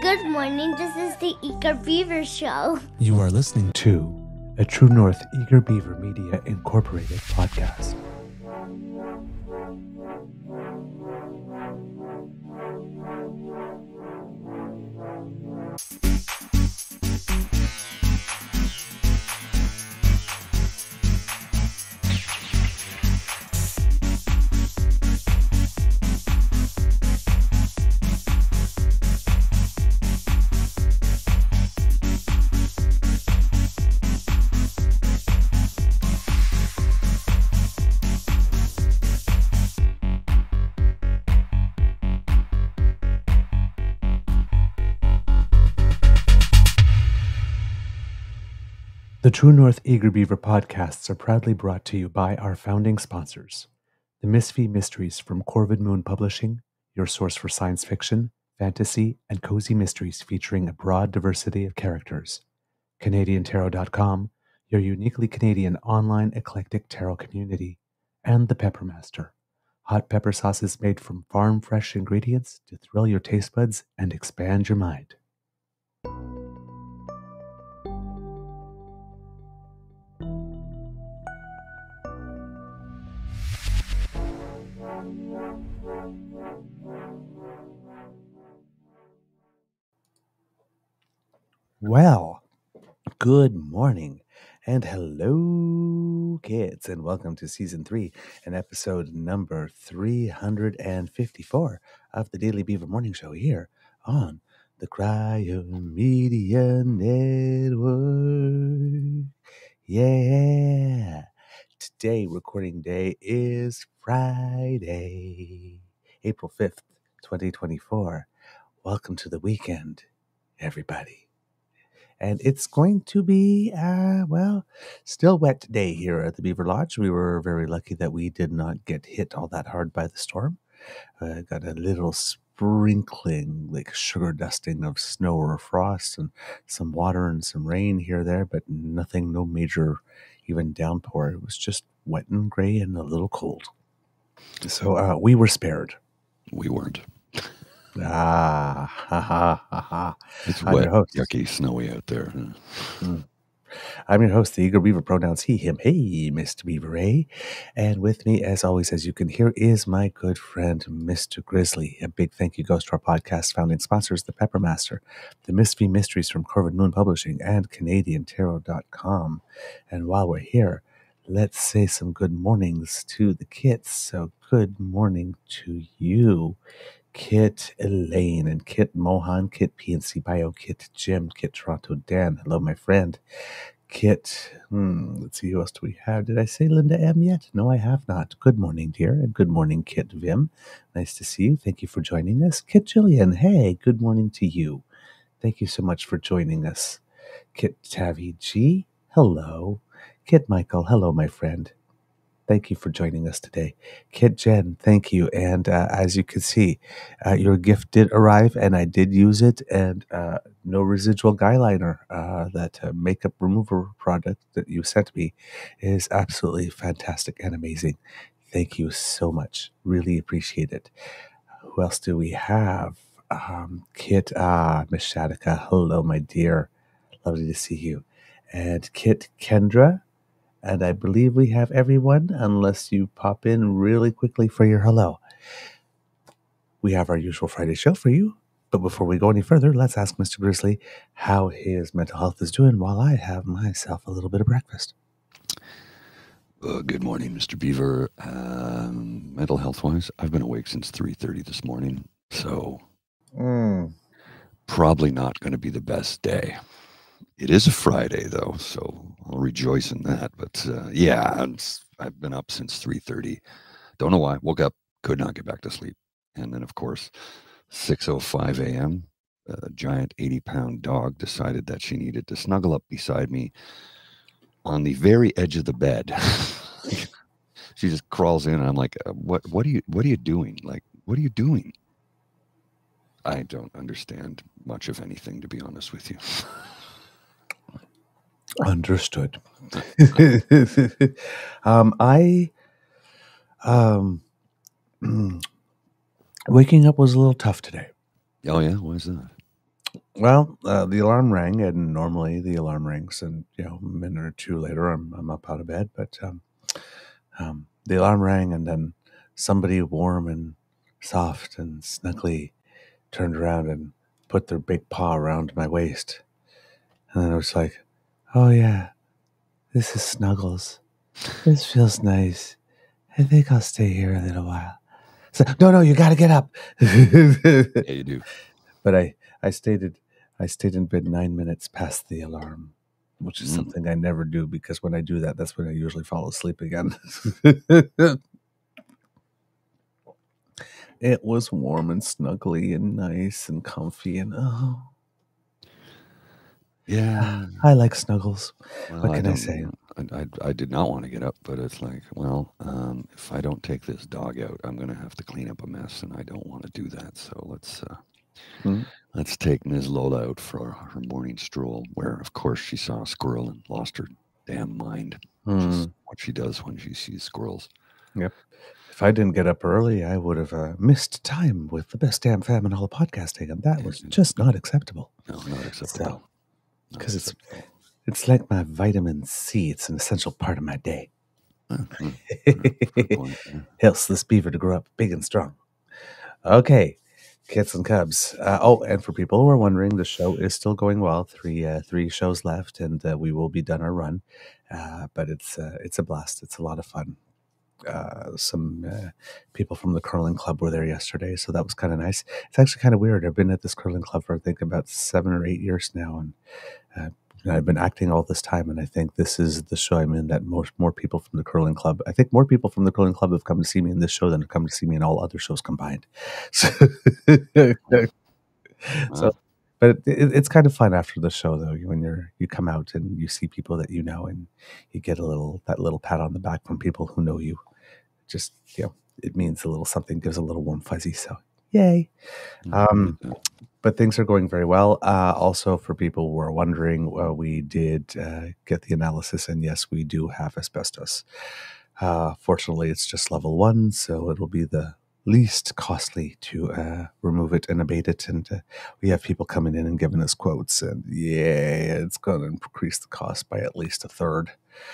Good morning. This is the Eager Beaver Show. You are listening to a True North Eager Beaver Media Incorporated podcast. True North Eager Beaver podcasts are proudly brought to you by our founding sponsors The Misfit Mysteries from Corvid Moon Publishing, your source for science fiction, fantasy, and cozy mysteries featuring a broad diversity of characters. CanadianTarot.com, your uniquely Canadian online eclectic tarot community. And The Peppermaster, hot pepper sauces made from farm fresh ingredients to thrill your taste buds and expand your mind. Well, good morning and hello, kids, and welcome to season three and episode number 354 of the Daily Beaver Morning Show here on the Cryo Media Network. Yeah. Today, recording day is Friday, April 5th, 2024. Welcome to the weekend, everybody and it's going to be uh, well still wet day here at the beaver lodge. We were very lucky that we did not get hit all that hard by the storm. Uh, got a little sprinkling like sugar dusting of snow or frost and some water and some rain here there but nothing no major even downpour. It was just wet and gray and a little cold. So uh, we were spared. We weren't. ah ha ha ha ha It's I'm wet, yucky, snowy out there. I'm your host, the Eager Beaver, pronouns he, him, hey, Mr. Beaver, eh? And with me, as always, as you can hear, is my good friend, Mr. Grizzly. A big thank you goes to our podcast founding sponsors, The Peppermaster, The Misfit Mysteries from Corvid Moon Publishing, and CanadianTarot.com. And while we're here, let's say some good mornings to the kits. So, good morning to you. Kit Elaine and Kit Mohan, Kit PNC Bio, Kit Jim, Kit Toronto Dan. Hello, my friend. Kit, hmm, let's see who else do we have. Did I say Linda M yet? No, I have not. Good morning, dear, and good morning, Kit Vim. Nice to see you. Thank you for joining us. Kit Jillian, hey, good morning to you. Thank you so much for joining us. Kit Tavi G, hello. Kit Michael, hello, my friend. Thank you for joining us today. Kit Jen, thank you. And uh, as you can see, uh, your gift did arrive and I did use it. And uh, no residual guy liner, uh, that uh, makeup remover product that you sent me is absolutely fantastic and amazing. Thank you so much. Really appreciate it. Who else do we have? Um, Kit, ah, Miss Shadika. Hello, my dear. Lovely to see you. And Kit Kendra. And I believe we have everyone, unless you pop in really quickly for your hello. We have our usual Friday show for you. But before we go any further, let's ask Mr. Grizzly how his mental health is doing while I have myself a little bit of breakfast. Uh, good morning, Mr. Beaver. Um, mental health wise, I've been awake since 3.30 this morning, so Mm. probably not going to be the best day. It is a Friday, though, so I'll rejoice in that. But uh, yeah, it's, I've been up since 3.30. Don't know why. Woke up, could not get back to sleep. And then, of course, 6.05 a.m., a giant 80-pound dog decided that she needed to snuggle up beside me on the very edge of the bed. she just crawls in, and I'm like, uh, "What? What are you? What are you doing? Like, what are you doing?" I don't understand much of anything, to be honest with you. Understood. um, I, um, waking up was a little tough today. Oh yeah, why is that? Well, uh, the alarm rang, and normally the alarm rings, and you know, a minute or two later, I'm I'm up out of bed. But um, um, the alarm rang, and then somebody warm and soft and snuggly turned around and put their big paw around my waist, and then I was like, "Oh yeah, this is Snuggles. This feels nice. I think I'll stay here a little while." So, no, no, you got to get up. Yeah, you do. but I, I stayed, I stayed in bed nine minutes past the alarm, which is Mm. something I never do because when I do that, that's when I usually fall asleep again. it was warm and snuggly and nice and comfy and oh, Yeah. I like snuggles. Well, What can I don't- say? I, I, I did not want to get up, but it's like, well, um, if I don't take this dog out, I'm going to have to clean up a mess, and I don't want to do that. So let's uh, Hmm. let's take Ms. Lola out for her morning stroll, where, of course, she saw a squirrel and lost her damn mind. Which Hmm. is what she does when she sees squirrels. Yep. If I didn't get up early, I would have uh, missed time with the best damn fam in all podcasting, and that was just not acceptable. No, not acceptable. Not 'cause it's- It's like my vitamin C. It's an essential part of my day. Fair point, yeah. helps this beaver to grow up big and strong. Okay, kits and cubs. Uh, oh, and for people who are wondering, the show is still going well. Three uh, three shows left, and uh, we will be done our run. Uh, but it's uh, it's a blast. It's a lot of fun. Uh, some uh, people from the curling club were there yesterday, so that was kind of nice. It's actually kind of weird. I've been at this curling club for I think about seven or eight years now, and uh, and I've been acting all this time, and I think this is the show I'm in that most more people from the curling club. I think more people from the curling club have come to see me in this show than have come to see me in all other shows combined. So, Wow. but it, it, it's kind of fun after the show, though, when you're you come out and you see people that you know, and you get a little that little pat on the back from people who know you. Just you know, it means a little something, gives a little warm fuzzy. So, yay! Mm, Um, but things are going very well. Uh, also, for people who are wondering, uh, we did uh, get the analysis, and yes, we do have asbestos. Uh, fortunately, it's just level one, so it'll be the least costly to uh, remove it and abate it. And uh, we have people coming in and giving us quotes, and yeah, it's going to increase the cost by at least a third.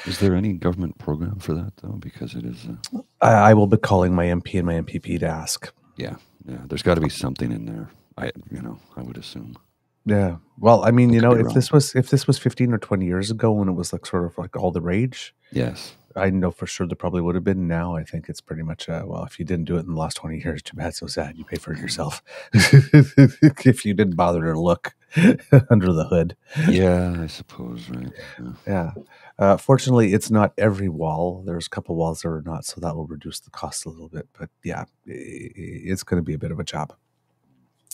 Is there any government program for that though? Because it is, uh, I, I will be calling my MP and my MPP to ask. yeah, yeah. There's got to be something in there. I, you know, I would assume. Yeah. Well, I mean, I you know, if wrong. this was if this was 15 or 20 years ago when it was like sort of like all the rage, Yes. I know for sure there probably would have been. Now I think it's pretty much uh, well, if you didn't do it in the last 20 years, too bad, so sad. You pay for it yourself. if you didn't bother to look under the hood. Yeah, I suppose. Right. Yeah. Yeah. Uh, fortunately, it's not every wall. There's a couple walls that are not, so that will reduce the cost a little bit. But yeah, it's going to be a bit of a job.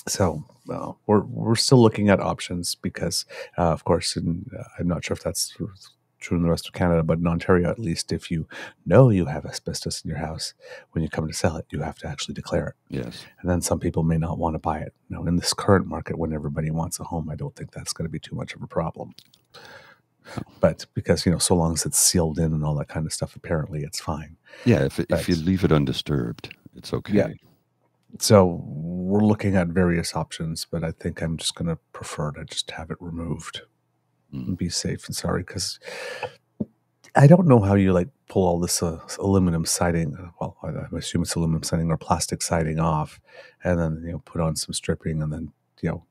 So uh, we're we're still looking at options because, uh, of course, in, uh, I'm not sure if that's true in the rest of Canada, but in Ontario, at least, if you know you have asbestos in your house, when you come to sell it, you have to actually declare it. Yes. And then some people may not want to buy it. Now, in this current market, when everybody wants a home, I don't think that's going to be too much of a problem. But because you know, so long as it's sealed in and all that kind of stuff, apparently it's fine. Yeah. If it, if you leave it undisturbed, it's okay. Yeah. So we're looking at various options, but I think I'm just going to prefer to just have it removed. And be safe and sorry because I don't know how you like pull all this uh, aluminum siding. uh, Well, I, I assume it's aluminum siding or plastic siding off, and then you know put on some stripping and then you know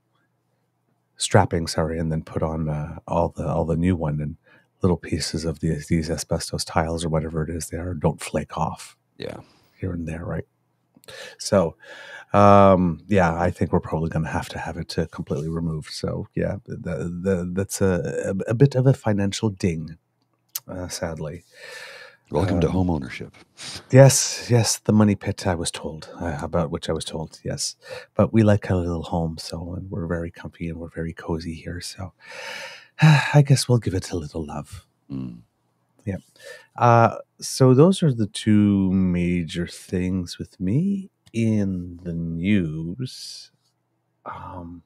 strapping. Sorry, and then put on uh, all the all the new one and little pieces of these these asbestos tiles or whatever it is they are don't flake off Yeah. here and there, right? So, um, yeah, I think we're probably going to have to have it uh, completely removed. So, yeah, the, the, that's a, a, bit of a financial ding, uh, sadly. Welcome to Um, home ownership. Yes, yes, the money pit I was told, uh, about which I was told, yes. But we like our little home, so and we're very comfy and we're very cozy here. So, I guess we'll give it a little love. Mm. Uh, so those are the two major things with me in the news. Um,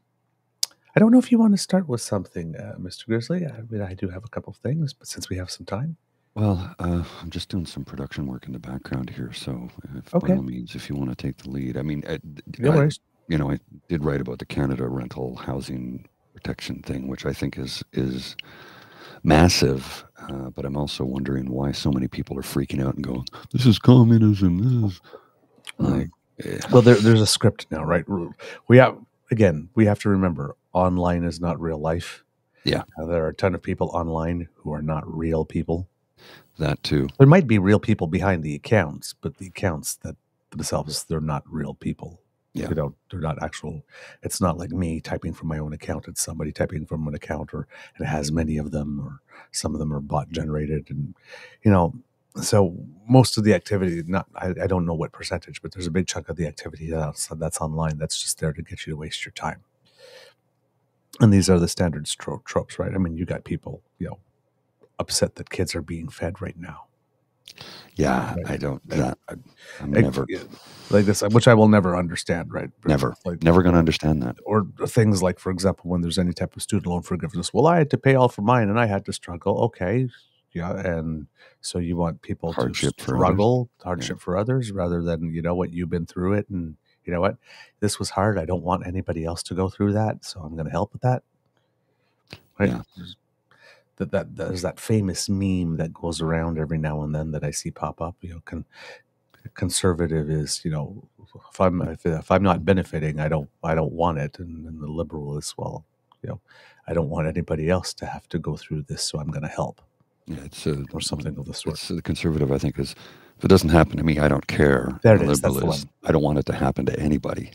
I don't know if you want to start with something, uh, Mr. Grizzly. I mean, I do have a couple of things, but since we have some time, Well, uh, I'm just doing some production work in the background here, so if, Okay. by all means, if you want to take the lead, I mean, uh, d- no I- worries. you know, I did write about the Canada rental housing protection thing, which I think is is massive. Uh, but I'm also wondering why so many people are freaking out and going, "This is communism. This is like." Well, there, there's a script now, right? We have again, we have to remember online is not real life. Yeah. Uh, there are a ton of people online who are not real people. that too. There might be real people behind the accounts, but the accounts that themselves, they're not real people. Yeah. You know, they're not actual. It's not like me typing from my own account. It's somebody typing from an account, or it has many of them, or some of them are bot generated, and you know. So most of the activity, not I, I don't know what percentage, but there's a big chunk of the activity that's that's online that's just there to get you to waste your time. And these are the standard tropes, right? I mean, you got people, you know, upset that kids are being fed right now. Yeah, Right. I don't. I, I'm Like, never, like this, which I will never understand, right? Never. like never going to understand that. or things like, for example, when there's any type of student loan forgiveness. Well, I had to pay all for mine, and I had to struggle. Okay, yeah, and so you want people Hardship to for struggle, hardship for others, rather than you know what you've been through it, and you know what this was hard. I don't want anybody else to go through that, so I'm going to help with that. Right. Yeah. There's- That, that there's that famous meme that goes around every now and then that I see pop up. You know, con, conservative is you know if I'm if, if I'm not benefiting, I don't I don't want it, and, and the liberal is well, you know, I don't want anybody else to have to go through this, so I'm going to help Yeah, it's a, or something of the sort. The conservative. I think is if it doesn't happen to me, I don't care. There it The is, that's the is, I don't want it to happen to anybody,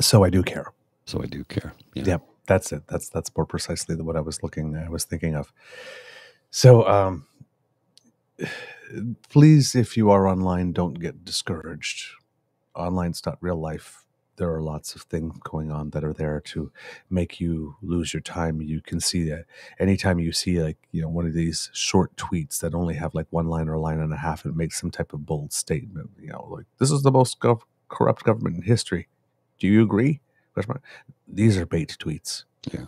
So I do care. so I do care. Yeah. Yep, that's it. That's that's more precisely what I was looking. I was thinking of. So, um, please, if you are online, don't get discouraged. Online's not real life. There are lots of things going on that are there to make you lose your time. You can see that anytime you see like you know one of these short tweets that only have like one line or a line and a half, and makes some type of bold statement. You know, like this is the most gov- corrupt government in history. Do you agree? These are bait tweets. Yeah.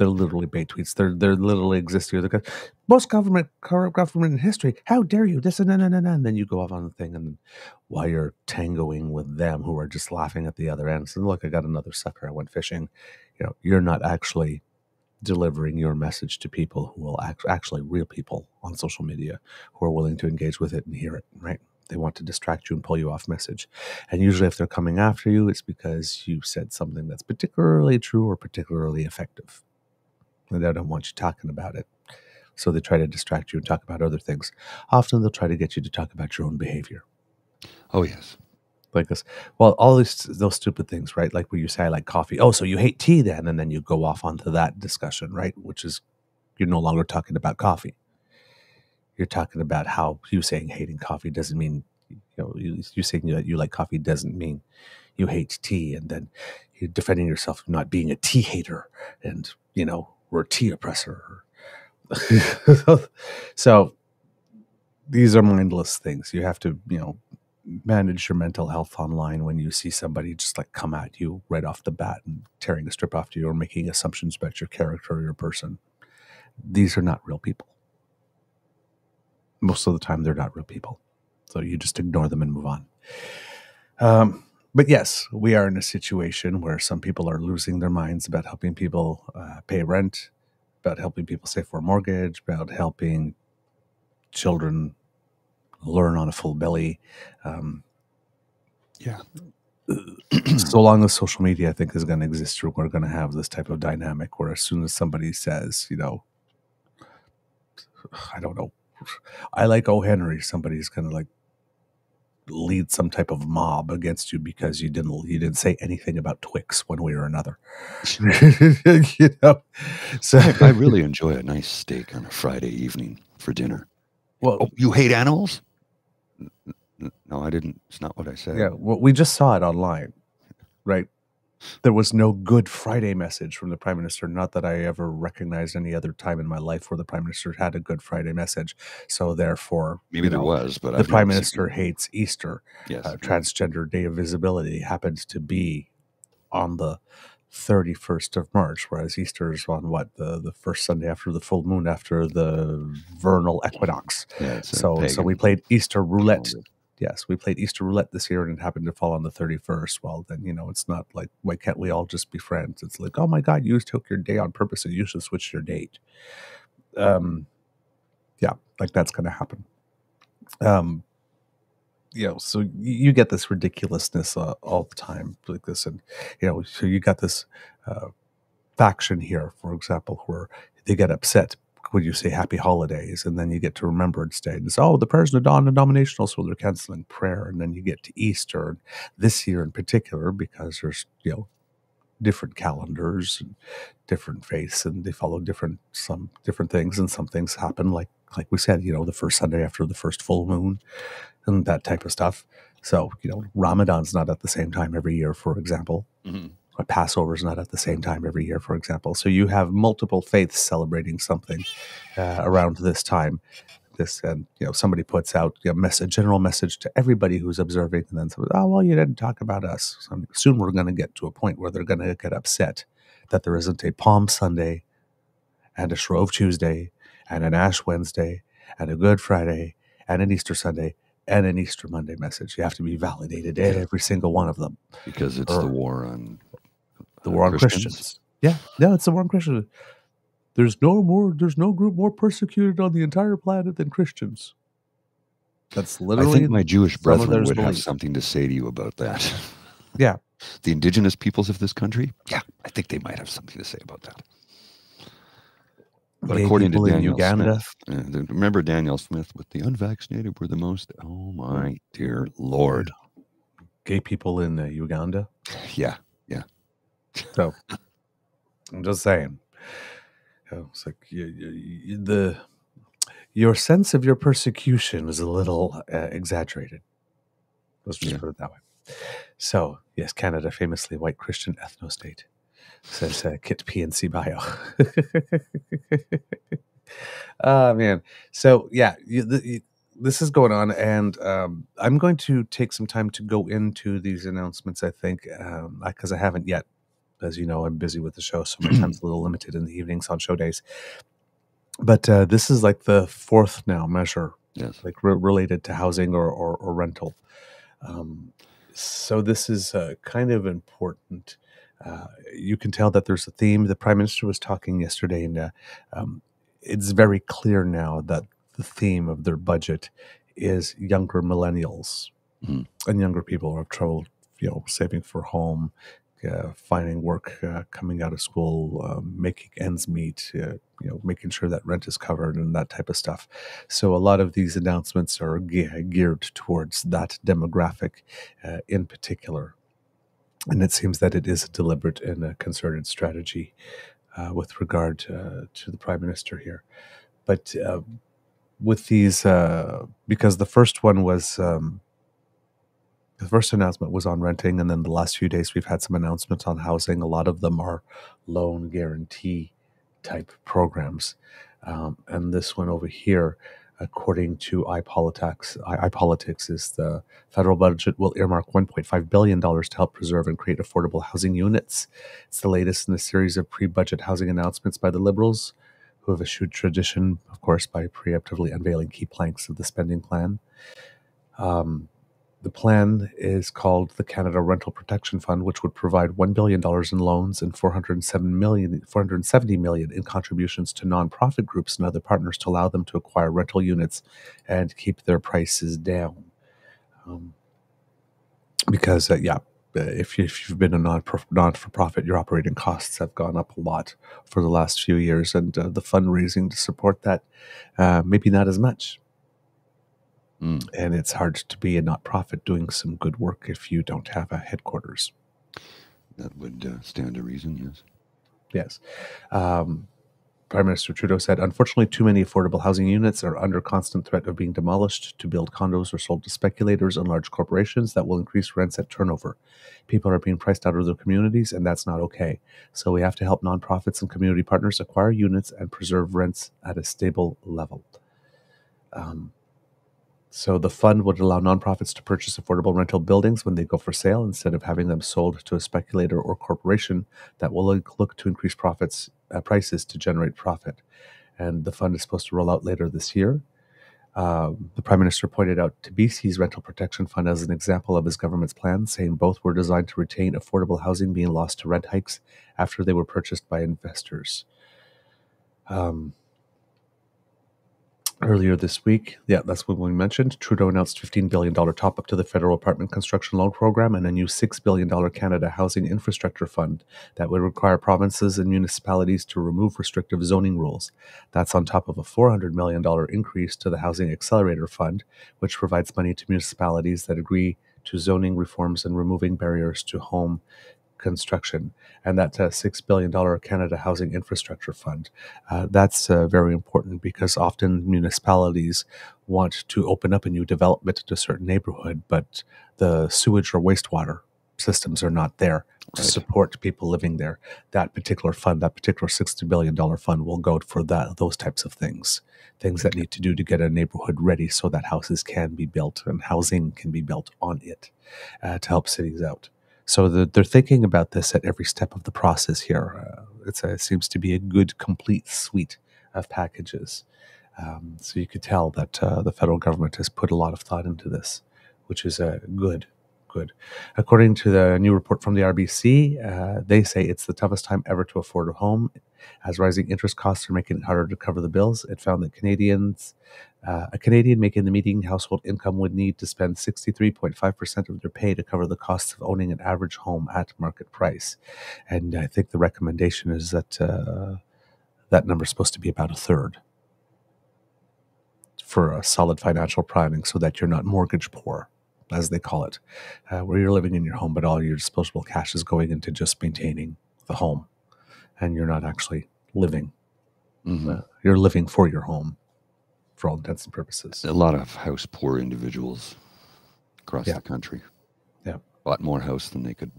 They're literally bait tweets. They're they're literally exist here. They're most government corrupt government in history. How dare you? This and no no. And then you go off on the thing, and while you're tangoing with them, who are just laughing at the other end, saying, "Look, I got another sucker. I went fishing." You know, you're not actually delivering your message to people who will act, actually real people on social media who are willing to engage with it and hear it. Right? They want to distract you and pull you off message. And usually, if they're coming after you, it's because you said something that's particularly true or particularly effective. And they don't want you talking about it. So they try to distract you and talk about other things. Often they'll try to get you to talk about your own behavior. Oh yes. Like this. Well, all these those stupid things, right? Like where you say I like coffee. Oh, so you hate tea then? And then you go off onto that discussion, right? Which is you're no longer talking about coffee. You're talking about how you saying hating coffee doesn't mean you know you, you saying that you like coffee doesn't mean you hate tea, and then you're defending yourself from not being a tea hater, and you know we're tea oppressor. so these are mindless things. You have to you know manage your mental health online when you see somebody just like come at you right off the bat and tearing a strip off to you or making assumptions about your character or your person. These are not real people. Most of the time, they're not real people. So you just ignore them and move on. Um, but yes, we are in a situation where some people are losing their minds about helping people uh, pay rent, about helping people save for a mortgage, about helping children learn on a full belly. Um, Yeah. so long as social media, I think, is going to exist, we're going to have this type of dynamic where as soon as somebody says, you know, I don't know, I like O. Henry, somebody's going to like lead some type of mob against you because you didn't you didn't say anything about Twix one way or another. you know, so I, I really enjoy a nice steak on a Friday evening for dinner. well, Oh, you hate animals? No, I didn't. It's not what I said. Yeah, well, we just saw it online, right? There was no Good Friday message from the Prime Minister. Not that I ever recognized any other time in my life where the Prime Minister had a Good Friday message. So therefore, Maybe you there know, was, but the I've Prime Minister seen- hates Easter. Yes. Uh, Transgender Day of Visibility happens to be on the 31st of March, whereas Easter is on what the the first Sunday after the full moon after the vernal equinox. yeah, So so we played Easter roulette. Yes, we played Easter roulette this year and it happened to fall on the 31st. Well, then, you know, it's not like, why can't we all just be friends? It's like, oh my God, you took your day on purpose and you should switch your date. Um, yeah, like that's going to happen. Um, you know, so you get this ridiculousness uh, all the time, like this, and you know, so you got this uh, faction here, for example, where they get upset when you say happy holidays, and then you get to Remembrance Day, and it's oh, the prayers are non-denominational, so they're canceling prayer, and then you get to Easter, this year in particular, because there's you know different calendars and different faiths, and they follow different some different things, and some things happen like like we said, you know, the first Sunday after the first full moon and that type of stuff. So, you know, Ramadan's not at the same time every year, for example. Mm-hmm. Passover's not at the same time every year, for example. So you have multiple faiths celebrating something uh, around this time. This and you know somebody puts out a mess, a general message to everybody who's observing, and then says, "Oh well, you didn't talk about us." So soon we're going to get to a point where they're going to get upset that there isn't a Palm Sunday and a Shrove Tuesday and an Ash Wednesday and a Good Friday and an Easter Sunday and an Easter Monday message. You have to be validated in every single one of them because it's or, the war on the war on Christians. Christians. Yeah, no, it's the war on Christians. There's no more. There's no group more persecuted on the entire planet than Christians. That's literally. I think my Jewish brethren would have something to say to you about that. Yeah, the indigenous peoples of this country. Yeah, I think they might have something to say about that. But according to Danielle Smith, uh, remember Danielle Smith with the unvaccinated were the most. Oh my dear lord! Gay people in uh, Uganda. Yeah, yeah. So I'm just saying. You know, it's like you, you, the your sense of your persecution is a little uh, exaggerated. Let's just yeah. put it that way. So yes, Canada, famously white Christian ethno state says uh, Kit PNC bio. oh man, so yeah, you, the, this is going on, and um, I'm going to take some time to go into these announcements. I think because um, I haven't yet, as you know, I'm busy with the show, so my time's a little limited in the evenings on show days. But uh, this is like the fourth now measure, yes. like re- related to housing or or, or rental. Um, so this is uh, kind of important uh, you can tell that there's a theme. The prime minister was talking yesterday, and uh, um, it's very clear now that the theme of their budget is younger millennials mm. and younger people who have trouble, you know, saving for home, uh, finding work, uh, coming out of school, um, making ends meet, uh, you know, making sure that rent is covered and that type of stuff. So a lot of these announcements are ge- geared towards that demographic uh, in particular and it seems that it is a deliberate and a concerted strategy uh, with regard uh, to the prime minister here. But with these, because the first one was um, the first announcement was on renting, and then the last few days we've had some announcements on housing. A lot of them are loan guarantee type programs, um, and this one over here according to iPolitics, iPolitics is the federal budget will earmark $1.5 billion to help preserve and create affordable housing units. It's the latest in a series of pre-budget housing announcements by the Liberals, who have eschewed tradition, of course, by preemptively unveiling key planks of the spending plan. Um, the plan is called the Canada Rental Protection Fund, which would provide $1 billion in loans and $407 million, $470 million in contributions to nonprofit groups and other partners to allow them to acquire rental units and keep their prices down. Um, because, uh, yeah, if, you, if you've been a non for profit, your operating costs have gone up a lot for the last few years, and uh, the fundraising to support that, uh, maybe not as much. Mm. And it's hard to be a not profit doing some good work if you don't have a headquarters. That would uh, stand to reason, yes. Yes. Um, Prime Minister Trudeau said, unfortunately, too many affordable housing units are under constant threat of being demolished to build condos or sold to speculators and large corporations that will increase rents at turnover. People are being priced out of their communities, and that's not okay. So we have to help nonprofits and community partners acquire units and preserve rents at a stable level. Um, so the fund would allow nonprofits to purchase affordable rental buildings when they go for sale instead of having them sold to a speculator or corporation that will look to increase profits uh, prices to generate profit. And the fund is supposed to roll out later this year. Uh, the Prime Minister pointed out to BC's Rental Protection Fund as an example of his government's plan, saying both were designed to retain affordable housing being lost to rent hikes after they were purchased by investors. Um, Earlier this week, yeah, that's what we mentioned. Trudeau announced $15 billion top up to the federal apartment construction loan program and a new $6 billion Canada Housing Infrastructure Fund that would require provinces and municipalities to remove restrictive zoning rules. That's on top of a $400 million increase to the Housing Accelerator Fund, which provides money to municipalities that agree to zoning reforms and removing barriers to home construction, and that uh, $6 billion Canada Housing Infrastructure Fund. Uh, that's uh, very important because often municipalities want to open up a new development to a certain neighborhood, but the sewage or wastewater systems are not there to Right. support people living there. That particular fund, that particular $60 billion fund will go for that, those types of things. Things that need to do to get a neighborhood ready so that houses can be built and housing can be built on it uh, to help cities out. So the, they're thinking about this at every step of the process here. Uh, it's a, it seems to be a good, complete suite of packages. Um, so you could tell that uh, the federal government has put a lot of thought into this, which is uh, good. Good. According to the new report from the RBC, uh, they say it's the toughest time ever to afford a home, as rising interest costs are making it harder to cover the bills. It found that Canadians, uh, a Canadian making the median household income would need to spend 63.5% of their pay to cover the costs of owning an average home at market price. And I think the recommendation is that uh, that number is supposed to be about a third for a solid financial priming so that you're not mortgage poor, as they call it, uh, where you're living in your home, but all your disposable cash is going into just maintaining the home and you're not actually living. Mhm. Uh, you're living for your home for all intents and purposes. A lot of house poor individuals across Yeah. the country. Yeah. Bought more house than they could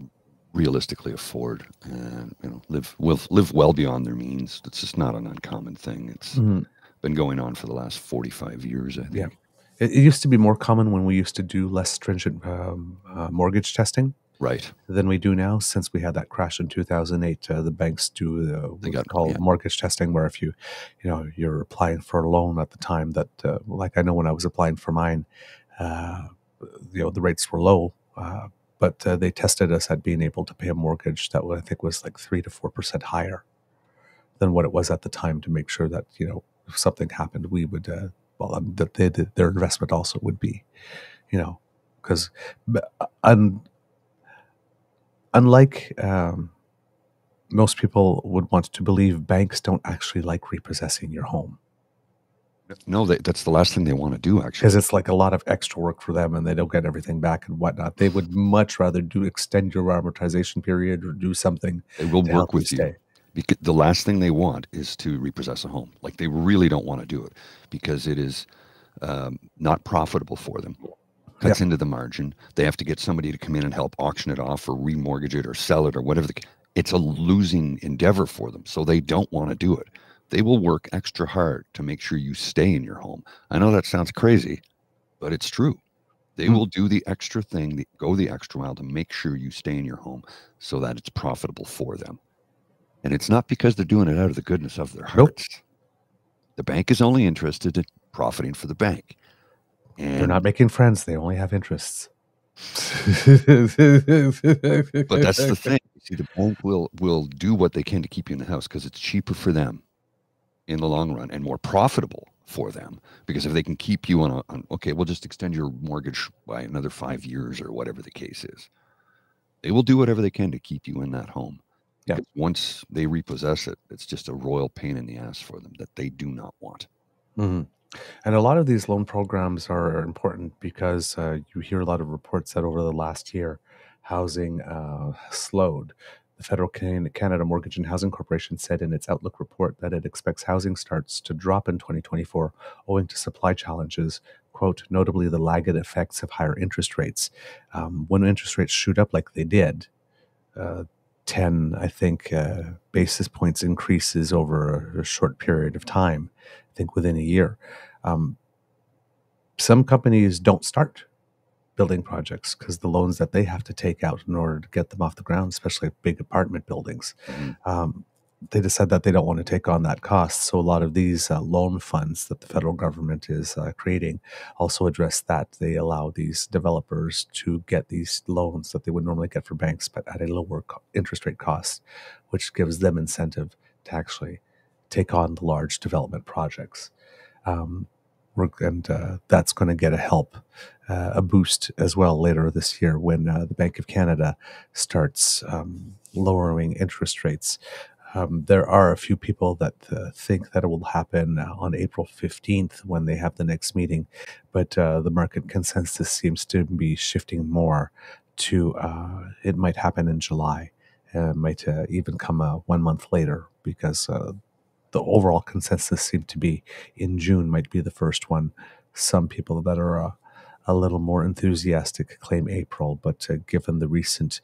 realistically afford and you know live will live well beyond their means. It's just not an uncommon thing. It's Mhm. been going on for the last 45 years, I think. Yeah. It, it used to be more common when we used to do less stringent um, uh, mortgage testing Right. than we do now. Since we had that crash in 2008, uh, the banks do uh, They got- called yeah. mortgage testing, where if you, you know, you're applying for a loan at the time that, uh, like I know when I was applying for mine, uh, you know, the rates were low, uh, but uh, they tested us at being able to pay a mortgage that I think was like three to four percent higher than what it was at the time to make sure that you know if something happened, we would, uh, well, um, that they, their investment also would be, you know, because un, unlike um, most people would want to believe, banks don't actually like repossessing your home No, they, that's the last thing they want to do, actually. because it's like a lot of extra work for them and they don't get everything back and whatnot. They would much rather do extend your amortization period or do something They will work with you. stay. because the last thing they want is to repossess a home. Like they really don't want to do it because it is um, not profitable for them. Cuts into the margin. They have to get somebody to come in and help auction it off or remortgage it or sell it or whatever. The, it's a losing endeavor for them, so they don't want to do it. They will work extra hard to make sure you stay in your home. I know that sounds crazy, but it's true. They Hmm. will do the extra thing, the, go the extra mile to make sure you stay in your home so that it's profitable for them. And it's not because they're doing it out of the goodness of their Nope. hearts. The bank is only interested in profiting for the bank. And They're not making friends; they only have interests. but that's the thing. You See, the bank will will do what they can to keep you in the house because it's cheaper for them in the long run and more profitable for them. Because if they can keep you on a on, okay, we'll just extend your mortgage by another five years or whatever the case is. They will do whatever they can to keep you in that home. Yeah. Because Once they repossess it, it's just a royal pain in the ass for them that they do not want. Mhm. And a lot of these loan programs are important because uh, you hear a lot of reports that over the last year, housing uh, slowed. The Federal Can- Canada Mortgage and Housing Corporation said in its Outlook report that it expects housing starts to drop in 2024 owing to supply challenges, quote, notably the lagged effects of higher interest rates. Um, when interest rates shoot up like they did, uh, 10, I think, uh, basis points increases over a, short period of time, I think within a year. Um, some companies don't start building projects because the loans that they have to take out in order to get them off the ground, especially big apartment buildings, Mhm. um, they decided that they don't want to take on that cost. So a lot of these uh, loan funds that the federal government is uh, creating also address that. They allow these developers to get these loans that they would normally get for banks, but at a lower co- interest rate cost, which gives them incentive to actually take on the large development projects. Um, and uh, that's going to get a help, uh, a boost as well later this year when uh, the Bank of Canada starts um, lowering interest rates. Um, there are a few people that uh, think that it will happen on April 15th when they have the next meeting, but uh, the market consensus seems to be shifting more to uh, it might happen in July. it might even come one month later because the overall consensus seemed to be in June might be the first one. Some people that are uh, a little more enthusiastic claim April, but uh, given the recent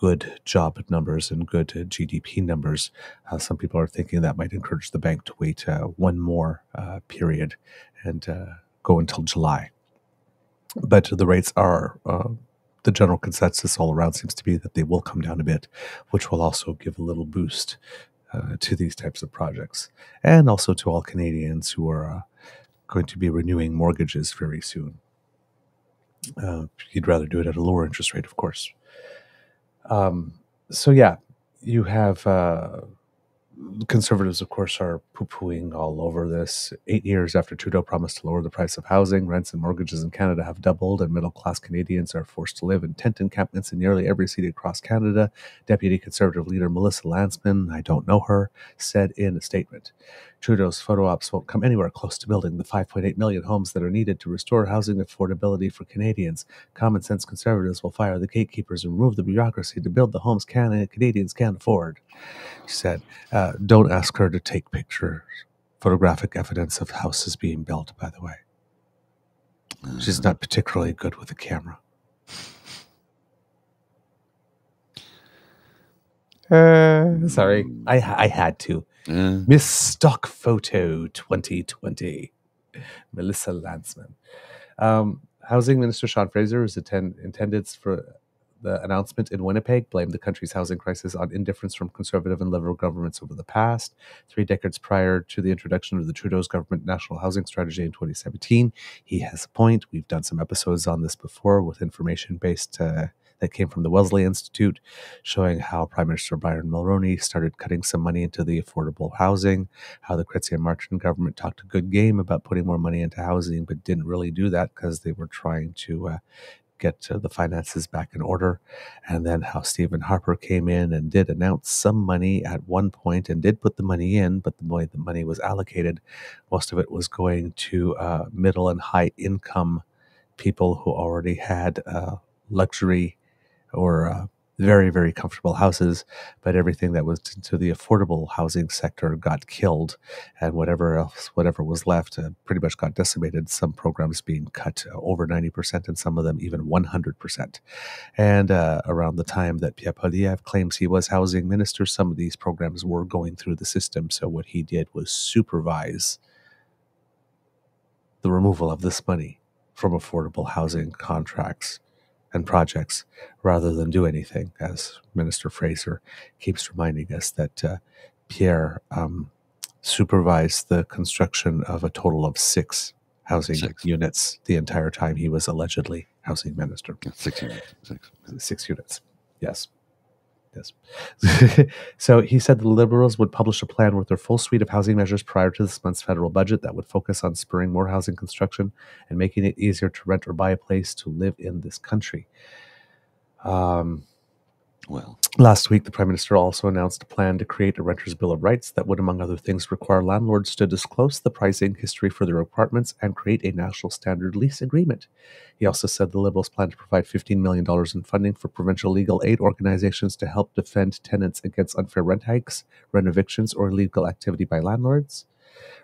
good job numbers and good uh, GDP numbers, uh, some people are thinking that might encourage the bank to wait uh, one more uh, period and go until July. But the rates are the general consensus all around seems to be that they will come down a bit, which will also give a little boost uh, to these types of projects, and also to all Canadians who are uh, going to be renewing mortgages very soon. Uh, you'd rather do it at a lower interest rate, of course. Um, so yeah, you have uh, conservatives, of course, are poo pooing all over this. Eight years after Trudeau promised to lower the price of housing, rents and mortgages in Canada have doubled, and middle class Canadians are forced to live in tent encampments in nearly every city across Canada. Deputy Conservative leader Melissa Lantsman, I don't know her, said in a statement. Trudeau's photo ops won't come anywhere close to building the 5.8 million homes that are needed to restore housing affordability for Canadians. Common sense conservatives will fire the gatekeepers and remove the bureaucracy to build the homes Canadians can afford. She said, uh, Don't ask her to take pictures, photographic evidence of houses being built, by the way. She's not particularly good with a camera. Uh, sorry, I I had to. Yeah. Miss Stock Photo 2020, Melissa Lantsman. Um, Housing Minister Sean Fraser is attend, intended for the announcement in Winnipeg blamed the country's housing crisis on indifference from conservative and liberal governments over the past. Three decades prior to the introduction of the Trudeau's government national housing strategy in 2017, he has a point. We've done some episodes on this before with information based uh, that came from the Wellesley Institute, showing how Prime Minister Brian Mulroney started cutting some money into the affordable housing, how the Chrétien Martin government talked a good game about putting more money into housing, but didn't really do that because they were trying to uh, get uh, the finances back in order. And then how Stephen Harper came in and did announce some money at one point and did put the money in, but the way the money was allocated, most of it was going to uh, middle and high income people who already had uh, luxury or uh, very very comfortable houses but everything that was to the affordable housing sector got killed and whatever else whatever was left uh, pretty much got decimated. Some programs being cut uh, over 90% and some of them even 100% and uh, around the time that Pierre Poilievre claims he was housing minister some of these programs were going through the system. So what he did was supervise the removal of this money from affordable housing contracts and projects rather than do anything, as Minister Fraser keeps reminding us that uh, Pierre um, supervised the construction of a total of six housing six. units the entire time he was allegedly housing minister. Six units. Six. Six units. Yes. Yes. so he said the Liberals would publish a plan with their full suite of housing measures prior to this month's federal budget that would focus on spurring more housing construction and making it easier to rent or buy a place to live in this country. Um, well, last week, the Prime Minister also announced a plan to create a Renters' Bill of Rights that would, among other things, require landlords to disclose the pricing history for their apartments and create a national standard lease agreement. He also said the Liberals plan to provide $15 million in funding for provincial legal aid organizations to help defend tenants against unfair rent hikes, rent evictions, or illegal activity by landlords.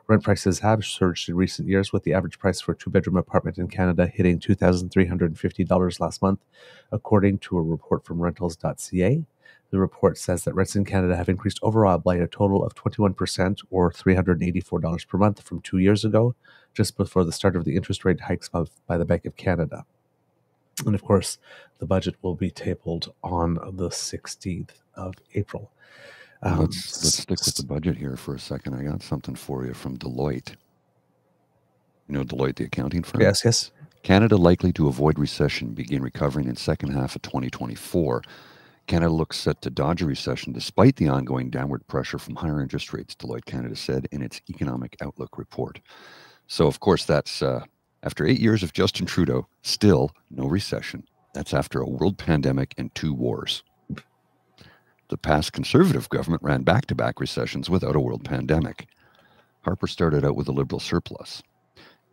Rent prices have surged in recent years, with the average price for a two bedroom apartment in Canada hitting $2,350 last month, according to a report from rentals.ca. The report says that rents in Canada have increased overall by a total of 21% or $384 per month from two years ago, just before the start of the interest rate hikes by the Bank of Canada. And of course, the budget will be tabled on the 16th of April. Um, let's let's stick with the budget here for a second. I got something for you from Deloitte. You know Deloitte, the accounting firm. Yes, yes. Canada likely to avoid recession, begin recovering in second half of 2024. Canada looks set to dodge a recession despite the ongoing downward pressure from higher interest rates, Deloitte Canada said in its economic outlook report. So, of course, that's uh, after eight years of Justin Trudeau, still no recession. That's after a world pandemic and two wars. The past conservative government ran back to back recessions without a world pandemic. Harper started out with a liberal surplus.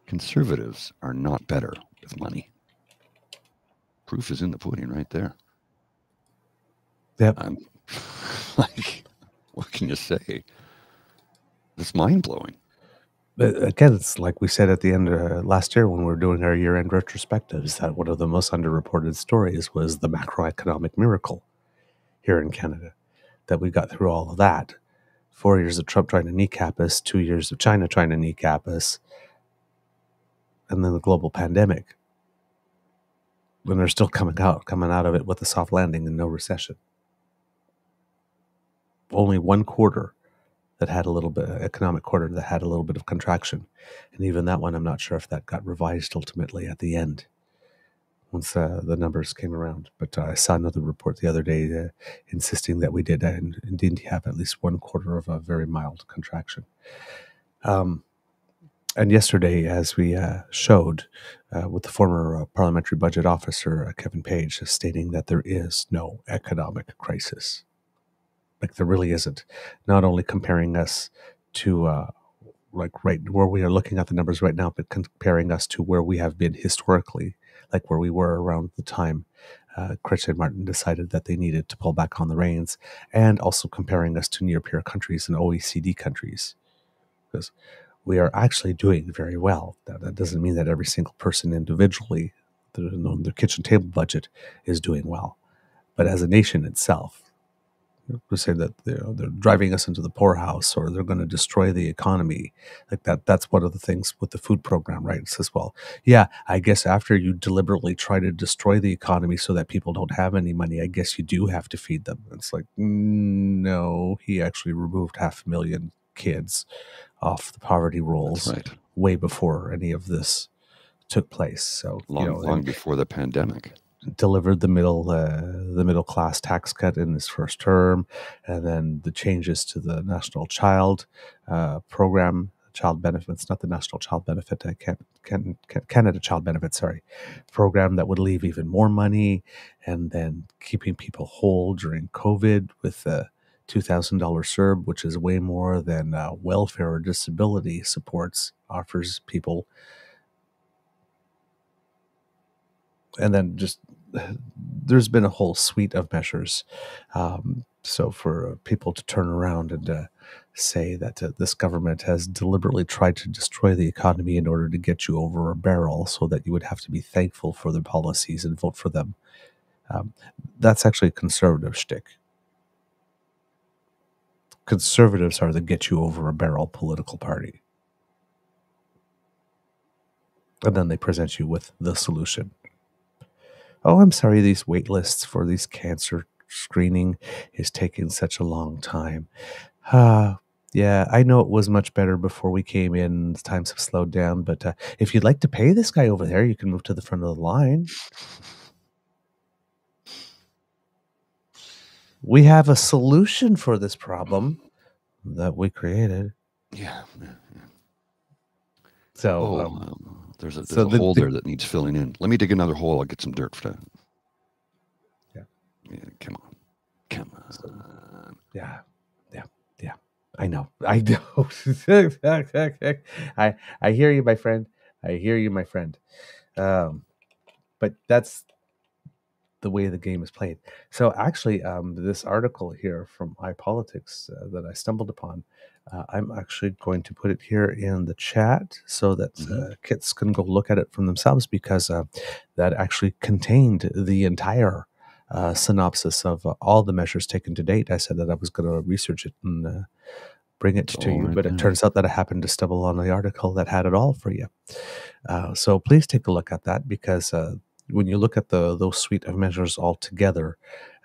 Conservatives are not better with money. Proof is in the pudding right there. Yep. I'm like, what can you say? It's mind blowing. But again, it's like we said at the end of last year when we were doing our year end retrospectives that one of the most underreported stories was the macroeconomic miracle here in Canada. That we got through all of that. Four years of Trump trying to kneecap us, two years of China trying to kneecap us, and then the global pandemic. When they're still coming out, coming out of it with a soft landing and no recession. Only one quarter that had a little bit economic quarter that had a little bit of contraction, and even that one, I'm not sure if that got revised ultimately at the end once uh, the numbers came around. But uh, I saw another report the other day uh, insisting that we did uh, indeed have at least one quarter of a very mild contraction. Um, and yesterday, as we uh, showed uh, with the former parliamentary budget officer, Kevin Page, stating that there is no economic crisis. Like there really isn't. Not only comparing us to like right where we are looking at the numbers right now, but comparing us to where we have been historically like where we were around the time uh, Chrétien Martin decided that they needed to pull back on the reins, and also comparing us to near peer countries and OECD countries. Because we are actually doing very well. That, that doesn't mean that every single person individually, on their kitchen table budget, is doing well. But as a nation itself, we say that they're, they're driving us into the poorhouse or they're going to destroy the economy. Like that that's one of the things with the food program right it says well. Yeah i guess after you deliberately try to destroy the economy so that people don't have any money i guess you do have to feed them. It's like no he actually removed half a million kids off the poverty rolls right. way before any of this took place. So long, you know, long and, before the pandemic delivered the middle uh, the middle class tax cut in his first term, and then the changes to the national child uh, program, child benefits, not the national child benefit, uh, can, can, can, Canada Child Benefit, sorry, program that would leave even more money, and then keeping people whole during COVID with the $2,000 CERB, which is way more than uh, welfare or disability supports offers people. And then just there's been a whole suite of measures. Um, so for people to turn around and uh, say that uh, this government has deliberately tried to destroy the economy in order to get you over a barrel, so that you would have to be thankful for their policies and vote for them. Um, that's actually a conservative shtick. Conservatives are the get you over a barrel political party. And then they present you with the solution oh, I'm sorry, these wait lists for these cancer screening is taking such a long time. Uh, yeah, I know it was much better before we came in. Times have slowed down, but uh, if you'd like to pay this guy over there, you can move to the front of the line. We have a solution for this problem that we created. Yeah. yeah, yeah. So, oh, um, there's a, there's So a the- hole the- there that needs filling in. Let me dig another hole. I'll get some dirt for that. Yeah. Yeah. Come on. Come on. yeah, yeah, yeah. I know. I know. I I hear you, my friend. I hear you, my friend. Um, but that's the way the game is played. So actually, um, this article here from iPolitics uh, that I stumbled upon, uh, I'm actually going to put it here in the chat so that Mhm. uh, kits can go look at it from themselves because uh, that actually contained the entire uh, synopsis of uh, all the measures taken to date. I said that I was going to research it and uh, bring it to all you, but it turns out that I happened to stumble on the article that had it all for you. Uh, so please take a look at that because uh, when you look at the those suite of measures all together,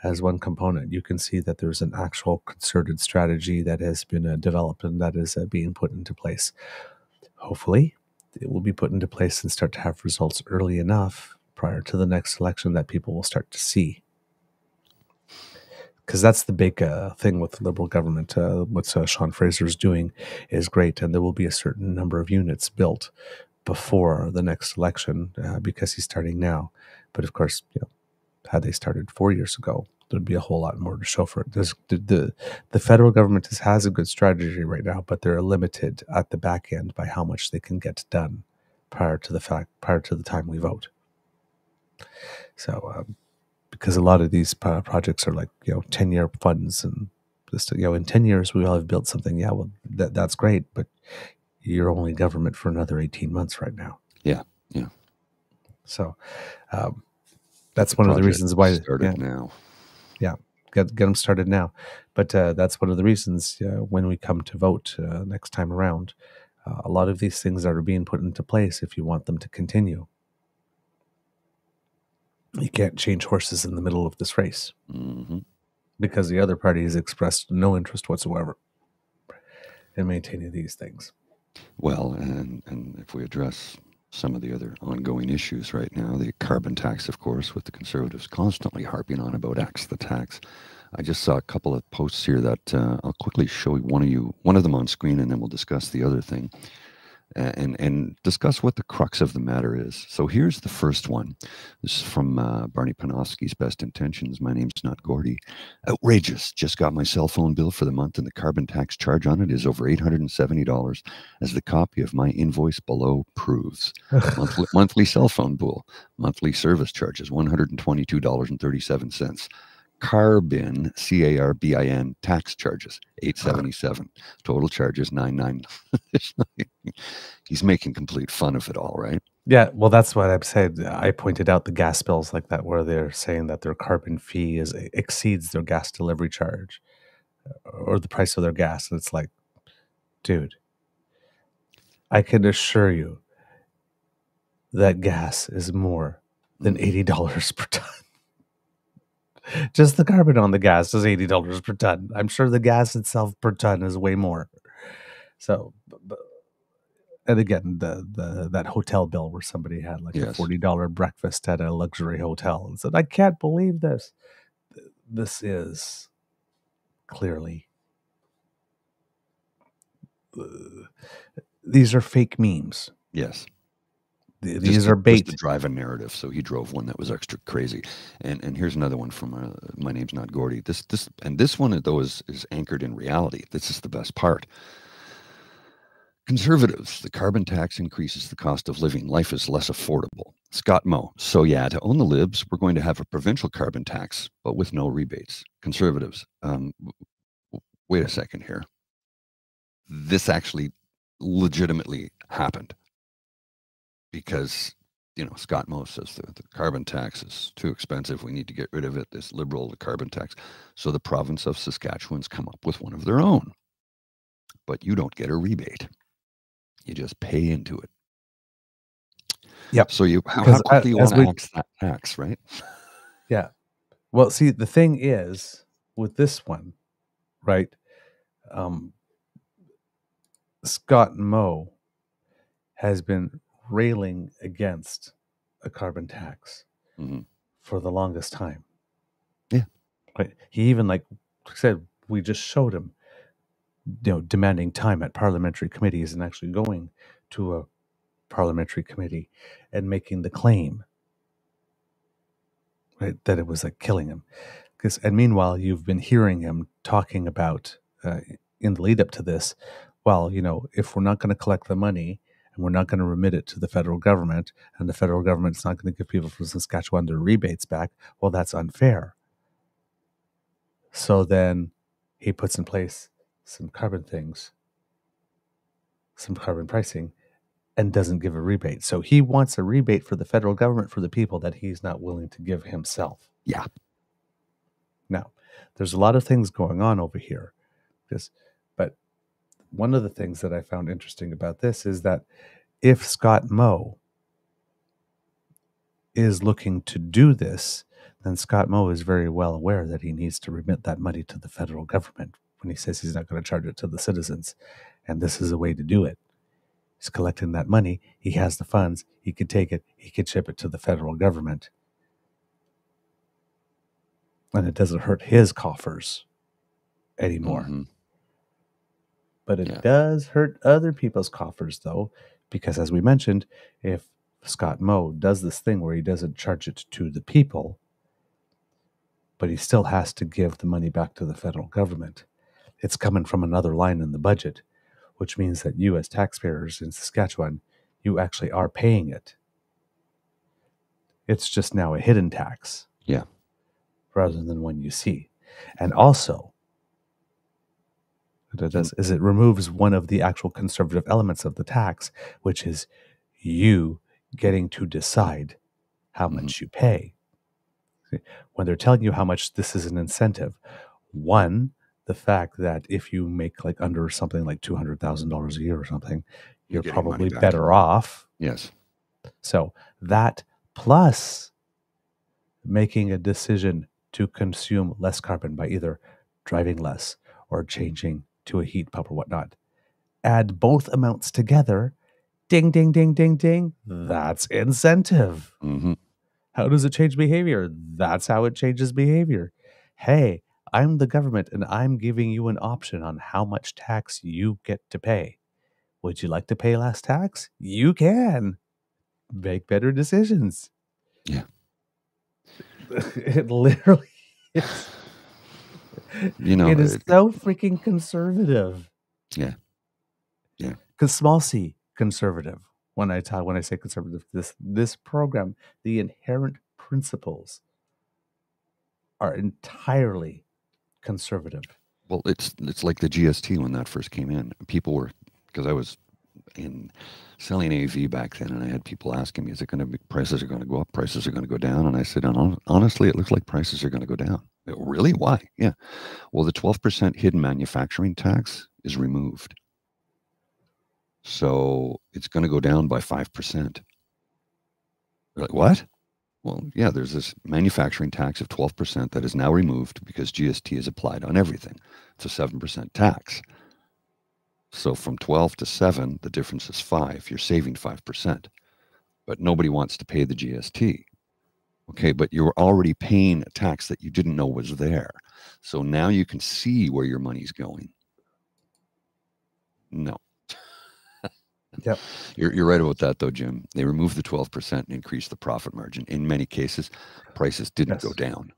as one component. You can see that there's an actual concerted strategy that has been uh, developed and that is uh, being put into place. Hopefully, it will be put into place and start to have results early enough prior to the next election that people will start to see. Because that's the big uh, thing with the Liberal government. Uh, what uh, Sean Fraser is doing is great, and there will be a certain number of units built before the next election uh, because he's starting now. But of course, you know, had they started four years ago, there'd be a whole lot more to show for it. There's, the, the the federal government has, has a good strategy right now, but they're limited at the back end by how much they can get done prior to the fact prior to the time we vote. So, um, because a lot of these pro- projects are like you know ten year funds, and just you know in ten years we all have built something. Yeah, well that that's great, but you're only government for another eighteen months right now. Yeah, yeah. So. Um, that's one of the reasons why started yeah, now. Yeah, get get them started now. But uh, that's one of the reasons uh, when we come to vote uh, next time around, uh, a lot of these things are being put into place if you want them to continue. You can't change horses in the middle of this race mm-hmm. because the other party has expressed no interest whatsoever in maintaining these things. Well, and and if we address some of the other ongoing issues right now. The carbon tax, of course, with the conservatives constantly harping on about X the tax. I just saw a couple of posts here that uh, I'll quickly show one of you, one of them on screen, and then we'll discuss the other thing and and discuss what the crux of the matter is. So here's the first one. This is from uh, Barney Panofsky's Best Intentions. My name's not Gordy. Outrageous. Just got my cell phone bill for the month, and the carbon tax charge on it is over eight hundred and seventy dollars, as the copy of my invoice below proves. monthly, monthly cell phone bill, monthly service charges one hundred and twenty-two dollars and thirty-seven cents carbon c-a-r-b-i-n tax charges 877 total charges 99 he's making complete fun of it all right? Yeah well that's what i've said. I pointed out the gas bills like that where they're saying that their carbon fee is exceeds their gas delivery charge uh, or the price of their gas. And it's like dude i can assure you that gas is more than $80 mm. per ton just the carbon on the gas is eighty dollars per ton. I'm sure the gas itself per ton is way more. So, and again, the the that hotel bill where somebody had like yes. a forty dollar breakfast at a luxury hotel and said, "I can't believe this." This is clearly uh, these are fake memes. Yes these just, are bait. to drive a narrative. So he drove one that was extra crazy. And and here's another one from uh, my name's not Gordy. This this and this one though is is anchored in reality. This is the best part. Conservatives, the carbon tax increases the cost of living. Life is less affordable. Scott Moe. So yeah, to own the libs, we're going to have a provincial carbon tax, but with no rebates. Conservatives, um, wait a second here. This actually legitimately happened because you know Scott Moe says the, the carbon tax is too expensive. We need to get rid of it. This liberal the carbon tax. So the province of Saskatchewan's come up with one of their own, but you don't get a rebate. You just pay into it. Yep. So you how, how quickly you want to axe that tax, right? Yeah. Well, see, the thing is with this one, right? Um, Scott Moe has been railing against a carbon tax mm-hmm. for the longest time. Yeah. Right. He even like said we just showed him you know demanding time at parliamentary committees and actually going to a parliamentary committee and making the claim right that it was like killing him because and meanwhile you've been hearing him talking about uh, in the lead up to this well you know if we're not going to collect the money and we're not going to remit it to the federal government, and the federal government's not going to give people from Saskatchewan their rebates back, well, that's unfair. So then he puts in place some carbon things, some carbon pricing, and doesn't give a rebate. So he wants a rebate for the federal government for the people that he's not willing to give himself. Yeah. Now, there's a lot of things going on over here. Because one of the things that I found interesting about this is that if Scott Moe is looking to do this, then Scott Moe is very well aware that he needs to remit that money to the federal government when he says he's not going to charge it to the citizens. And this is a way to do it. He's collecting that money. He has the funds. He could take it. He could ship it to the federal government. And it doesn't hurt his coffers anymore. Mhm. But it Yeah. does hurt other people's coffers, though, because as we mentioned, if Scott Moe does this thing where he doesn't charge it to the people, but he still has to give the money back to the federal government, it's coming from another line in the budget, which means that you, as taxpayers in Saskatchewan, you actually are paying it. It's just now a hidden tax. Yeah. Rather than one you see. And also, what it does is it removes one of the actual conservative elements of the tax, which is you getting to decide how Mhm. much you pay. See, When they're telling you how much this is an incentive, one, the fact that if you make like under something like two hundred thousand dollars a year or something, You're you're probably better off. Yes. So that plus making a decision to consume less carbon by either driving less or changing to a heat pump or whatnot. Add both amounts together. Ding, ding, ding, ding, ding. That's incentive. hmm How does it change behavior? That's how it changes behavior. Hey, I'm the government and I'm giving you an option on how much tax you get to pay. Would you like to pay less tax? You can. Make better decisions. Yeah. It literally is. You know, it is it- so freaking conservative. Yeah. Yeah. Because small c conservative. When I talk, when I say conservative, this this program, the inherent principles are entirely conservative. Well, it's it's like the GST when that first came in. People were because I was in selling AV back then, and I had people asking me, "Is it going to be prices are going to go up? Prices are going to go down?" And I said, "Honestly, it looks like prices are going to go down." Go, Really? Why? Yeah. Well, the twelve percent hidden manufacturing tax is removed, so it's going to go down by five percent. They're like, "What?" Well, yeah, there's this manufacturing tax of 12% that is now removed because GST is applied on everything. It's a 7% tax. So from 12 to 7, the difference is 5. You're saving 5%. But nobody wants to pay the GST. Okay, but you were already paying a tax that you didn't know was there. So now you can see where your money's going. No. Yep. You're, you're right about that, though, Jim. They removed the 12% and increased the profit margin. In many cases, prices didn't go down.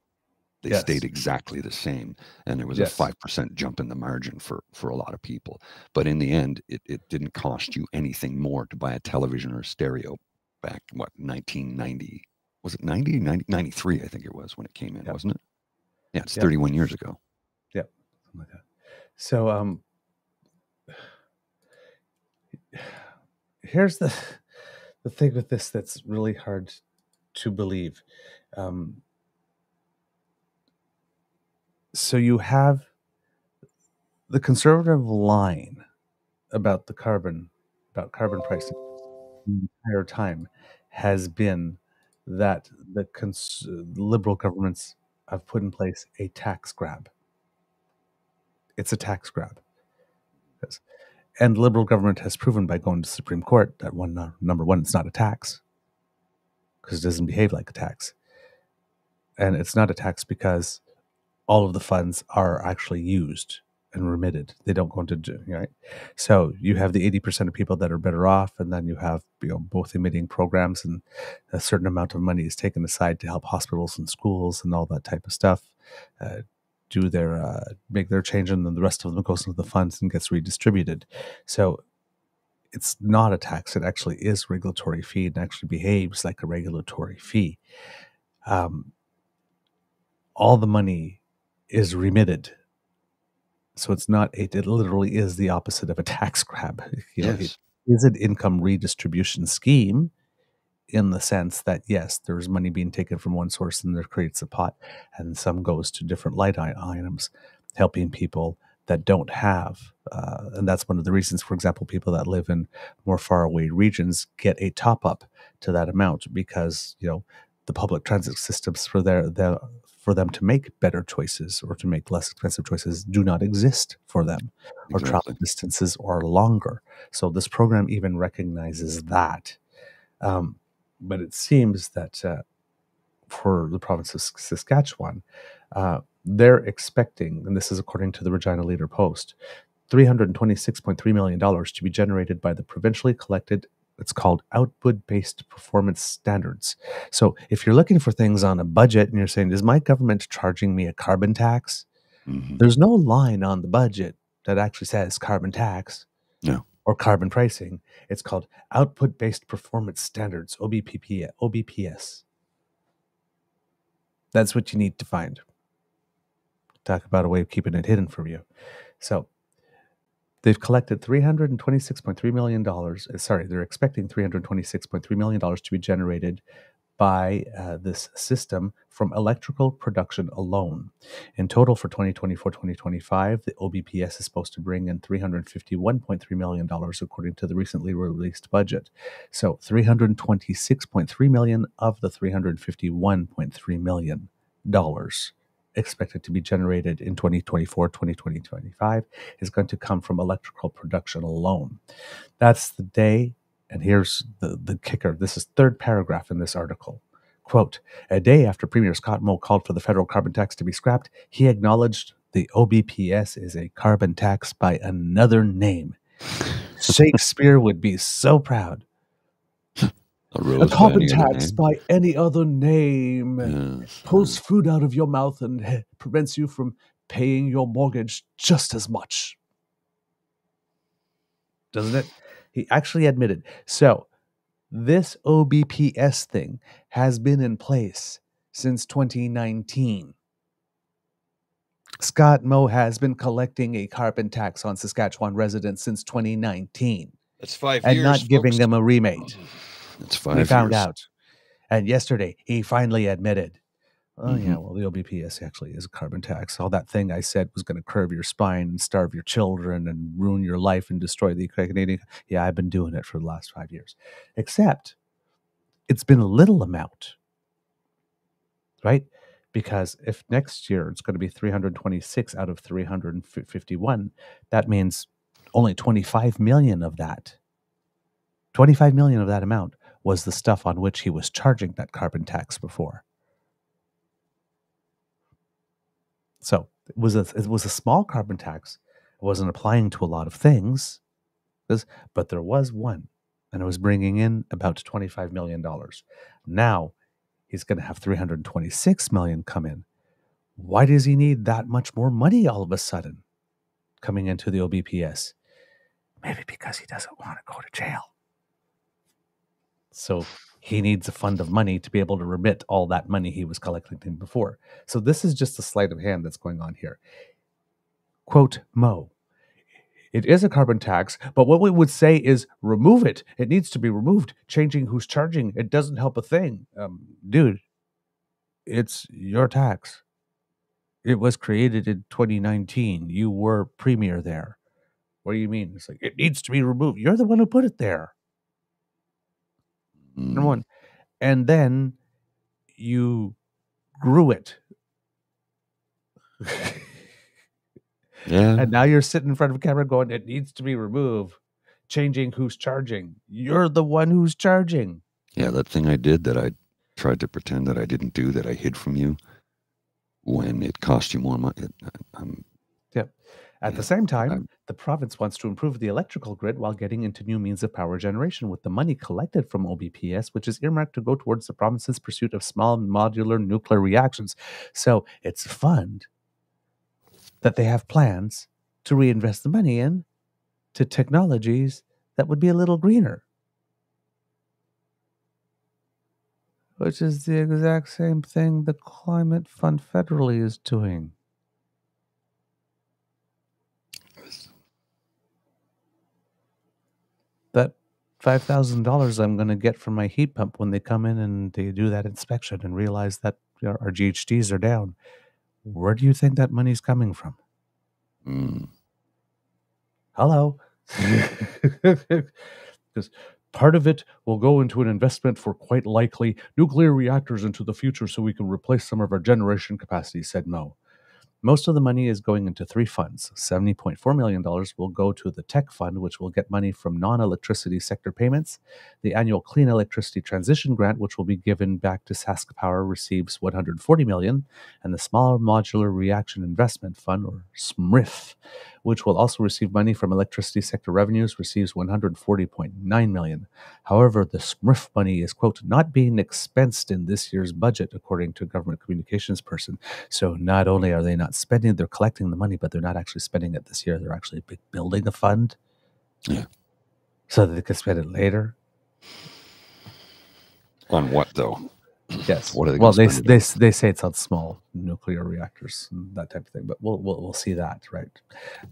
They Yes. stayed exactly the same. And there was Yes. a 5% jump in the margin for, for a lot of people. But in the end, it, it didn't cost you anything more to buy a television or a stereo back, what, 1990? Was it 90? 90 93, I think it was when it came in, Yep. wasn't it? Yeah, it's Yep. 31 years ago. something like that. So um here's the the thing with this that's really hard to believe. Um so you have the conservative line about the carbon about carbon pricing the entire time has been that the cons- liberal governments have put in place a tax grab. It's a tax grab. And the liberal government has proven by going to Supreme Court that one uh, number one, it's not a tax because it doesn't behave like a tax, and it's not a tax because all of the funds are actually used and remitted. They don't go into right. So you have the eighty percent of people that are better off, and then you have you know both emitting programs, and a certain amount of money is taken aside to help hospitals and schools and all that type of stuff. Uh, do their uh, make their change and then the rest of them goes into the funds and gets redistributed so it's not a tax it actually is regulatory fee and actually behaves like a regulatory fee um, all the money is remitted so it's not it, it literally is the opposite of a tax grab you know, it yes. is an income redistribution scheme in the sense that yes there's money being taken from one source and there creates a pot and some goes to different light items helping people that don't have uh, and that's one of the reasons for example people that live in more far away regions get a top up to that amount because you know the public transit systems for their, their for them to make better choices or to make less expensive choices do not exist for them or travel distances are longer. So this program even recognizes that. Um, but it seems that uh, for the province of saskatchewan uh, they're expecting and this is according to the regina leader post $326.3 million to be generated by the provincially collected it's called output based performance standards. So if you're looking for things on a budget and you're saying is my government charging me a carbon tax? Mhm. there's no line on the budget that actually says carbon tax No. or carbon pricing. It's called output based performance standards obpp obps that's what you need to find. Talk about a way of keeping it hidden from you. So They've collected $326.3 million. uh, Sorry, they're expecting $326.3 million to be generated by uh, this system from electrical production alone. In total for 2024 2025, the OBPS is supposed to bring in $351.3 million according to the recently released budget. So 326.3 million of the $351.3 million expected to be generated in 2024 2025 is going to come from electrical production alone. That's the day, and here's the, the kicker. This is third paragraph in this article. Quote, a day after Premier Scott Moe called for the federal carbon tax to be scrapped, he acknowledged the OBPS is a carbon tax by another name. Shakespeare would be so proud. A, A rose by carbon tax by any other name pulls food out of your mouth and eh, prevents you from paying your mortgage just as much. Doesn't it? He actually admitted. So, this OBPS thing has been in place since 2019. Scott Moe has been collecting a carbon tax on Saskatchewan residents since 2019 That's five and years. not giving folks. them a remate That's five we found years. out. And yesterday, he finally admitted, oh, yeah, Mhm. well, the OBPS actually is a carbon tax. All that thing I said was going to curve your spine and starve your children and ruin your life and destroy the Canadian. Yeah, I've been doing it for the last five years. Except it's been a little amount, right? Because if next year it's going to be 326 out of 351, that means only 25 million of that 25 million of that amount was the stuff on which he was charging that carbon tax before. So it was a it was a small carbon tax. It wasn't applying to a lot of things, but there was one, and it was bringing in about twenty five million dollars. Now he's going to have three hundred twenty six million come in. Why does he need that much more money all of a sudden coming into the OBPS? Maybe because he doesn't want to go to jail. So he needs a fund of money to be able to remit all that money he was collecting before. So this is just a sleight of hand that's going on here. Quote Moe. It is a carbon tax, but what we would say is remove it. It needs to be removed. Changing who's charging, it doesn't help a thing. Um, dude, it's your tax. It was created in 2019. You were premier there. What do you mean? It's like, it needs to be removed. You're the one who put it there. Number Mm. one. And then you grew it. Yeah. and now you're sitting in front of a camera going, it needs to be removed, changing who's charging. You're the one who's charging. Yeah, that thing I did that I tried to pretend that I didn't do that I hid from you when it cost you more money. I'm, At the same time, the province wants to improve the electrical grid while getting into new means of power generation with the money collected from OBPS, which is earmarked to go towards the province's pursuit of small modular nuclear reactions. So it's a fund that they have plans to reinvest the money in to technologies that would be a little greener. Which is the exact same thing the Climate Fund federally is doing. that five thousand dollars I'm going to get from my heat pump when they come in and they do that inspection and realize that our GHGs are down. Where do you think that money's coming from? mm, Hello, because Part of it will go into an investment for quite likely nuclear reactors into the future so we can replace some of our generation capacity, said Moe. Most of the money is going into three funds. $70.4 million will go to the Tech Fund, which will get money from non electricity sector payments. The annual Clean Electricity Transition Grant, which will be given back to Sask Power, receives $140 million. And the Smaller Modular Reaction Investment Fund, or SMRIF, which will also receive money from electricity sector revenues, receives 140.9 million. However, the SMRF money is quote not being expensed in this year's budget, according to a government communications person. So not only are they not spending, they're collecting the money, but they're not actually spending it this year. They're actually building a fund, Yeah. so that they can spend it later. On what though? Yes. What are they well, they, they they say it's on small nuclear reactors and that type of thing, but we'll we'll, we'll see that, right?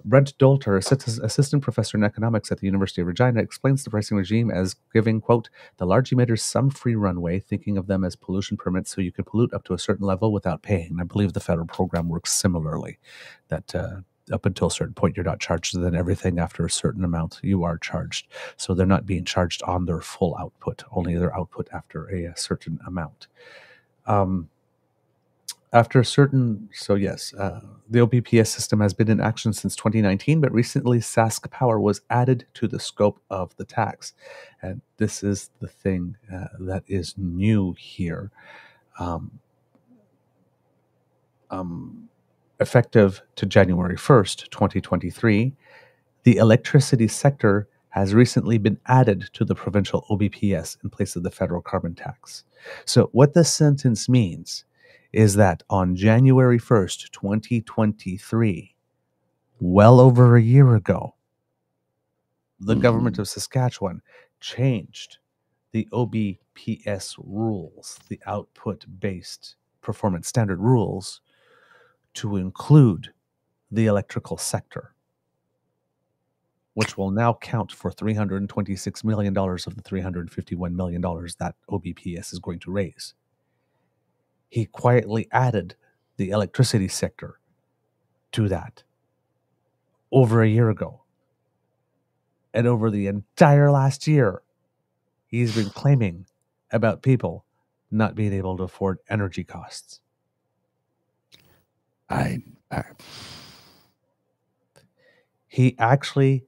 Brett Dolter, assistant professor in economics at the University of Regina, explains the pricing regime as giving quote the large emitters some free runway, thinking of them as pollution permits, so you can pollute up to a certain level without paying. And I believe the federal program works similarly, that. Uh, up until a certain point, you're not charged. And then everything after a certain amount, you are charged. So they're not being charged on their full output, only their output after a, a certain amount um, after a certain so yes uh, the obps system has been in action since 2019 but recently sask power was added to the scope of the tax and this is the thing uh, that is new here um, um, effective to january 1st 2023 the electricity sector has recently been added to the provincial obps in place of the federal carbon tax so, what this sentence means is that on January 1st, 2023, well over a year ago, the government Mhm. of Saskatchewan changed the OBPS rules, the output based performance standard rules, to include the electrical sector, which will now count for $326 million of the $351 million that OBPS is going to raise. He quietly added the electricity sector to that over a year ago. And over the entire last year, he's been claiming about people not being able to afford energy costs. I, I He actually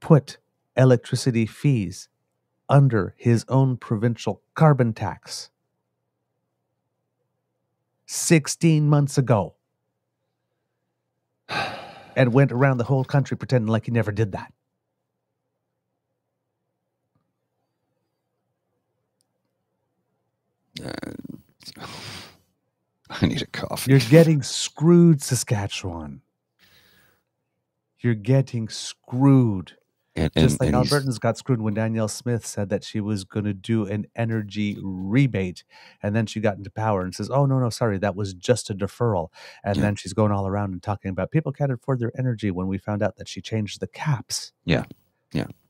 put electricity fees under his own provincial carbon tax 16 months ago and went around the whole country pretending like he never did that. Uh, I need a coffee. You're getting screwed, Saskatchewan. You're getting screwed. and, and, Just like Albertans got screwed when Danielle Smith said that she was going to do an energy rebate. And then she got into power and says, oh, no, no, sorry, that was just a deferral. And Yeah. then she's going all around and talking about people can't afford their energy when we found out that she changed the caps.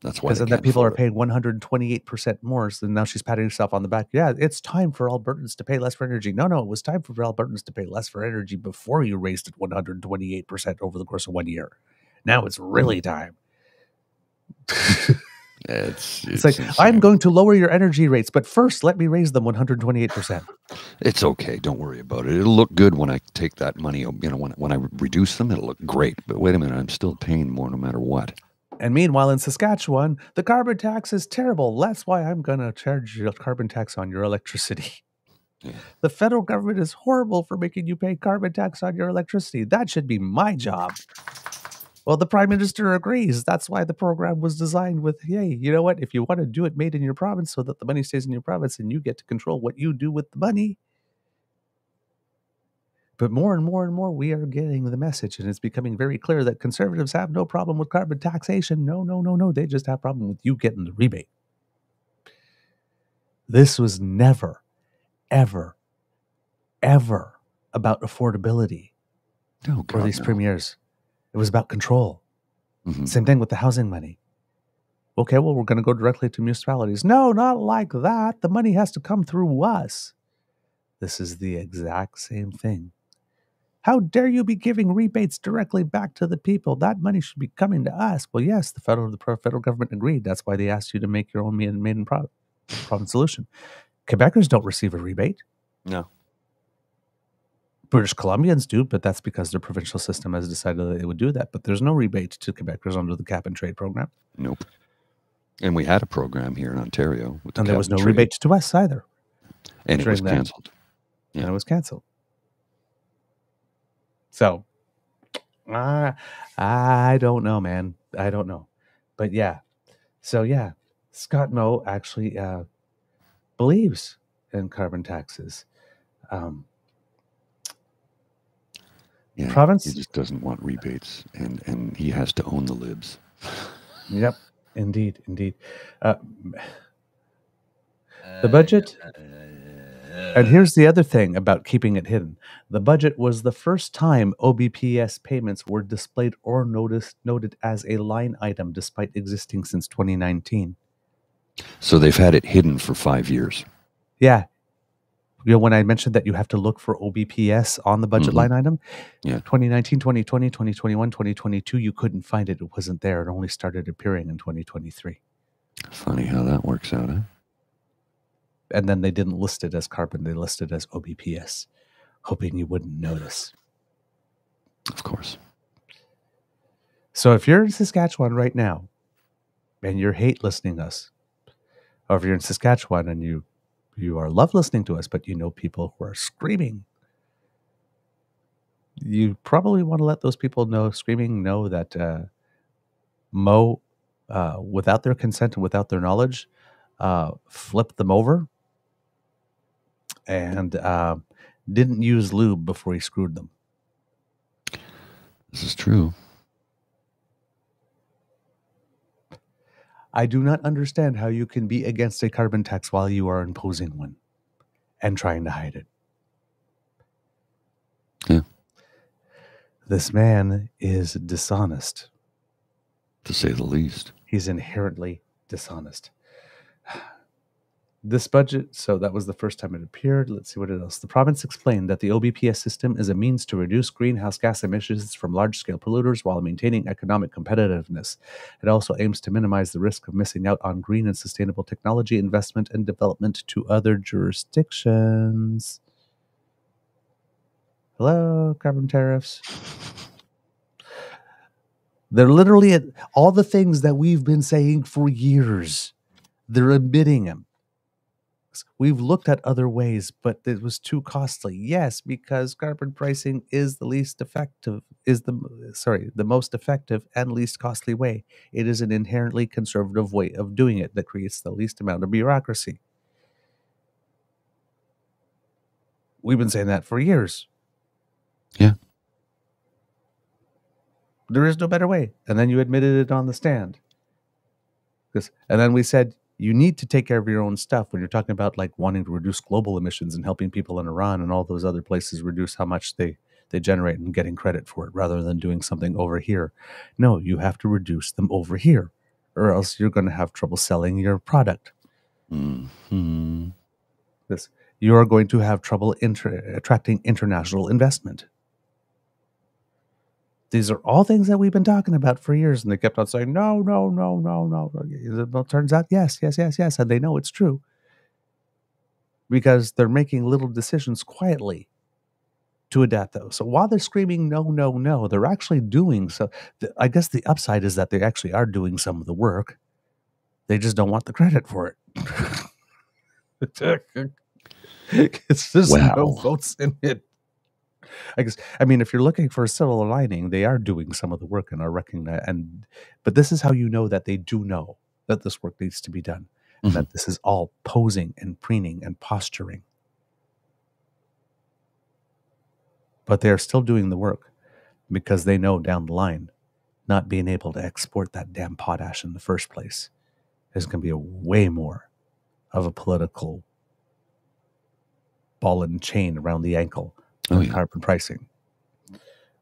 That's why Because then that people are it. paying 128% more. So now she's patting herself on the back. Yeah, it's time for Albertans to pay less for energy. No, no, it was time for Albertans to pay less for energy before you raised it 128% over the course of one year. Now it's really mm. time. It's, It's like, I'm going to lower your energy rates, but first let me raise them 128%. It's okay. Don't worry about it. It'll look good when I take that money. You know, when when I reduce them, it'll look great. But wait a minute, I'm still paying more no matter what. And meanwhile, in Saskatchewan, the carbon tax is terrible. That's why I'm going to charge you a carbon tax on your electricity. Yeah. The federal government is horrible for making you pay carbon tax on your electricity. That should be my job. Well, the prime minister agrees. That's why the program was designed with, hey, you know what? If you want to do it made in your province so that the money stays in your province and you get to control what you do with the money. But more and more and more, we are getting the message, and it's becoming very clear that conservatives have no problem with carbon taxation. No, no, no, no. They just have a problem with you getting the rebate. This was never, ever, ever about affordability Oh, for God, these no. premiers. It was about control. Mhm. Same thing with the housing money. Okay, well, we're going to go directly to municipalities. No, not like that. The money has to come through us. This is the exact same thing How dare you be giving rebates directly back to the people? That money should be coming to us. Well, yes, the federal the federal government agreed. That's why they asked you to make your own made in pro- province solution. Quebecers don't receive a rebate. No. British Columbians do, but that's because their provincial system has decided that they would do that. But there's no rebate to Quebecers under the cap and trade program, Nope. And we had a program here in Ontario. With the and there was no rebate to us either, and it was that. canceled. and it was canceled. So, I I don't know, man. I don't know, but yeah. So yeah, Scott Moe actually uh, believes in carbon taxes. Um, Yeah, Province- He just doesn't want rebates, and and he has to own the libs. Yep, indeed, indeed. Uh, the budget, and here's the other thing about keeping it hidden: the budget was the first time OBPS payments were displayed or noticed noted as a line item, despite existing since 2019. So they've had it hidden for five years. Yeah. You know, when I mentioned that you have to look for OBPS on the budget Mhm. line item, Yeah. 2019, 2020, 2021, 2022, you couldn't find it. It wasn't there. It only started appearing in 2023. Funny how that works out, huh? And then they didn't list it as carbon, they listed it as OBPS, hoping you wouldn't notice. Of course. So if you're in Saskatchewan right now and you're hate listening to us, or if you're in Saskatchewan and you you are love listening to us, but you know people who are screaming, you probably want to let those people know screaming know that uh, Moe, uh, without their consent and without their knowledge, uh, flipped them over and uh, didn't use lube before he screwed them. This is true. I do not understand how you can be against a carbon tax while you are imposing one and trying to hide it. Yeah. This man is dishonest. To say the least. He's inherently dishonest. This budget, so that was the first time it appeared. Let's see what else. The province explained that the OBPS system is a means to reduce greenhouse gas emissions from large scale polluters while maintaining economic competitiveness. It also aims to minimize the risk of missing out on green and sustainable technology investment and development to other jurisdictions. Hello, carbon tariffs. They're literally at all the things that we've been saying for years. They're admitting them. We've looked at other ways, but it was too costly. Yes, because carbon pricing is the least effective, is the sorry, the most effective and least costly way. It is an inherently conservative way of doing it that creates the least amount of bureaucracy. We've been saying that for years. Yeah. There is no better way. And then you admitted it on the stand. And then we said, you need to take care of your own stuff when you're talking about like wanting to reduce global emissions and helping people in Iran and all those other places reduce how much they, they generate and getting credit for it rather than doing something over here. No, you have to reduce them over here or else you're going to have trouble selling your product. hmm This you are going to have trouble inter- attracting international investment. These are all things that we've been talking about for years, and they kept on saying, no, no, no, no, no. Well, it turns out, yes, yes, yes, yes. And they know it's true because they're making little decisions quietly to adapt those. So while they're screaming, no, no, no, they're actually doing so. I guess the upside is that they actually are doing some of the work. They just don't want the credit for it. it's just no Wow. votes in it. I guess I mean if you're looking for a silver lining, they are doing some of the work and are recognizing and but this is how you know that they do know that this work needs to be done. and Mhm. That this is all posing and preening and posturing. But they are still doing the work because they know down the line not being able to export that damn potash in the first place is going to be a way more of a political ball and chain around the ankle Oh, yeah. carbon pricing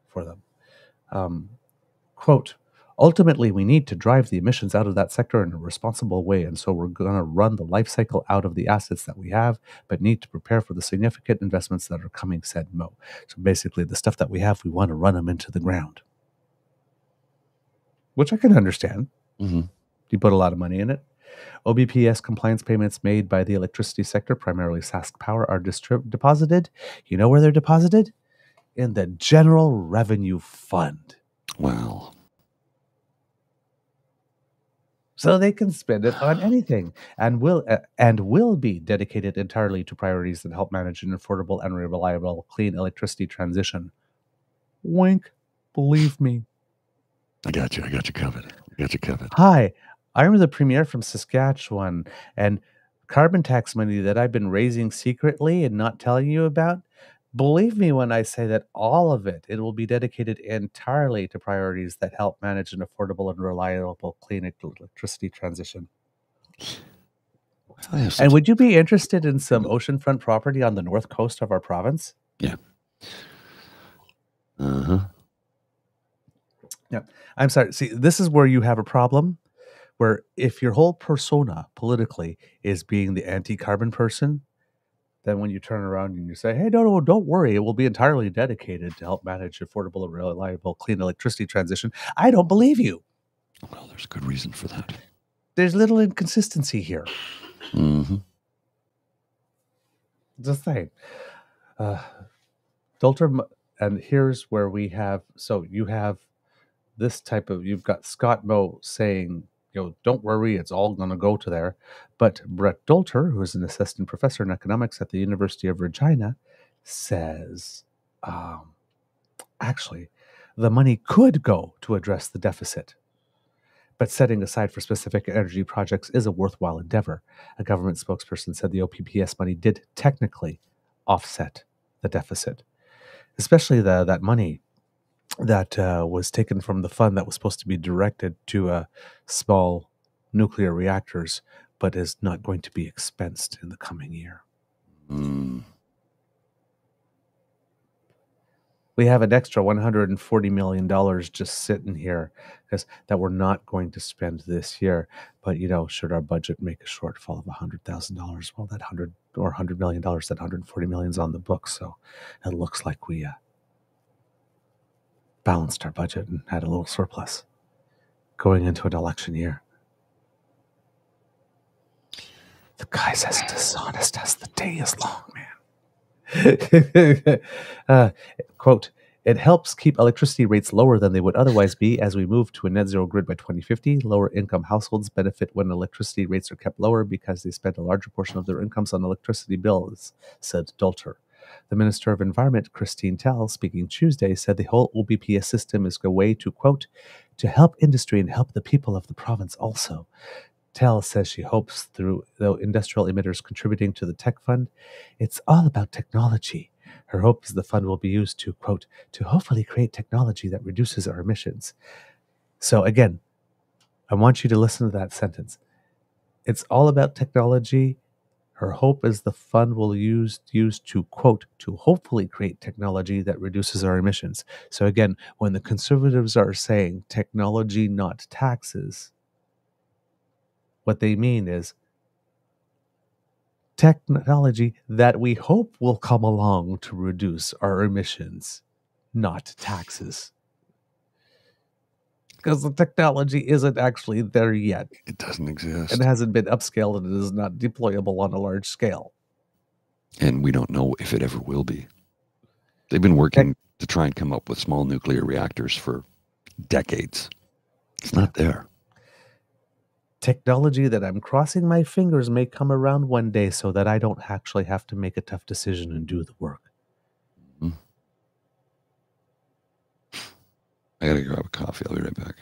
for them. Um, quote, Ultimately, we need to drive the emissions out of that sector in a responsible way. And so we're going to run the life cycle out of the assets that we have, but need to prepare for the significant investments that are coming, said Moe. So basically, the stuff that we have, we want to run them into the ground, which I can understand. hmm You put a lot of money in it. OBPS compliance payments made by the electricity sector, primarily Sask Power, are distri- deposited. You know where they're deposited? In the General Revenue Fund. Well, so they can spend it on anything and will uh, and will be dedicated entirely to priorities that help manage an affordable and reliable clean electricity transition wink believe me I got you. I got you covered. I got you covered. hi i'm the premier from saskatchewan and carbon tax money that i've been raising secretly and not telling you about believe me when i say that all of it it will be dedicated entirely to priorities that help manage an affordable and reliable clean electricity transition I And would you be interested in some oceanfront property on the north coast of our province? Yeah. uh-huh. Yeah. I'm sorry. See, this is where you have a problem where if your whole persona politically is being the anti-carbon person, then when you turn around and you say, "Hey, no, no, don't worry, it will be entirely dedicated to help manage affordable and reliable clean electricity transition," I don't believe you. Well, there's a good reason for that. There's little inconsistency here. hmm Just saying. Uh, Dolter, and here's where we have. So you have this type of. You've got Scott Moe saying, you know, don't worry, it's all going to go to there. But Brett Dolter, who is an assistant professor in economics at the University of Regina, says, um, actually, the money could go to address the deficit. But setting aside for specific energy projects is a worthwhile endeavor. A government spokesperson said the OBPS money did technically offset the deficit, especially the that money that uh, was taken from the fund that was supposed to be directed to uh, small nuclear reactors, but is not going to be expensed in the coming year. Mm. We have an extra $140 million just sitting here because that we're not going to spend this year. But, you know, should our budget make a shortfall of $100,000, well, that 100 or $100 million, that 140 million is on the books. So it looks like we uh, balanced our budget and had a little surplus going into an election year. The guy's as dishonest as the day is long, man. uh, quote, it helps keep electricity rates lower than they would otherwise be as we move to a net zero grid by 2050. Lower income households benefit when electricity rates are kept lower because they spend a larger portion of their incomes on electricity bills, said Dolter. The Minister of Environment, Christine Tell, speaking Tuesday, said the whole OBPS system is a way to, quote, to help industry and help the people of the province also. Tell says she hopes through the industrial emitters contributing to the tech fund, it's all about technology. Her hope is the fund will be used to, quote, to hopefully create technology that reduces our emissions. So again, I want you to listen to that sentence. It's all about technology. Her hope is the fund will use use to quote to hopefully create technology that reduces our emissions. So again, when the conservatives are saying technology not taxes, what they mean is technology that we hope will come along to reduce our emissions, not taxes. Because the technology isn't actually there yet. It doesn't exist. It hasn't been upscaled and it is not deployable on a large scale. and we don't know if it ever will be. They've been working to try and come up with small nuclear reactors for decades. It's not there. Technology that I'm crossing my fingers may come around one day so that I don't actually have to make a tough decision and do the work. I gotta grab a coffee. I'll be right back.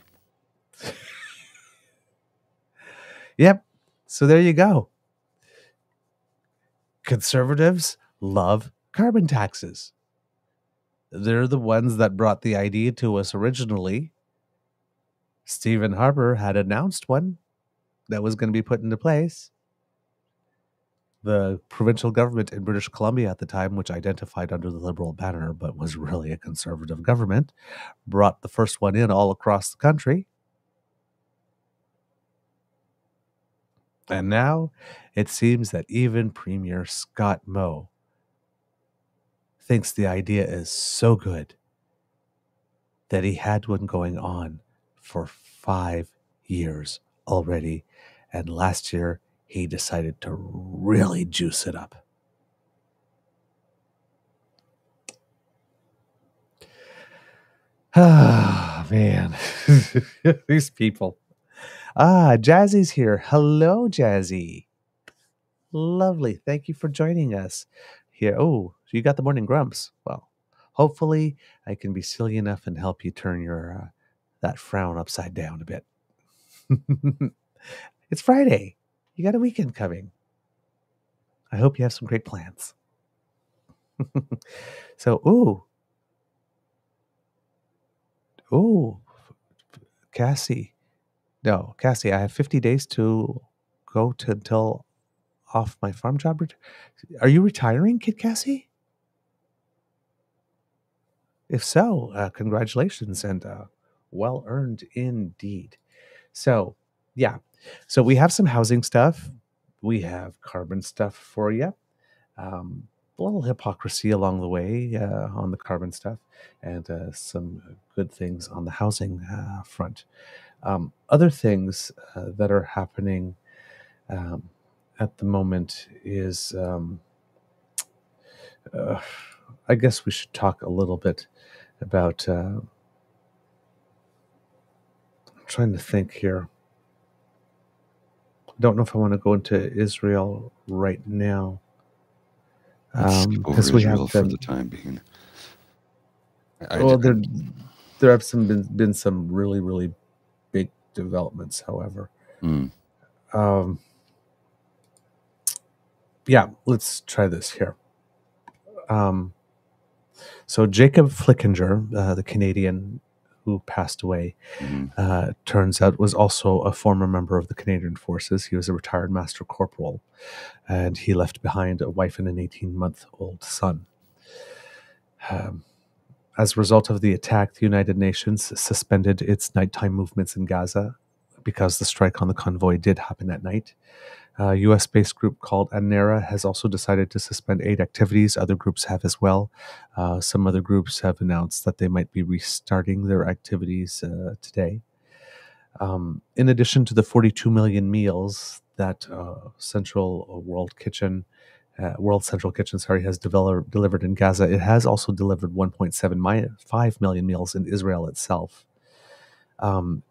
Yep. So there you go. Conservatives love carbon taxes. They're the ones that brought the idea to us originally. Stephen Harper had announced one that was going to be put into place the provincial government in British Columbia at the time, which identified under the Liberal banner but was really a conservative government, brought the first one in all across the country. And now it seems that even Premier Scott Moe thinks the idea is so good that he had one going on for five years already. And last year, he decided to really juice it up. Ah, man. These people. Ah, Jazzy's here. Hello, Jazzy. Lovely. Thank you for joining us here. Oh, so you got the morning grumps. Well, hopefully I can be silly enough and help you turn your uh, that frown upside down a bit. it's Friday. You got a weekend coming. I hope you have some great plans. so, ooh, ooh, Cassie. No, Cassie, I have 50 days to go to until off my farm job. Are you retiring, Kid Cassie? If so, uh, congratulations and uh, well earned indeed. So, yeah. So we have some housing stuff. We have carbon stuff for you. Um, a little hypocrisy along the way uh, on the carbon stuff, and uh, some good things on the housing uh, front. Um, other things uh, that are happening um, at the moment is, um, uh, I guess we should talk a little bit about. Uh, I'm trying to think here. I don't know if I want to go into Israel right now because um, we have for the time being. I, well, there there have some been, been some really really big developments. However, mm. um, yeah, let's try this here. Um, so Jacob Flickinger, uh, the Canadian who passed away, mm-hmm. uh, turns out was also a former member of the Canadian Forces. He was a retired Master Corporal, and he left behind a wife and an 18 month old son. Um, as a result of the attack, the United Nations suspended its nighttime movements in Gaza because the strike on the convoy did happen at night. A US based group called ANERA has also decided to suspend aid activities. Other groups have as well. Uh, some other groups have announced that they might be restarting their activities uh, today. Um, in addition to the 42 million meals that uh, Central World Kitchen, uh, World Central Kitchen, sorry, has delivered in Gaza, it has also delivered 1.75 million meals in Israel itself. Um,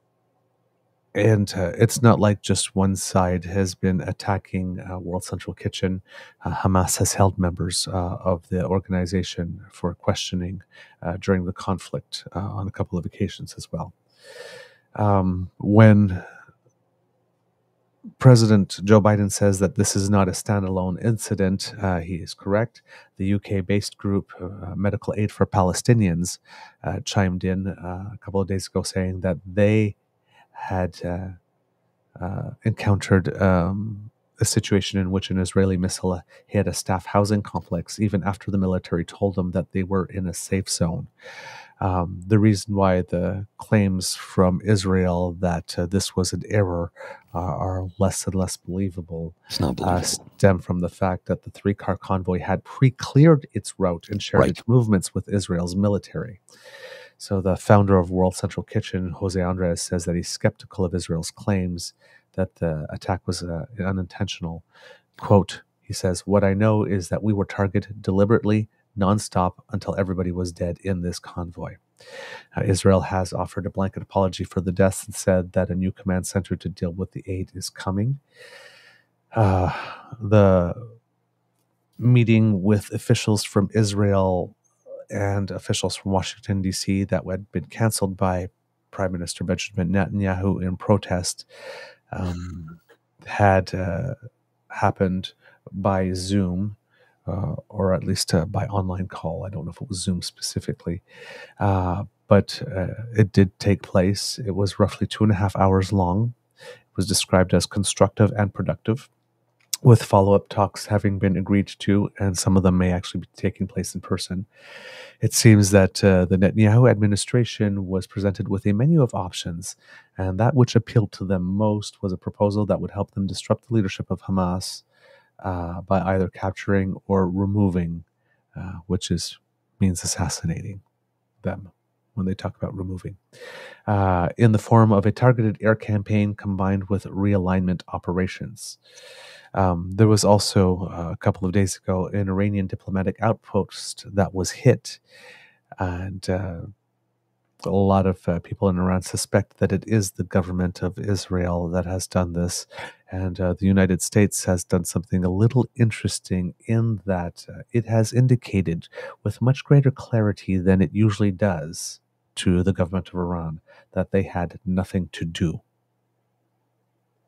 and uh, it's not like just one side has been attacking uh, World Central Kitchen. Uh, Hamas has held members uh, of the organization for questioning uh, during the conflict uh, on a couple of occasions as well. Um, when President Joe Biden says that this is not a standalone incident, he is correct. The UK based group, Medical Aid for Palestinians, chimed in a couple of days ago saying that they had uh, uh, encountered um, a situation in which an Israeli missile hit a staff housing complex, even after the military told them that they were in a safe zone. Um, the reason why the claims from Israel that uh, this was an error uh, are less and less believable, believable. Uh, stem from the fact that the three car convoy had pre cleared its route and shared right. its movements with Israel's military. So the founder of World Central Kitchen, Jose Andres, says that he's skeptical of Israel's claims that the attack was uh, unintentional. Quote, he says, What I know is that we were targeted deliberately, nonstop, until everybody was dead in this convoy. Uh, Israel has offered a blanket apology for the deaths and said that a new command center to deal with the aid is coming. Uh, the meeting with officials from Israel and officials from Washington, D.C., that had been canceled by Prime Minister Benjamin Netanyahu in protest um, had uh, happened by Zoom. Uh, or at least uh, by online call. I don't know if it was Zoom specifically, uh, but uh, it did take place. It was roughly two and a half hours long. It was described as constructive and productive. With follow up talks having been agreed to, and some of them may actually be taking place in person. It seems that uh, the Netanyahu administration was presented with a menu of options, and that which appealed to them most was a proposal that would help them disrupt the leadership of Hamas uh, by either capturing or removing, uh, which is means assassinating them when they talk about removing, uh, in the form of a targeted air campaign combined with realignment operations. Um, there was also uh, a couple of days ago an Iranian diplomatic outpost that was hit, and uh, a lot of uh, people in Iran suspect that it is the government of Israel that has done this. And uh, the United States has done something a little interesting in that uh, it has indicated with much greater clarity than it usually does to the government of Iran that they had nothing to do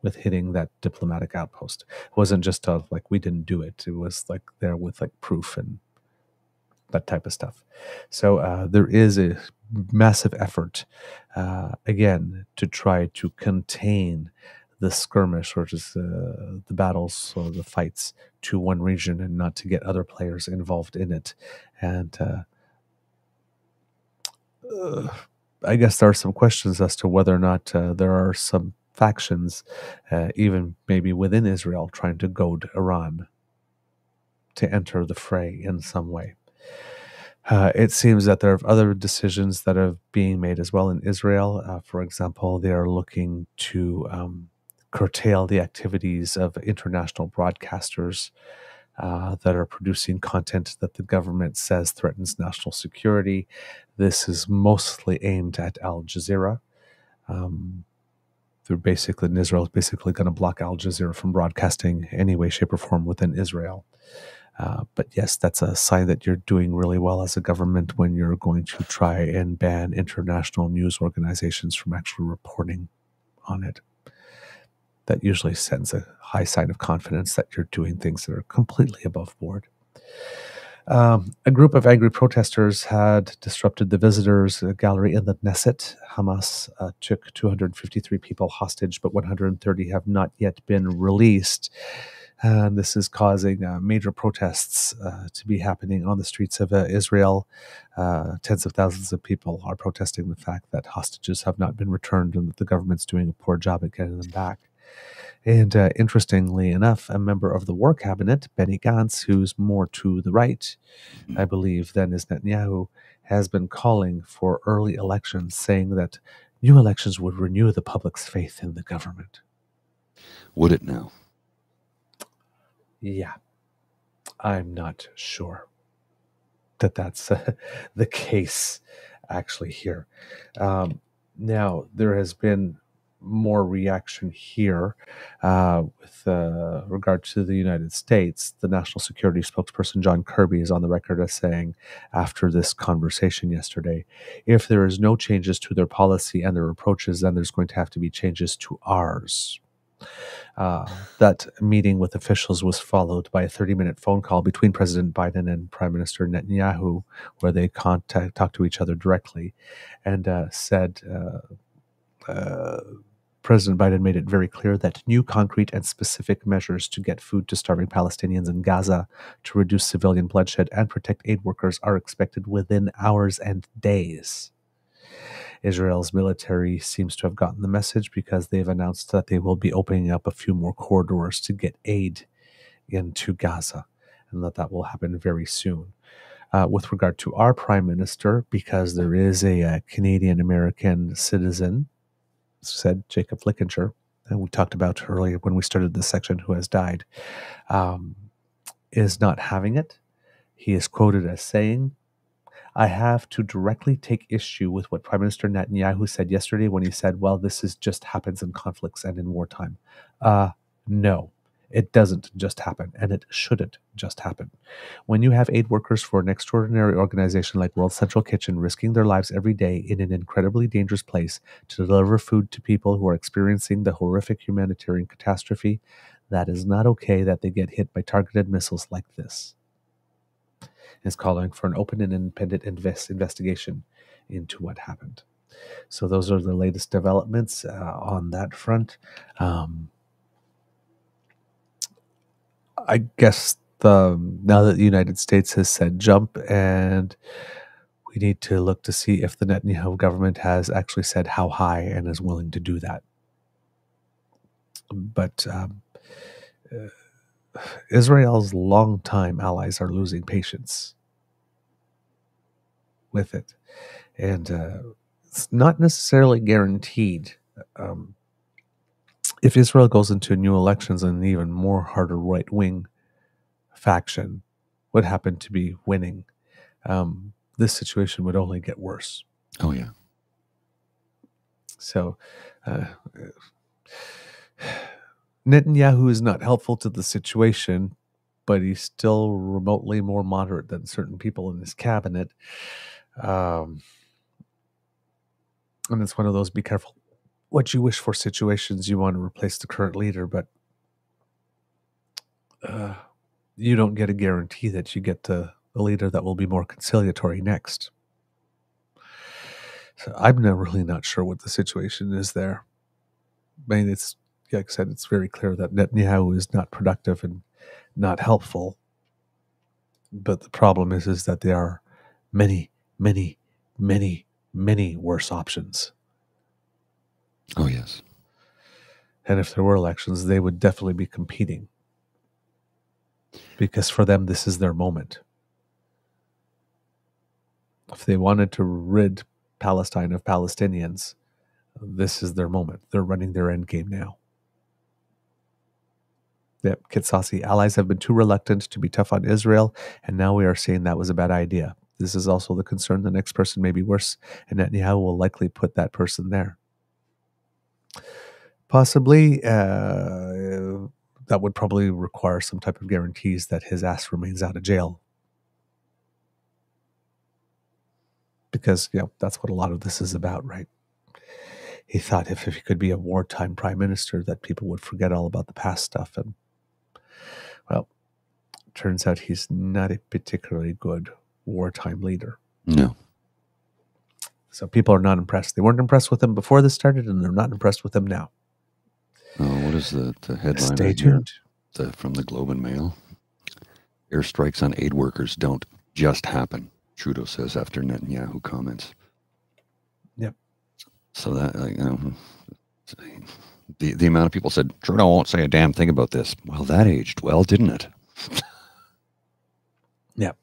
with hitting that diplomatic outpost. It wasn't just a, like we didn't do it. It was like there with like proof and that type of stuff. So uh, there is a massive effort uh, again to try to contain the skirmish or just uh, the battles or the fights to one region and not to get other players involved in it. And uh, I guess there are some questions as to whether or not uh, there are some factions, uh, even maybe within Israel, trying to goad Iran to enter the fray in some way. Uh, it seems that there are other decisions that are being made as well in Israel. Uh, for example, they are looking to um, curtail the activities of international broadcasters uh, that are producing content that the government says threatens national security. This is mostly aimed at Al Jazeera. Um, they're basically Israel is basically going to block Al Jazeera from broadcasting any way, shape, or form within Israel. Uh, but yes, that's a sign that you're doing really well as a government when you're going to try and ban international news organizations from actually reporting on it. That usually sends a high sign of confidence that you're doing things that are completely above board. Um, a group of angry protesters had disrupted the visitors gallery in the Knesset. Hamas uh, took 253 people hostage, but 130 have not yet been released. And this is causing uh, major protests uh, to be happening on the streets of uh, Israel. Uh, tens of thousands of people are protesting the fact that hostages have not been returned and that the government's doing a poor job at getting them back. And uh, interestingly enough, a member of the war cabinet, Benny Gantz, who's more to the right, mm-hmm. I believe, than is Netanyahu, has been calling for early elections, saying that new elections would renew the public's faith in the government. Would it now? Yeah, I'm not sure that that's uh, the case actually here. Um, now, there has been more reaction here uh, with uh, regard to the United States. The national security spokesperson John Kirby is on the record as saying, after this conversation yesterday, if there is no changes to their policy and their approaches, then there's going to have to be changes to ours. Uh, that meeting with officials was followed by a 30 minute phone call between President Biden and Prime Minister Netanyahu, where they contact, talked to each other directly and uh, said, uh, uh President Biden made it very clear that new concrete and specific measures to get food to starving Palestinians in Gaza, to reduce civilian bloodshed, and protect aid workers are expected within hours and days. Israel's military seems to have gotten the message because they've announced that they will be opening up a few more corridors to get aid into Gaza, and that that will happen very soon. Uh, with regard to our prime minister, because there is a, a Canadian American citizen said Jacob Flickinger, and we talked about earlier when we started this section, who has died, um, is not having it. He is quoted as saying, I have to directly take issue with what Prime Minister Netanyahu said yesterday when he said, well, this is just happens in conflicts and in wartime. Uh, no. It doesn't just happen, and it shouldn't just happen. When you have aid workers for an extraordinary organization like World Central Kitchen risking their lives every day in an incredibly dangerous place to deliver food to people who are experiencing the horrific humanitarian catastrophe, that is not okay that they get hit by targeted missiles like this. Is calling for an open and independent invest investigation into what happened. So those are the latest developments uh, on that front. Um, I guess the now that the United States has said jump, and we need to look to see if the Netanyahu government has actually said how high and is willing to do that. But um, uh, Israel's longtime allies are losing patience with it, and uh, it's not necessarily guaranteed. Um, if Israel goes into new elections and an even more harder right wing faction would happen to be winning, um, this situation would only get worse. Oh yeah. So, uh, Netanyahu is not helpful to the situation, but he's still remotely more moderate than certain people in his cabinet. Um, and it's one of those be careful what you wish for situations you want to replace the current leader, but uh, you don't get a guarantee that you get the, the leader that will be more conciliatory next. So I'm not really not sure what the situation is there. I mean, it's like I said, it's very clear that Netanyahu is not productive and not helpful. But the problem is, is that there are many, many, many, many worse options. Oh yes. And if there were elections, they would definitely be competing. Because for them, this is their moment. If they wanted to rid Palestine of Palestinians, this is their moment. They're running their end game now. Yep, Kitsasi allies have been too reluctant to be tough on Israel, and now we are saying that was a bad idea. This is also the concern the next person may be worse, and Netanyahu will likely put that person there. Possibly, uh, that would probably require some type of guarantees that his ass remains out of jail. Because, you know, that's what a lot of this is about, right? He thought if, if he could be a wartime prime minister, that people would forget all about the past stuff. And, well, turns out he's not a particularly good wartime leader. No. So people are not impressed. They weren't impressed with him before this started, and they're not impressed with him now. Oh, what is the, the headline? Stay right tuned. The, from the Globe and Mail. Airstrikes on aid workers don't just happen, Trudeau says after Netanyahu comments. Yep. So that, like, you know, the, the amount of people said, Trudeau won't say a damn thing about this. Well, that aged well, didn't it? Yep.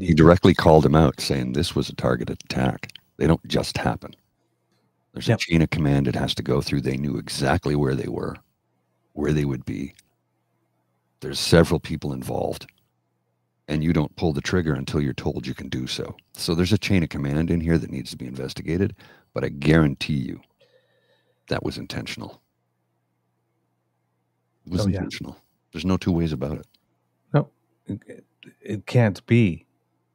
He directly called him out, saying this was a targeted attack. They don't just happen. There's Yep. a chain of command it has to go through. They knew exactly where they were, where they would be. There's several people involved, and you don't pull the trigger until you're told you can do so. So there's a chain of command in here that needs to be investigated, but I guarantee you that was intentional. It was Oh, yeah. intentional. There's no two ways about it. No, it, it can't be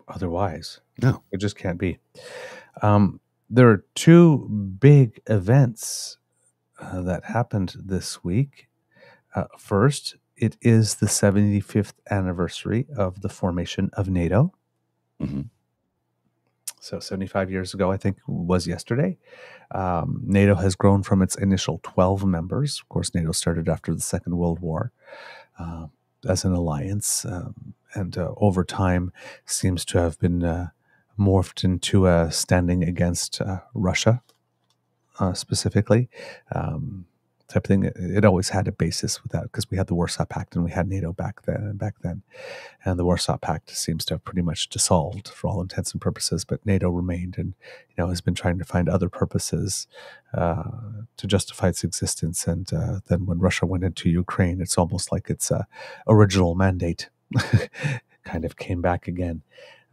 otherwise. No. It just can't be. Um, there are two big events uh, that happened this week. Uh, first, it is the 75th anniversary of the formation of NATO. hmm So, 75 years ago, I think was yesterday. Um, NATO has grown from its initial 12 members. Of course, NATO started after the Second World War uh, as an alliance, um, and uh, over time seems to have been uh, morphed into a standing against uh, Russia, uh, specifically. Um, type of thing. It, always had a basis with that because we had the Warsaw Pact and we had NATO back then. And back then, and the Warsaw Pact seems to have pretty much dissolved for all intents and purposes. But NATO remained, and you know has been trying to find other purposes uh, to justify its existence. And uh, then when Russia went into Ukraine, it's almost like its original mandate kind of came back again.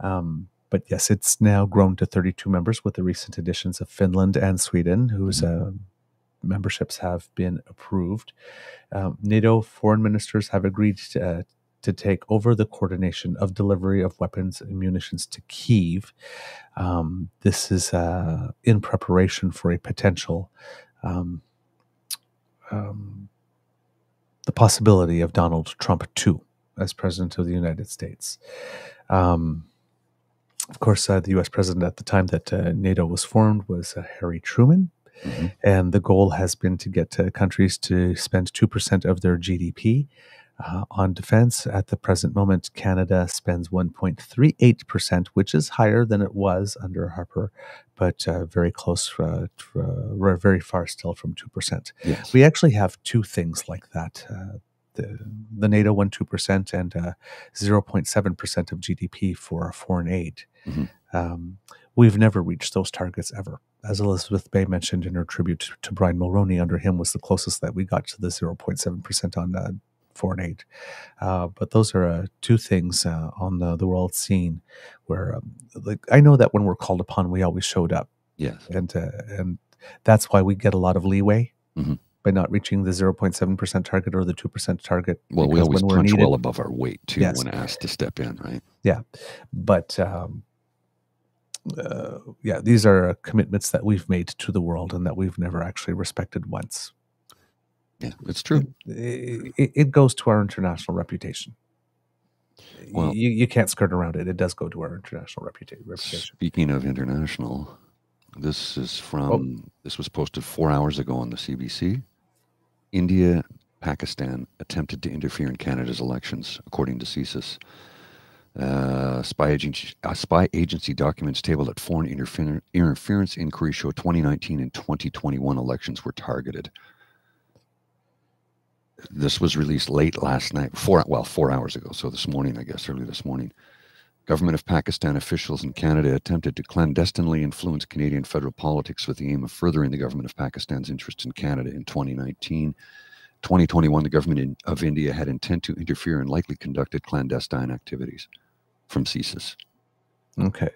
Um, but yes, it's now grown to 32 members with the recent additions of Finland and Sweden, whose uh, memberships have been approved. Um, NATO foreign ministers have agreed to, uh, to take over the coordination of delivery of weapons and munitions to Kiev. Um, this is uh, in preparation for a potential. Um, um, the possibility of Donald Trump too as president of the United States. Um, of course, uh, the U.S. president at the time that uh, NATO was formed was uh, Harry Truman, Mhm. and the goal has been to get uh, countries to spend two percent of their GDP Uh, on defense, at the present moment, Canada spends 1.38%, which is higher than it was under Harper, but uh, very close, uh, uh, very far still from 2%. Yes. We actually have two things like that. The, the NATO one two percent and uh, zero point seven percent of GDP for foreign aid. Mhm. Um, we've never reached those targets ever. As Elizabeth May mentioned in her tribute to Brian Mulroney, under him was the closest that we got to the zero point seven percent on uh, foreign aid. Uh, but those are uh, two things uh, on the, the world scene where, um, like, I know that when we're called upon, we always showed up Yes. and uh, and that's why we get a lot of leeway Mhm. By not reaching the zero point seven percent target or the two percent target. Well, we always punch needed- well above our weight too Yes. when asked to step in, right? Yeah. But um, uh, yeah, these are commitments that we've made to the world and that we've never actually respected once. Yeah, it's true. It, it, it goes to our international reputation. Well- you, you can't skirt around it. It does go to our international reputa- reputation. Speaking of international, this is from this was posted four hours ago on the CBC. India, Pakistan attempted to interfere in Canada's elections, according to CSIS. Uh, spy agency, uh, spy agency documents tabled at foreign interfer- interference inquiries show 2019 and 2021 elections were targeted. This was released late last night, four well, four hours ago. So this morning, I guess, early this morning. Government of Pakistan officials in Canada attempted to clandestinely influence Canadian federal politics with the aim of furthering the government of Pakistan's interests in Canada in 2019. 2021, the government in, of India had intent to interfere and likely conducted clandestine activities from CSIS. Okay.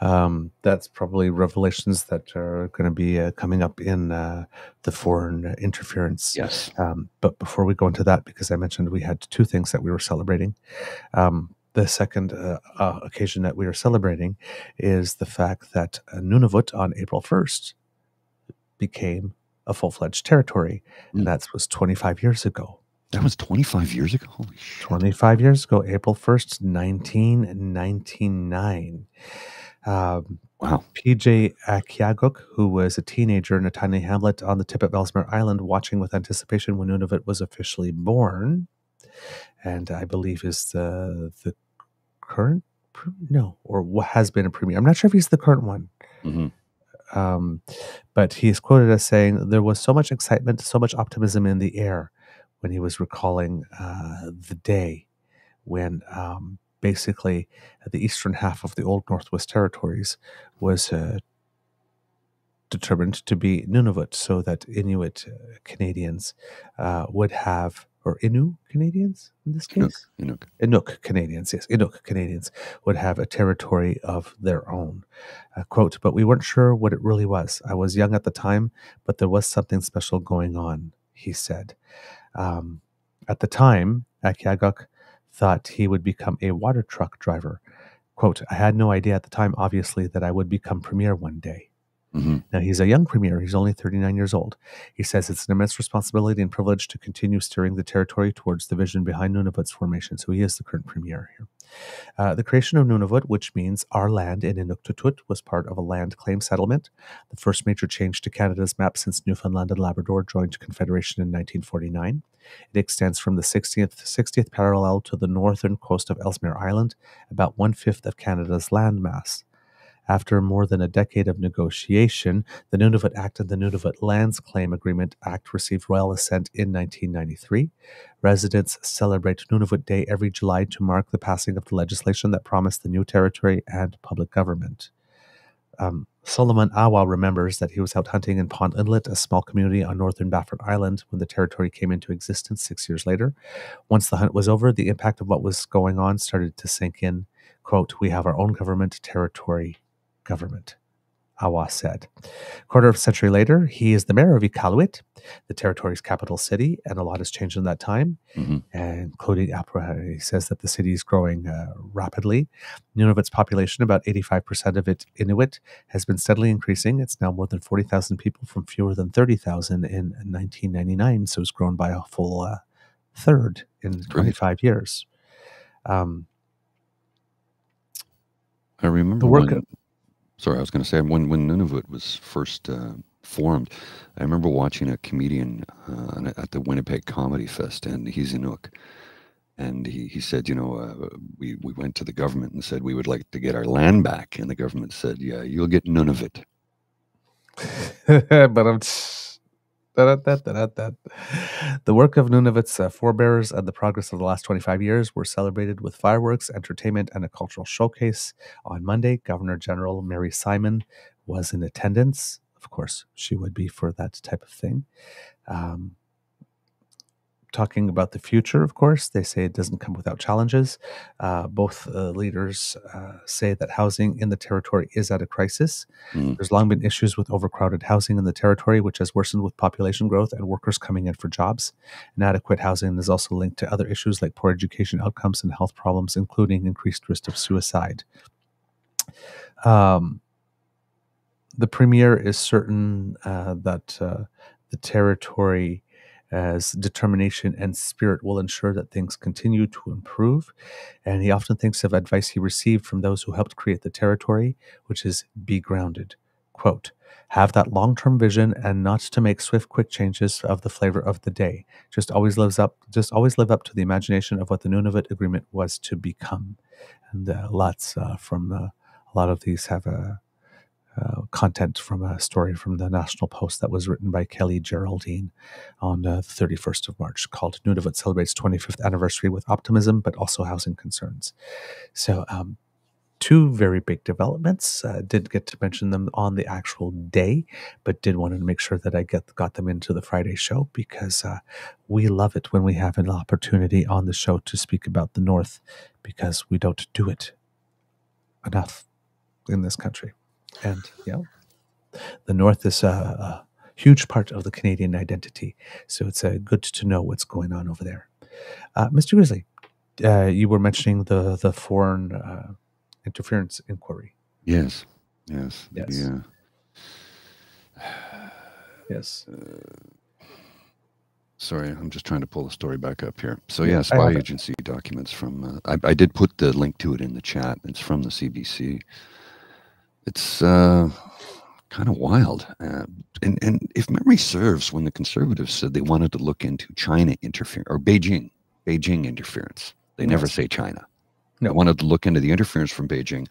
Um, that's probably revelations that are going to be uh, coming up in uh, the foreign interference. Yes. Um, but before we go into that, because I mentioned we had two things that we were celebrating. Um, the second uh, uh, occasion that we are celebrating is the fact that uh, Nunavut on April 1st became a full fledged territory. Mm. And that was 25 years ago. That was 25 years ago. Holy shit. 25 years ago, April 1st, 1999. Um, Wow. PJ Akeeagok, who was a teenager in a tiny hamlet on the tip of Ellesmere Island, watching with anticipation when Nunavut was officially born, and I believe is the the current no or what has been a premier. I'm not sure if he's the current one, hmm um, but he's quoted as saying there was so much excitement, so much optimism in the air when he was recalling uh, the day when um, basically the eastern half of the old Northwest Territories was uh, determined to be Nunavut, so that Inuit uh, Canadians uh, would have, or Innu Canadians in this case, Inuk. Inuk Canadians, yes, Inuk Canadians would have a territory of their own. Uh, quote, but we weren't sure what it really was. I was young at the time, but there was something special going on, he said. Um, at the time, Akeeagok thought he would become a water truck driver. Quote, I had no idea at the time, obviously, that I would become premier one day. Mhm. Now, he's a young premier. He's only 39 years old. He says it's an immense responsibility and privilege to continue steering the territory towards the vision behind Nunavut's formation. So he is the current premier here. Uh, the creation of Nunavut, which means our land in Inuktitut, was part of a land claim settlement, the first major change to Canada's map since Newfoundland and Labrador joined Confederation in 1949. It extends from the 60th, 60th parallel to the northern coast of Ellesmere Island, about one fifth of Canada's landmass. After more than a decade of negotiation, the Nunavut Act and the Nunavut Lands Claim Agreement Act received royal assent in 1993. Residents celebrate Nunavut Day every July to mark the passing of the legislation that promised the new territory and public government. Um, Solomon Awa remembers that he was out hunting in Pond Inlet, a small community on northern Baffin Island, when the territory came into existence six years later. Once the hunt was over, the impact of what was going on started to sink in. Quote, We have our own government, territory, government, Awa said. Quarter of a century later, he is the mayor of Iqaluit, the territory's capital city, and a lot has changed in that time, Mhm. including Apra. He says that the city is growing uh, rapidly. Nunavut's population, about 85% of it Inuit, has been steadily increasing. It's now more than 40,000 people from fewer than 30,000 in 1999, so it's grown by a full uh, third in great. 25 years. Um, I remember The work when, sorry, I was going to say when when Nunavut was first uh, formed, I remember watching a comedian uh, at the Winnipeg Comedy Fest, and he's Inuk, and he, he said, you know, uh, we, we went to the government and said we would like to get our land back. And the government said, yeah, you'll get none of it. but I'm. The work of Nunavut's uh, forebears and the progress of the last 25 years were celebrated with fireworks, entertainment, and a cultural showcase. On Monday, Governor General Mary Simon was in attendance. Of course, she would be for that type of thing. Um, talking about the future, of course, they say it doesn't come without challenges. Uh, both uh, leaders uh, say that housing in the territory is at a crisis. Mm. There's long been issues with overcrowded housing in the territory, which has worsened with population growth and workers coming in for jobs. Inadequate housing is also linked to other issues like poor education outcomes and health problems, including increased risk of suicide. Um, the premier is certain uh, that uh, the territory as determination and spirit will ensure that things continue to improve. And he often thinks of advice he received from those who helped create the territory, which is be grounded. Quote, have that long-term vision and not to make swift quick changes of the flavor of the day just always lives up just always live up to the imagination of what the nunavut agreement was to become and uh, lots uh, from uh, a lot of these have a uh, content from a story from the National Post that was written by Kelly Geraldine on uh, the 31st of March called Nunavut Celebrates 25th Anniversary with Optimism, but also Housing Concerns. So, um, two very big developments. Uh, did get to mention them on the actual day, but did want to make sure that I get got them into the Friday show because uh, we love it when we have an opportunity on the show to speak about the North because we don't do it enough in this country. And yeah, the North is a, a huge part of the Canadian identity. So it's uh, good to know what's going on over there. Uh, Mr. Grizzly, uh, you were mentioning the the foreign uh, interference inquiry. Yes. Yes. Yes. Yeah. Yes. Sorry, I'm just trying to pull the story back up here. So Yeah, spy have it. agency documents from. Uh, I, I did put the link to it in the chat. It's from the CBC. It's uh, kind of wild. Uh, and and if memory serves, when the conservatives said they wanted to look into China interference or Beijing, Beijing interference, they never say China. No. They wanted to look into the interference from Beijing,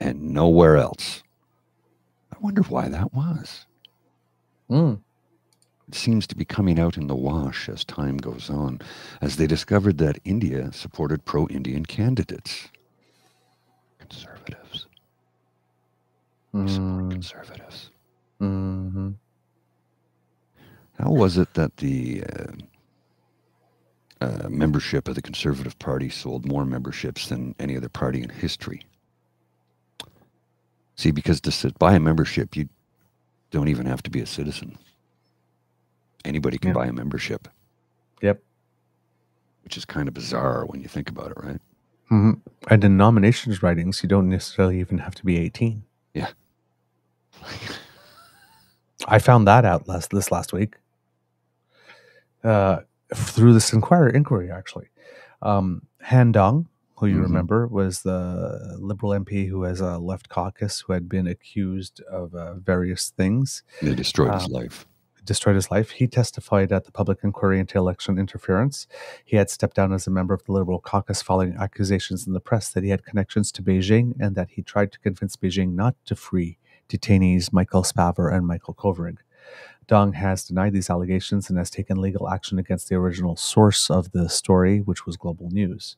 and nowhere else. I wonder why that was. Mm. It seems to be coming out in the wash as time goes on, as they discovered that India supported pro Indian candidates. Conservatives. We support Mm. conservatives. hmm How was it that the uh, uh, membership of the Conservative Party sold more memberships than any other party in history? See, because to sit, buy a membership, you don't even have to be a citizen. Anybody can Yeah. buy a membership, Yep. which is kind of bizarre when you think about it, right? hmm And in nominations writings, you don't necessarily even have to be 18. Yeah. I found that out last this last week uh, through this inquiry inquiry actually. Um, Han Dong, who you Mhm. remember, was the Liberal MP who has a left caucus who had been accused of uh, various things, They destroyed his Um, life. destroyed his life. He testified at the public inquiry into election interference. He had stepped down as a member of the Liberal caucus following accusations in the press that he had connections to Beijing and that he tried to convince Beijing not to free detainees Michael Spavor and Michael Kovrig. Dong has denied these allegations and has taken legal action against the original source of the story, which was Global News.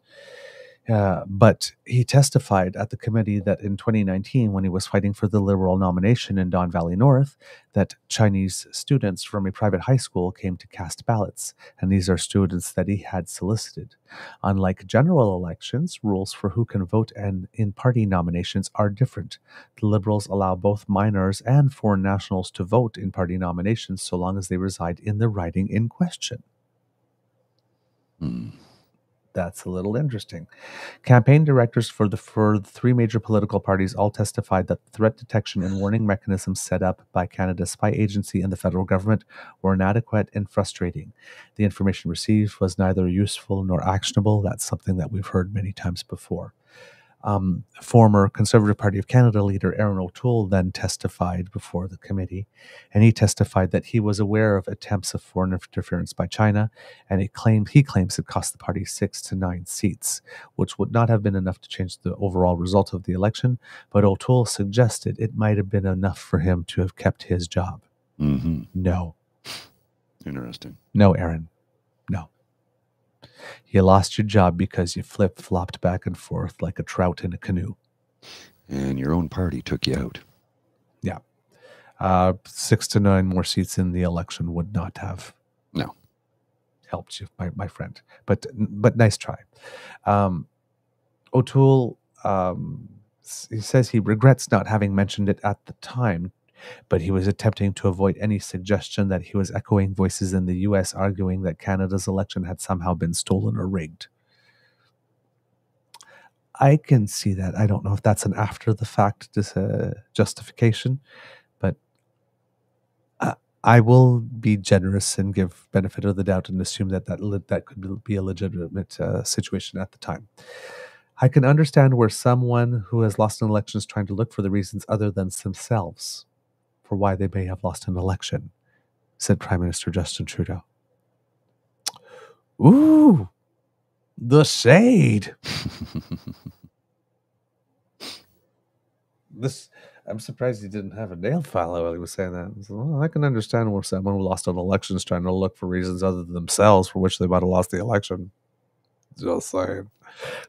Uh, but he testified at the committee that in 2019, when he was fighting for the Liberal nomination in Don Valley North, that Chinese students from a private high school came to cast ballots, and these are students that he had solicited. Unlike general elections, rules for who can vote and in party nominations are different. The Liberals allow both minors and foreign nationals to vote in party nominations so long as they reside in the riding in question. Hmm. That's a little interesting. Campaign directors for the for the three major political parties all testified that the threat detection and warning mechanisms set up by Canada's spy agency and the federal government were inadequate and frustrating. The information received was neither useful nor actionable. That's something that we've heard many times before. Um, former Conservative Party of Canada leader Erin O'Toole then testified before the committee, and he testified that he was aware of attempts of foreign interference by China, and it claimed he claims it cost the party six to nine seats, which would not have been enough to change the overall result of the election. But O'Toole suggested it might have been enough for him to have kept his job. hmm No, Interesting. no, Erin, no. You lost your job because you flip flopped back and forth like a trout in a canoe. And your own party took you out. Yeah. Uh, six to nine more seats in the election would not have No. helped you, my, my friend. But but nice try. Um, O'Toole um, he says he regrets not having mentioned it at the time, but he was attempting to avoid any suggestion that he was echoing voices in the U.S. arguing that Canada's election had somehow been stolen or rigged. I can see that. I don't know if that's an after the fact dis- uh, justification, but I, I will be generous and give benefit of the doubt and assume that that, that could be a legitimate uh, situation at the time. I can understand where someone who has lost an election is trying to look for the reasons other than themselves for why they may have lost an election, said Prime Minister Justin Trudeau. Ooh, the shade. This I'm surprised he didn't have a nail file while he was saying that. So, well, I can understand where someone who lost an election is trying to look for reasons other than themselves for which they might have lost the election. Just saying.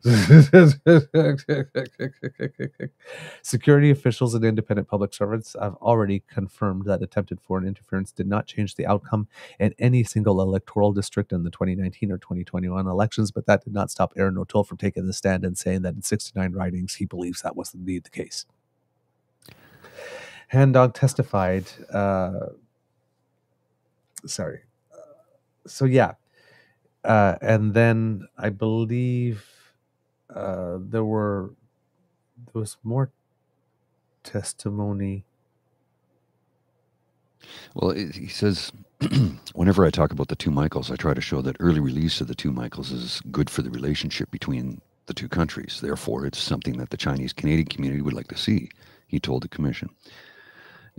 Security officials and independent public servants have already confirmed that attempted foreign interference did not change the outcome in any single electoral district in the 2019 or 2021 elections, but that did not stop Erin O'Toole from taking the stand and saying that in 69 ridings, he believes that was indeed the case. Han Dong testified. Uh, sorry. So yeah, uh, and then I believe uh, there were there was more testimony. Well, it, he says, whenever I talk about the two Michaels, I try to show that early release of the two Michaels is good for the relationship between the two countries. Therefore, it's something that the Chinese Canadian community would like to see, he told the commission.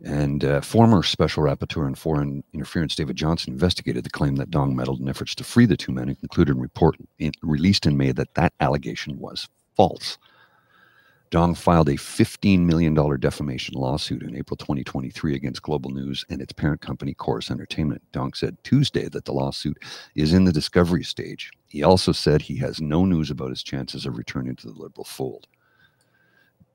And uh, former special rapporteur on foreign interference David Johnston investigated the claim that Dong meddled in efforts to free the two men and concluded a report in, released in May that that allegation was false. Dong filed a $15 million defamation lawsuit in April 2023 against Global News and its parent company, Corus Entertainment. Dong said Tuesday that the lawsuit is in the discovery stage. He also said he has no news about his chances of returning to the Liberal fold.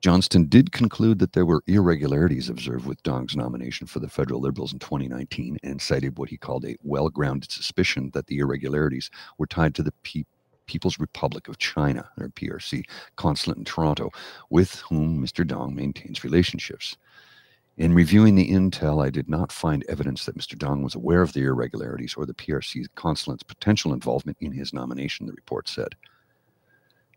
Johnston did conclude that there were irregularities observed with Dong's nomination for the federal Liberals in 2019 and cited what he called a well grounded suspicion that the irregularities were tied to the Pe- People's Republic of China, or PRC, consulate in Toronto, with whom Mr. Dong maintains relationships. In reviewing the intel, I did not find evidence that Mr. Dong was aware of the irregularities or the PRC consulate's potential involvement in his nomination, the report said.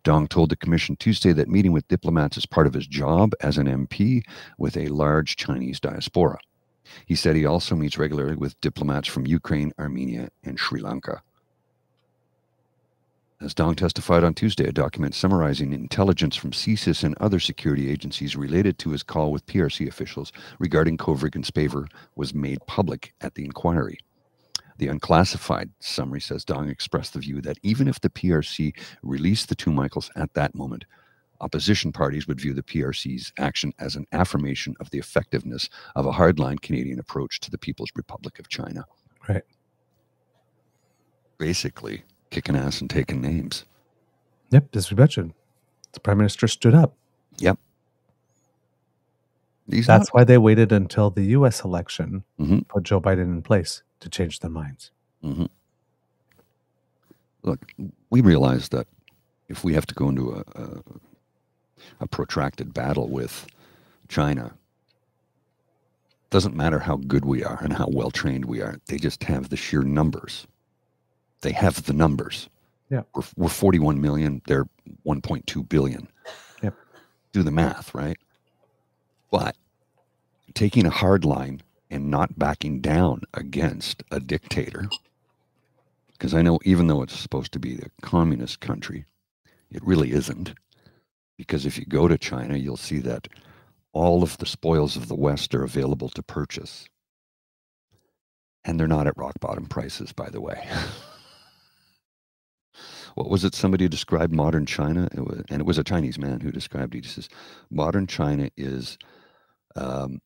Dong told the commission Tuesday that meeting with diplomats is part of his job as an MP with a large Chinese diaspora. He said he also meets regularly with diplomats from Ukraine, Armenia, and Sri Lanka. As Dong testified on Tuesday, a document summarizing intelligence from CSIS and other security agencies related to his call with PRC officials regarding Kovrig and Spavor was made public at the inquiry. The unclassified summary says Dong expressed the view that even if the PRC released the two Michaels at that moment, opposition parties would view the PRC's action as an affirmation of the effectiveness of a hardline Canadian approach to the People's Republic of China. Right. Basically, kicking ass and taking names. Yep, as we mentioned, the prime minister stood up. These That's why they waited until the U.S. election Mhm. put Joe Biden in place to change their minds. hmm Look, we realize that if we have to go into a, a, a protracted battle with China, doesn't matter how good we are and how well trained we are. They just have the sheer numbers. They have the numbers. Yeah. We're, we're 41 million. They're 1.2 billion. Yep. Do the math, right? But taking a hard line and not backing down against a dictator, because I know even though it's supposed to be a communist country, it really isn't. Because if you go to China, you'll see that all of the spoils of the West are available to purchase. And they're not at rock bottom prices, by the way. what was it somebody described modern China? It was, and it was a Chinese man who described it. He says, modern China is um,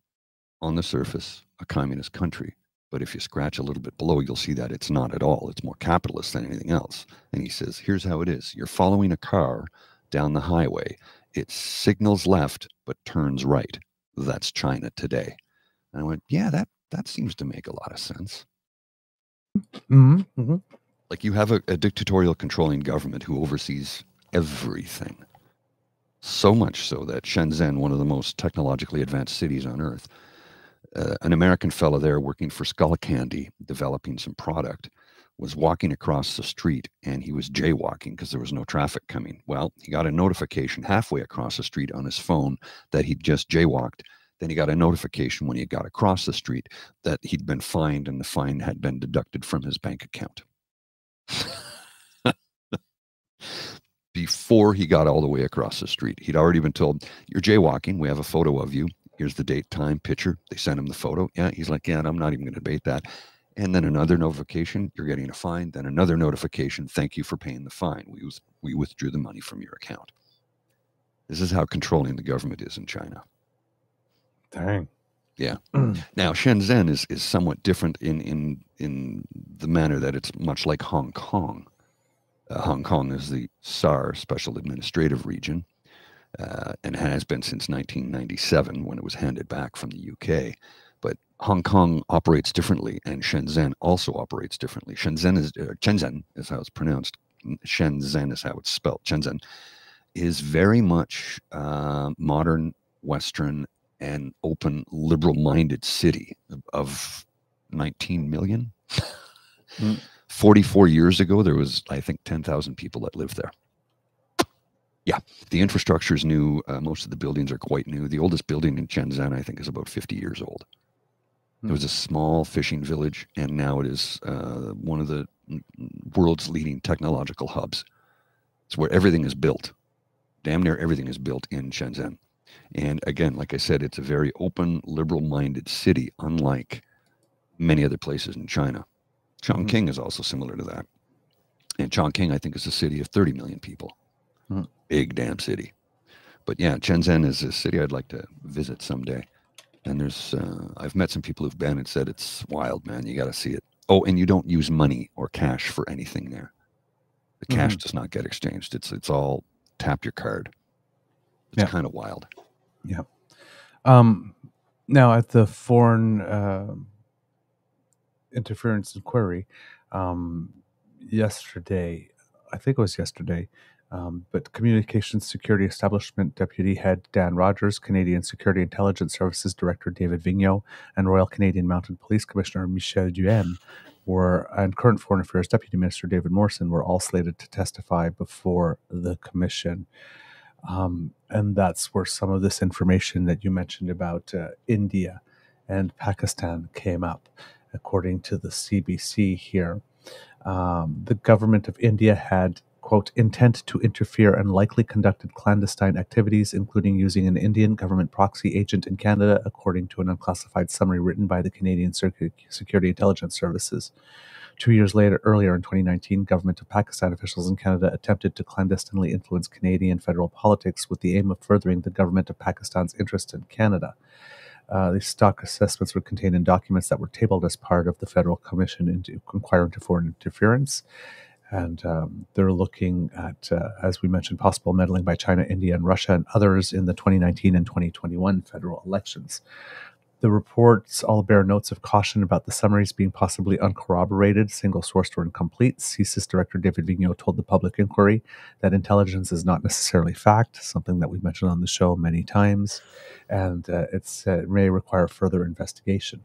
on the surface a communist country. But if you scratch a little bit below, you'll see that it's not at all. It's more capitalist than anything else. And he says, here's how it is you're following a car down the highway, it signals left, but turns right. That's China today. And I went, yeah, that, that seems to make a lot of sense. Mm-hmm. Mm-hmm. Like you have a, a dictatorial controlling government who oversees everything. So much so that Shenzhen, one of the most technologically advanced cities on earth, uh, an American fellow there working for Skullcandy, developing some product, was walking across the street and he was jaywalking because there was no traffic coming. Well, he got a notification halfway across the street on his phone that he'd just jaywalked. Then he got a notification when he got across the street that he'd been fined and the fine had been deducted from his bank account. Before he got all the way across the street, he'd already been told, You're jaywalking. We have a photo of you. Here's the date, time, picture. They sent him the photo. Yeah, he's like, Yeah, I'm not even going to debate that. And then another notification, you're getting a fine. Then another notification, thank you for paying the fine. We, we withdrew the money from your account. This is how controlling the government is in China. Dang. Yeah. now Shenzhen is is somewhat different in in in the manner that it's much like Hong Kong. Uh, Hong Kong is the SAR Special Administrative Region, uh, and has been since 1997 when it was handed back from the UK. But Hong Kong operates differently, and Shenzhen also operates differently. Shenzhen is uh, Shenzhen is how it's pronounced. Shenzhen is how it's spelled. Shenzhen is very much uh, modern, Western, and open, liberal-minded city of 19 million. Mm. 44 years ago, there was, I think, 10,000 people that lived there. Yeah, the infrastructure is new. Uh, most of the buildings are quite new. The oldest building in Shenzhen, I think, is about 50 years old. It was a small fishing village, and now it is uh, one of the world's leading technological hubs. It's where everything is built. Damn near everything is built in Shenzhen. And again, like I said, it's a very open, liberal minded city, unlike many other places in China. Chongqing mm-hmm. is also similar to that. And Chongqing, I think, is a city of 30 million people. Big damn city. But yeah, Shenzhen is a city I'd like to visit someday. And there's, uh, I've met some people who've been and said it's wild, man. You got to see it. Oh, and you don't use money or cash for anything there. The cash mm-hmm. does not get exchanged. It's it's all tap your card. It's yeah. kind of wild. Yeah. Um, now at the foreign uh, interference inquiry, um, yesterday, I think it was yesterday, um, but Communications Security Establishment Deputy Head Dan Rogers, Canadian Security Intelligence Services Director David Vigneault, and Royal Canadian Mounted Police Commissioner Michel Duheme were, and current Foreign Affairs Deputy Minister David Morrison were all slated to testify before the commission. Um, and that's where some of this information that you mentioned about uh, India and Pakistan came up, according to the CBC here. Um, the government of India had quote, intent to interfere and likely conducted clandestine activities, including using an Indian government proxy agent in Canada, according to an unclassified summary written by the Canadian Security Intelligence Services. Two years later, earlier in 2019, government of Pakistan officials in Canada attempted to clandestinely influence Canadian federal politics with the aim of furthering the government of Pakistan's interest in Canada. Uh, these stock assessments were contained in documents that were tabled as part of the Federal Commission into inquiry into foreign interference and um, they're looking at, uh, as we mentioned, possible meddling by China, India, and Russia and others in the 2019 and 2021 federal elections. The reports all bear notes of caution about the summaries being possibly uncorroborated, single sourced, or incomplete. CSIS Director David Vigneault told the public inquiry that intelligence is not necessarily fact, something that we've mentioned on the show many times, and uh, uh it may require further investigation.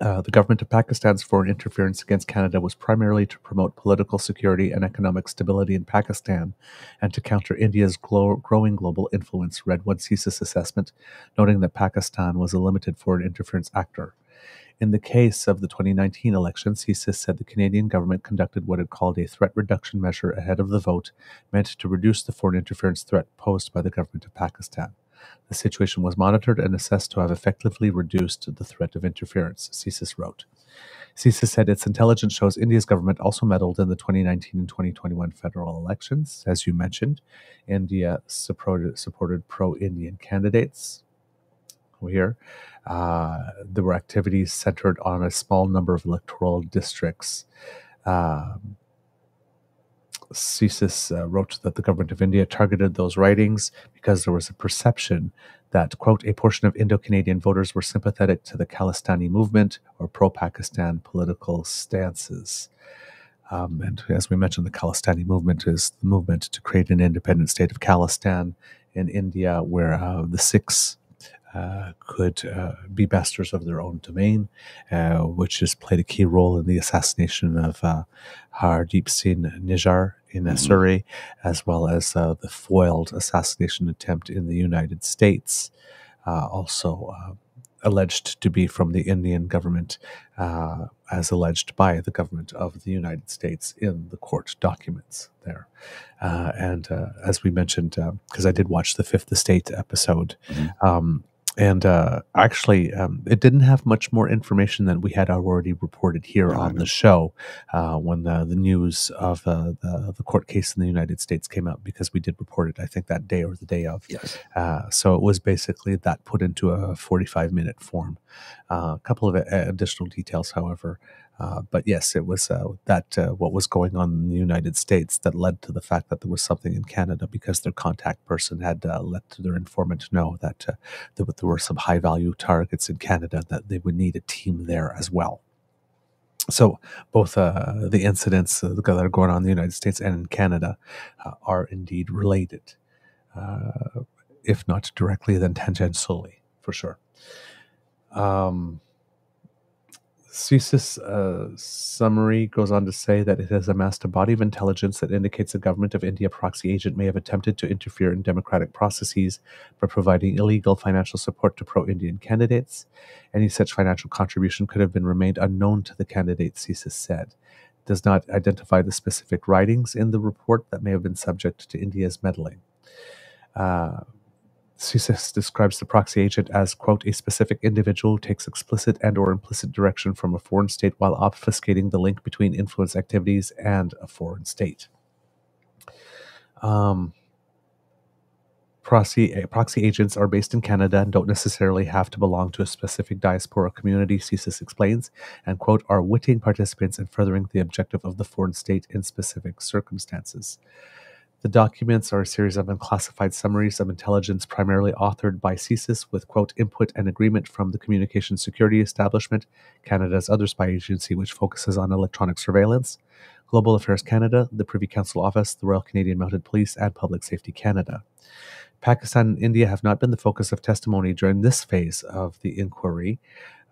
Uh, the government of Pakistan's foreign interference against Canada was primarily to promote political security and economic stability in Pakistan and to counter India's glo- growing global influence, read one CSIS assessment, noting that Pakistan was a limited foreign interference actor. In the case of the 2019 election, CSIS said the Canadian government conducted what it called a threat reduction measure ahead of the vote, meant to reduce the foreign interference threat posed by the government of Pakistan. The situation was monitored and assessed to have effectively reduced the threat of interference, CSIS wrote. CSIS said its intelligence shows India's government also meddled in the 2019 and 2021 federal elections. As you mentioned, India supported, supported pro Indian candidates. Here, uh, there were activities centered on a small number of electoral districts. Um, CSIS uh, wrote that the government of India targeted those ridings because there was a perception that, quote, a portion of Indo Canadian voters were sympathetic to the Khalistani movement or pro Pakistan political stances. Um, and as we mentioned, the Khalistani movement is the movement to create an independent state of Khalistan in India, where uh, the Sikhs uh, could uh, be masters of their own domain, uh, which has played a key role in the assassination of uh, Hardeep Singh Nijjar in mm-hmm. Surrey, as well as uh, the foiled assassination attempt in the United States, uh, also alleged to be from the Indian government, as alleged by the government of the United States in the court documents there. and as we mentioned, because I did watch the Fifth Estate episode, mm-hmm. um, and uh, actually, um, it didn't have much more information than we had already reported here on the show uh, when the, the news of uh, the, the court case in the United States came out, because we did report it, I think, that day or the day of. Yes. Uh, so it was basically that put into a 45 minute form. Uh, a couple of additional details, however, uh, but yes, it was uh, that uh, what was going on in the United States that led to the fact that there was something in Canada because their contact person had uh, let their informant know that uh, there, were some high value targets in Canada that they would need a team there as well. So both the incidents that are going on in the United States and in Canada are indeed related, if not directly, then tangentially for sure. Um, CSIS uh, summary goes on to say that it has amassed a body of intelligence that indicates the government of India proxy agent may have attempted to interfere in democratic processes by providing illegal financial support to pro Indian candidates. Any such financial contribution could have been remained unknown to the candidate, CSIS said. It does not identify the specific ridings in the report that may have been subject to India's meddling. Uh, CSIS describes the proxy agent as, quote, a specific individual takes explicit and or implicit direction from a foreign state while obfuscating the link between influence activities and a foreign state. Um, proxy, eh, proxy agents are based in Canada and don't necessarily have to belong to a specific diaspora community, CSIS explains, and, quote, are witting participants in furthering the objective of the foreign state in specific circumstances. The documents are a series of unclassified summaries of intelligence primarily authored by CSIS with, quote, input and agreement from the Communication Security Establishment, Canada's other spy agency which focuses on electronic surveillance, Global Affairs Canada, the Privy Council Office, the Royal Canadian Mounted Police, and Public Safety Canada. Pakistan and India have not been the focus of testimony during this phase of the inquiry.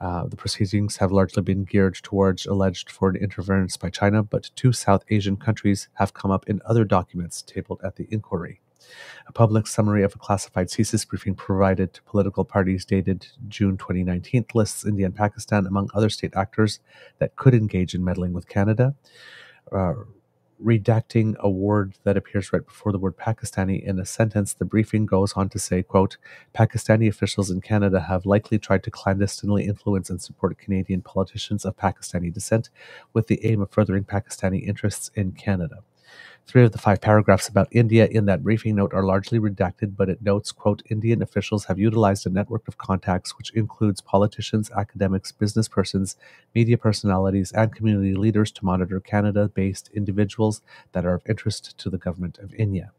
Uh, the proceedings have largely been geared towards alleged foreign interference by China, but two South Asian countries have come up in other documents tabled at the inquiry. A public summary of a classified CSIS briefing provided to political parties dated June 2019 lists India and Pakistan among other state actors that could engage in meddling with Canada. Uh, redacting a word that appears right before the word Pakistani in a sentence, the briefing goes on to say, quote, Pakistani officials in Canada have likely tried to clandestinely influence and support Canadian politicians of Pakistani descent with the aim of furthering Pakistani interests in Canada. Three of the five paragraphs about India in that briefing note are largely redacted, but it notes, quote, Indian officials have utilized a network of contacts which includes politicians, academics, business persons, media personalities, and community leaders to monitor Canada-based individuals that are of interest to the government of India.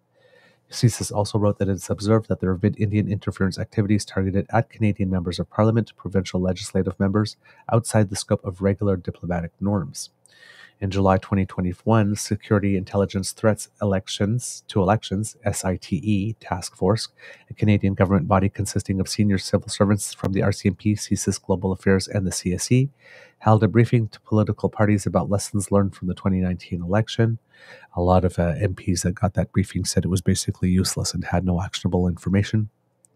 CSIS also wrote that it's observed that there have been Indian interference activities targeted at Canadian members of parliament, provincial legislative members, outside the scope of regular diplomatic norms. In July 2021, Security Intelligence Threats Elections to Elections SITE Task Force, a Canadian government body consisting of senior civil servants from the RCMP, CSIS Global Affairs, and the CSE, held a briefing to political parties about lessons learned from the 2019 election. A lot of uh, MPs that got that briefing said it was basically useless and had no actionable information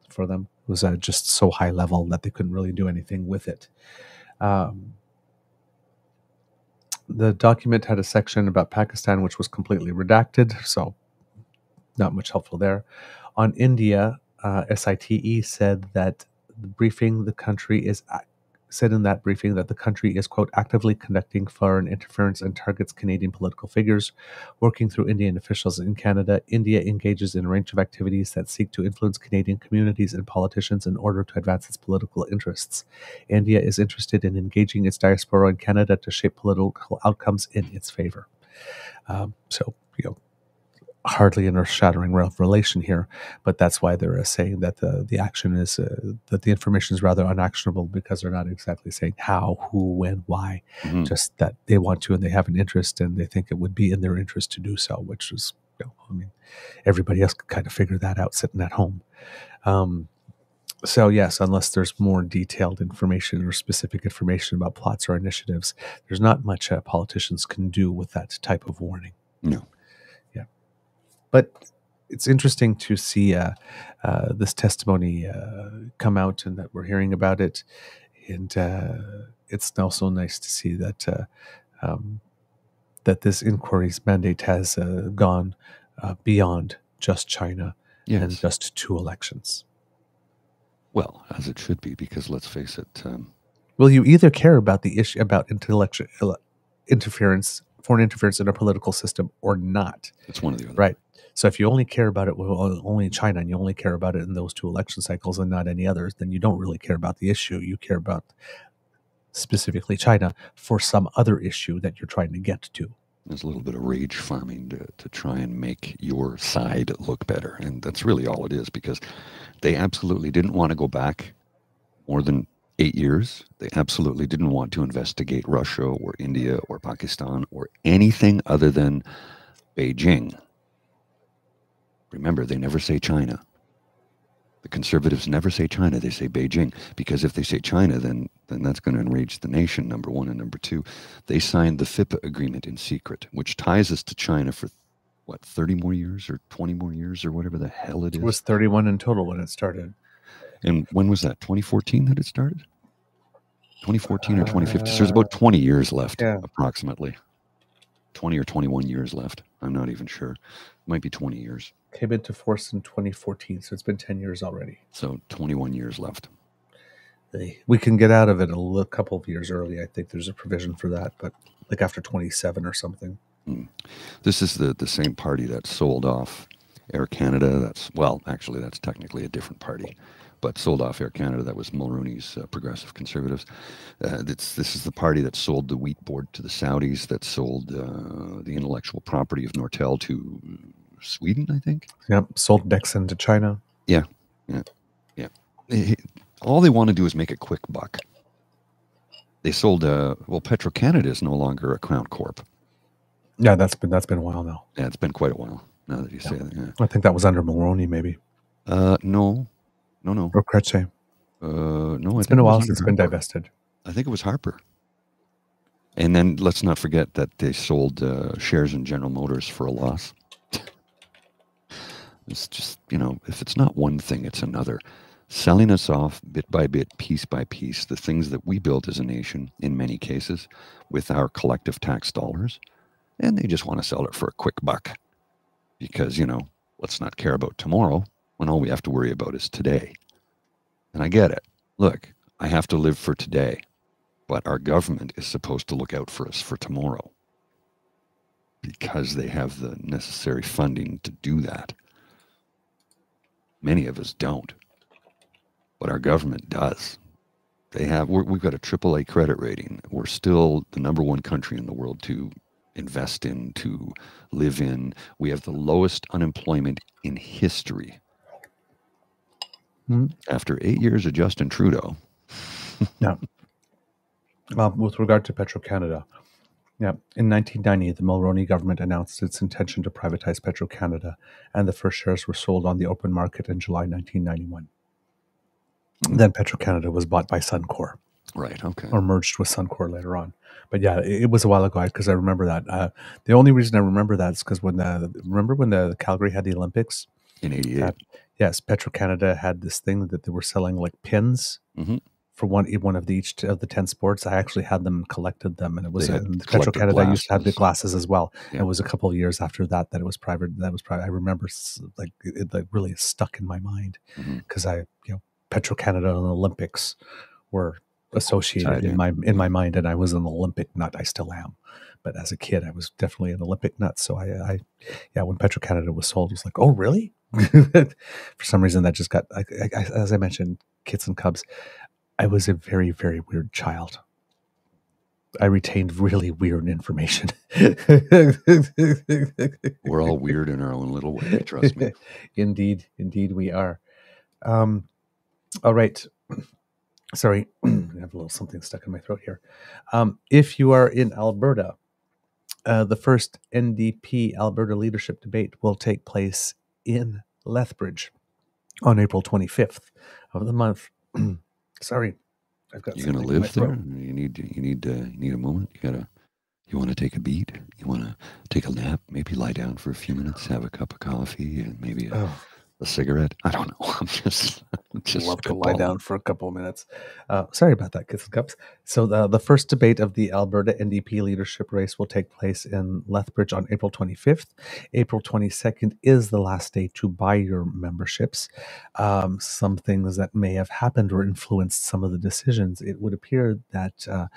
for them. It was uh, just so high level that they couldn't really do anything with it. Um, the document had a section about Pakistan, which was completely redacted, so not much helpful there. On India, uh, SITE said that the briefing the country is said in that briefing that the country is, quote, actively conducting foreign interference and targets Canadian political figures. Working through Indian officials in Canada, India engages in a range of activities that seek to influence Canadian communities and politicians in order to advance its political interests. India is interested in engaging its diaspora in Canada to shape political outcomes in its favor. Um, so, you know, hardly an earth-shattering revelation here, but that's why they're uh, saying that the the action is uh, that the information is rather unactionable because they're not exactly saying how, who, when, why, mm-hmm. just that they want to and they have an interest and they think it would be in their interest to do so, which is, you know, I mean, everybody else could kind of figure that out sitting at home. Um, so yes, unless there's more detailed information or specific information about plots or initiatives, there's not much uh, politicians can do with that type of warning. No. But it's interesting to see uh, uh, this testimony uh, come out and that we're hearing about it. And uh, it's also nice to see that uh, um, that this inquiry's mandate has uh, gone beyond just China yes. and just two elections. Well, as it should be, because let's face it. Um, well, you either care about the issue about intellectual interference, foreign interference in our political system, or not. It's one of the other. Right. So if you only care about it only in China and you only care about it in those two election cycles and not any others, then you don't really care about the issue. You care about specifically China for some other issue that you're trying to get to. There's a little bit of rage farming to, to try and make your side look better. And that's really all it is because they absolutely didn't want to go back more than eight years. They absolutely didn't want to investigate Russia or India or Pakistan or anything other than Beijing. Remember, they never say China. The conservatives never say China, they say Beijing. Because if they say China, then, then that's going to enrage the nation, number one. And number two, they signed the FIPA agreement in secret, which ties us to China for what, 30 more years or 20 more years or whatever the hell it is? It was 31 in total when it started. And when was that? 2014 that it started? 2014 or uh, 2015? so there's about 20 years left, yeah. approximately. 20 or 21 years left. I'm not even sure. It Might be 20 years. Came into force in 2014, so it's been 10 years already. So 21 years left. We can get out of it a couple of years early. I think there's a provision for that, but like after 27 or something. Mm. This is the, the same party that sold off Air Canada. That's, well, actually, that's technically a different party but sold off Air Canada. That was Mulroney's uh, Progressive Conservatives. Uh, this is the party that sold the wheat board to the Saudis, that sold uh, the intellectual property of Nortel to Sweden, I think. Yep, sold Nexen to China. Yeah, yeah, yeah. all they want to do is make a quick buck. They sold, uh, well, Petro Canada is no longer a Crown Corp. Yeah, that's been that's been a while now. Yeah, it's been quite a while. Now that you yeah. say that, yeah. I think that was under Mulroney, maybe. Uh, no, no, no. Or Chrétien. Uh, no, it's been a while since it's been divested. I think it was Harper. And then let's not forget that they sold uh, shares in General Motors for a loss. It's just, you know, if it's not one thing, it's another. Selling us off bit by bit, piece by piece, the things that we built as a nation, in many cases, with our collective tax dollars. And they just want to sell it for a quick buck. Because, you know, let's not care about tomorrow when all we have to worry about is today. And I get it. Look, I have to live for today, but our government is supposed to look out for us for tomorrow because they have the necessary funding to do that. Many of us don't, but our government does. They have. we have got a AAA credit rating. We're still the number one country in the world to invest in, to live in. We have the lowest unemployment in history mm-hmm. after eight years of Justin Trudeau. yeah. Well, with regard to Petro Canada, yeah, in 1990, the Mulroney government announced its intention to privatize Petro Canada, and the first shares were sold on the open market in July 1991. Mm-hmm. Then Petro Canada was bought by Suncor. Right. Okay. Or merged with Suncor later on. But yeah, it, it was a while ago because I remember that. Uh, the only reason I remember that is because when the remember when the Calgary had the Olympics in '88. Uh, yes, Petro Canada had this thing that they were selling like pins mm-hmm. For one one of the each of the ten sports. I actually had them, collected them, and it was in Petro collected Canada. I used to have the glasses. as well. Yeah. It was a couple of years after that that it was private. That was private. I remember like it, like really stuck in my mind because I you know Petro Canada and Olympics were associated in. my in my mind, and I was an Olympic nut. I still am, but as a kid, I was definitely an Olympic nut. So I, I yeah, when Petro Canada was sold, it was like, oh really? For some reason, that just got I, I, as I mentioned, kids and cubs. I was a very very weird child. I retained really weird information. We're all weird in our own little way. Trust me. indeed, indeed, we are. Um, all right. Sorry, I have a little something stuck in my throat here. Um, if you are in Alberta, uh, the first NDP Alberta leadership debate will take place in Lethbridge on April 25th of the month. Sorry, I've got You're gonna something in my live there? You need you need uh, you need a moment. You gotta you want to take a beat. You want to take a nap. Maybe lie down for a few minutes, have a cup of coffee, and maybe a, Oh. A cigarette. I don't know. I'm just I'm just love to lie down for a couple of minutes. Uh, sorry about that, Kids and Cups. So the, the first debate of the Alberta NDP leadership race will take place in Lethbridge on April 25th. April 22nd is the last day to buy your memberships. Um, some things that may have happened or influenced some of the decisions. It would appear that uh,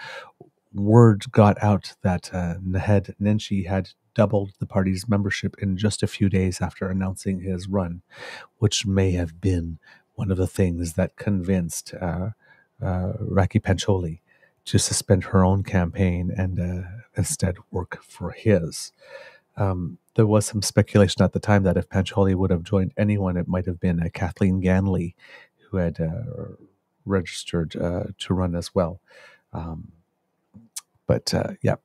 word got out that uh, Naheed Nenshi had doubled the party's membership in just a few days after announcing his run, which may have been one of the things that convinced uh, uh, Rakhi Pancholi to suspend her own campaign and uh, instead work for his. Um, there was some speculation at the time that if Pancholi would have joined anyone, it might have been uh, Kathleen Ganley, who had uh, registered uh, to run as well. Um, but yeah,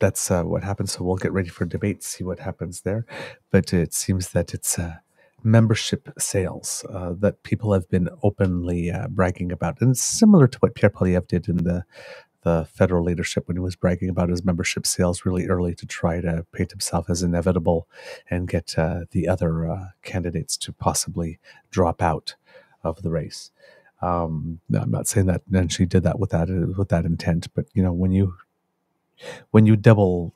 that's uh, what happens. So we'll get ready for debate, see what happens there. But it seems that it's uh, membership sales uh, that people have been openly uh, bragging about, and it's similar to what Pierre Poilievre did in the the federal leadership when he was bragging about his membership sales really early to try to paint himself as inevitable and get uh, the other uh, candidates to possibly drop out of the race. Um, I'm not saying that, and she did that with that with that intent, but you know when you when you double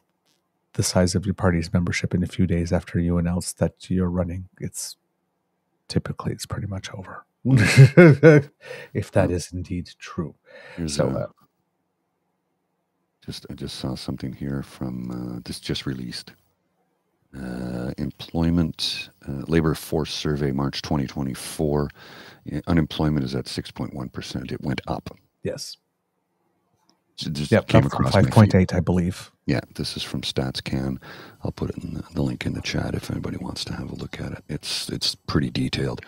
the size of your party's membership in a few days after you announce that you're running, it's typically it's pretty much over. if that is indeed true. Here's So a- uh, Just I just saw something here from uh, this just released. Uh, employment uh, labor force survey March 2024. Unemployment is at 6.1 percent. It went up. yes, just yep, came across five point eight, I believe. Yeah, this is from StatsCan. I'll put it in the, the link in the chat if anybody wants to have a look at it. It's it's pretty detailed.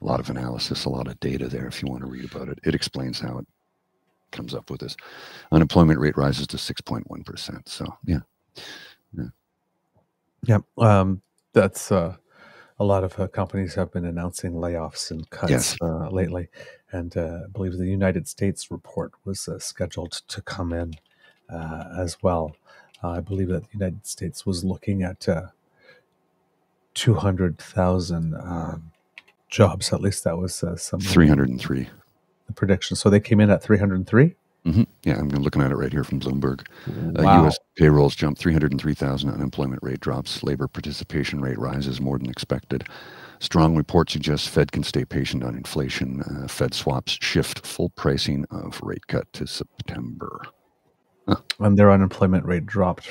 A lot of analysis, a lot of data there. If you want to read about it, it explains how it comes up with this. Unemployment rate rises to 6.1 percent. So yeah, Yep, um, that's uh, a lot of uh, companies have been announcing layoffs and cuts Yes. uh, lately, and uh, I believe the United States report was uh, scheduled to come in uh, as well. Uh, I believe that the United States was looking at uh, two hundred thousand um, jobs. At least that was uh, some 303. the prediction. So they came in at three hundred and three. hmm Yeah, I'm looking at it right here from Bloomberg. Uh, Wow. U.S. payrolls jump 303,000. Unemployment rate drops. Labor participation rate rises more than expected. Strong report suggests Fed can stay patient on inflation. Uh, Fed swaps shift full pricing of rate cut to September. and their unemployment rate dropped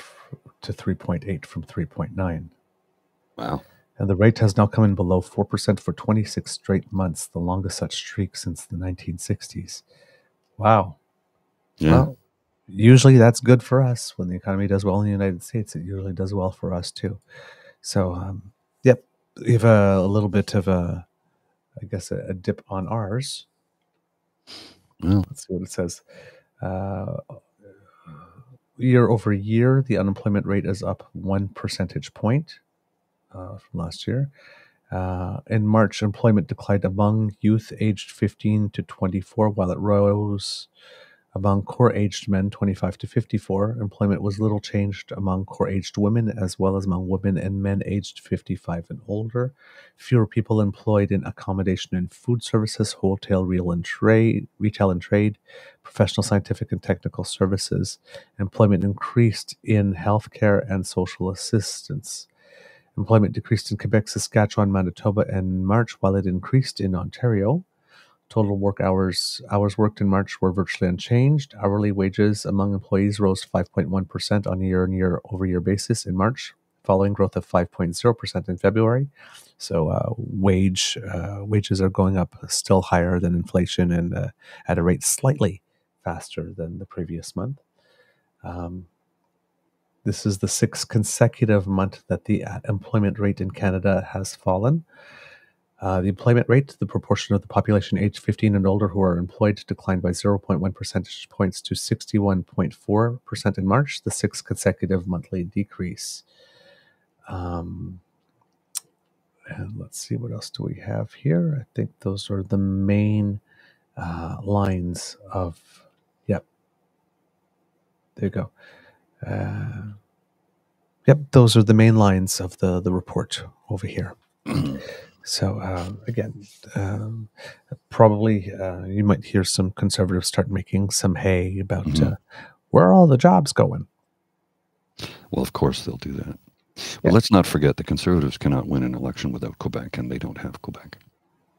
to 3.8 from 3.9. Wow. And the rate has now come in below 4% for 26 straight months, the longest such streak since the 1960s. Wow. Yeah. Well, usually that's good for us. When the economy does well in the United States, it usually does well for us too. So, um, we have a, a little bit of a, I guess, a, a dip on ours. well, Let's see what it says. Uh, year over year, the unemployment rate is up one percentage point uh, from last year. Uh, in March, employment declined among youth aged 15 to 24, while it rose Among core aged men 25 to 54, employment was little changed among core aged women as well as among women and men aged 55 and older. Fewer people employed in accommodation and food services, hotel, real and trade, retail and trade, professional, scientific, and technical services. Employment increased in healthcare and social assistance. Employment decreased in Quebec, Saskatchewan, Manitoba, and March, while it increased in Ontario. Total work hours hours worked in March were virtually unchanged. Hourly wages among employees rose 5.1% on a year on year over year basis in March, following growth of 5.0% in February. So uh, wage uh, wages are going up still higher than inflation and uh, at a rate slightly faster than the previous month. Um, this is the sixth consecutive month that the employment rate in Canada has fallen. Uh, the employment rate, the proportion of the population aged 15 and older who are employed, declined by 0.1 percentage points to 61.4% in March, the sixth consecutive monthly decrease. Um, and let's see, what else do we have here? I think those are the main uh, lines of, yep, there you go. Uh, yep, those are the main lines of the, the report over here. So um, again, um, probably uh, you might hear some conservatives start making some hay about Mhm. uh, where are all the jobs going. Well, of course they'll do that. Yeah. Well, let's not forget the Conservatives cannot win an election without Quebec, and they don't have Quebec.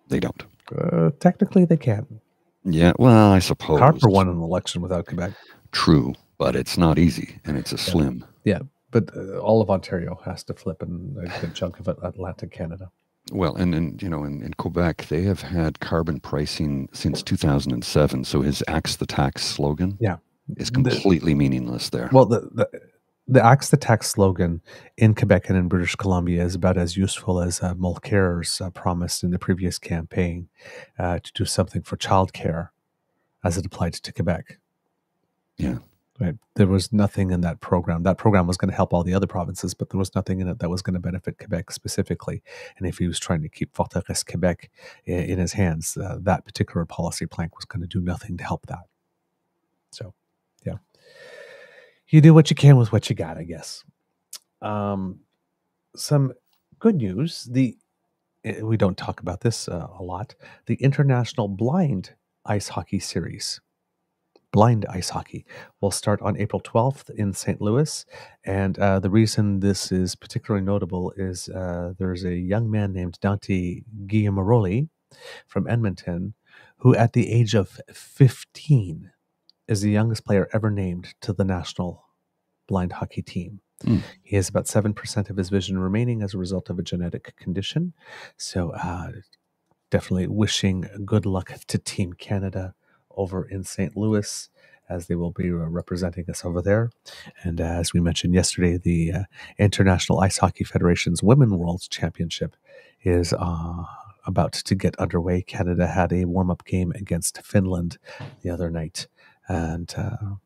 They don't. Uh, technically, they can. Yeah, well, I suppose. Harper won an election without Quebec, True, but it's not easy, and it's a slim. Yeah, but uh, all of Ontario has to flip, and a good chunk of Atlantic Canada. Well, and, and you know, in, in Quebec, they have had carbon pricing since 2007. So his "axe the tax" slogan Yeah. is The- completely meaningless there. Well, the, the the axe the tax slogan in Quebec and in British Columbia is about as useful as uh, Mulcair's uh, promised in the previous campaign uh, to do something for childcare as it applied to Quebec. Yeah. Right. There was nothing in that program. That program was going to help all the other provinces, but there was nothing in it that was going to benefit Quebec specifically. And if he was trying to keep Forteresse Quebec in, his hands, uh, that particular policy plank was going to do nothing to help that. So, yeah. You do what you can with what you got, I guess. Um, some good news. The eh, we don't talk about this uh, a lot. The International Blind Ice Hockey Series, blind ice hockey, will start on April 12th in St. Louis. And uh, the reason this is particularly notable is uh, there's a young man named Dante Guillemoroli from Edmonton who, at the age of 15, is the youngest player ever named to the national blind hockey team. Hmm. He has about 7% of his vision remaining as a result of a genetic condition. So, uh, definitely wishing good luck to Team Canada over in St. Louis as they will be uh, representing us over there. And as we mentioned yesterday, the uh, International Ice Hockey Federation's Women World Championship is uh, about to get underway. Canada had a warm up game against Finland the other night. And uh,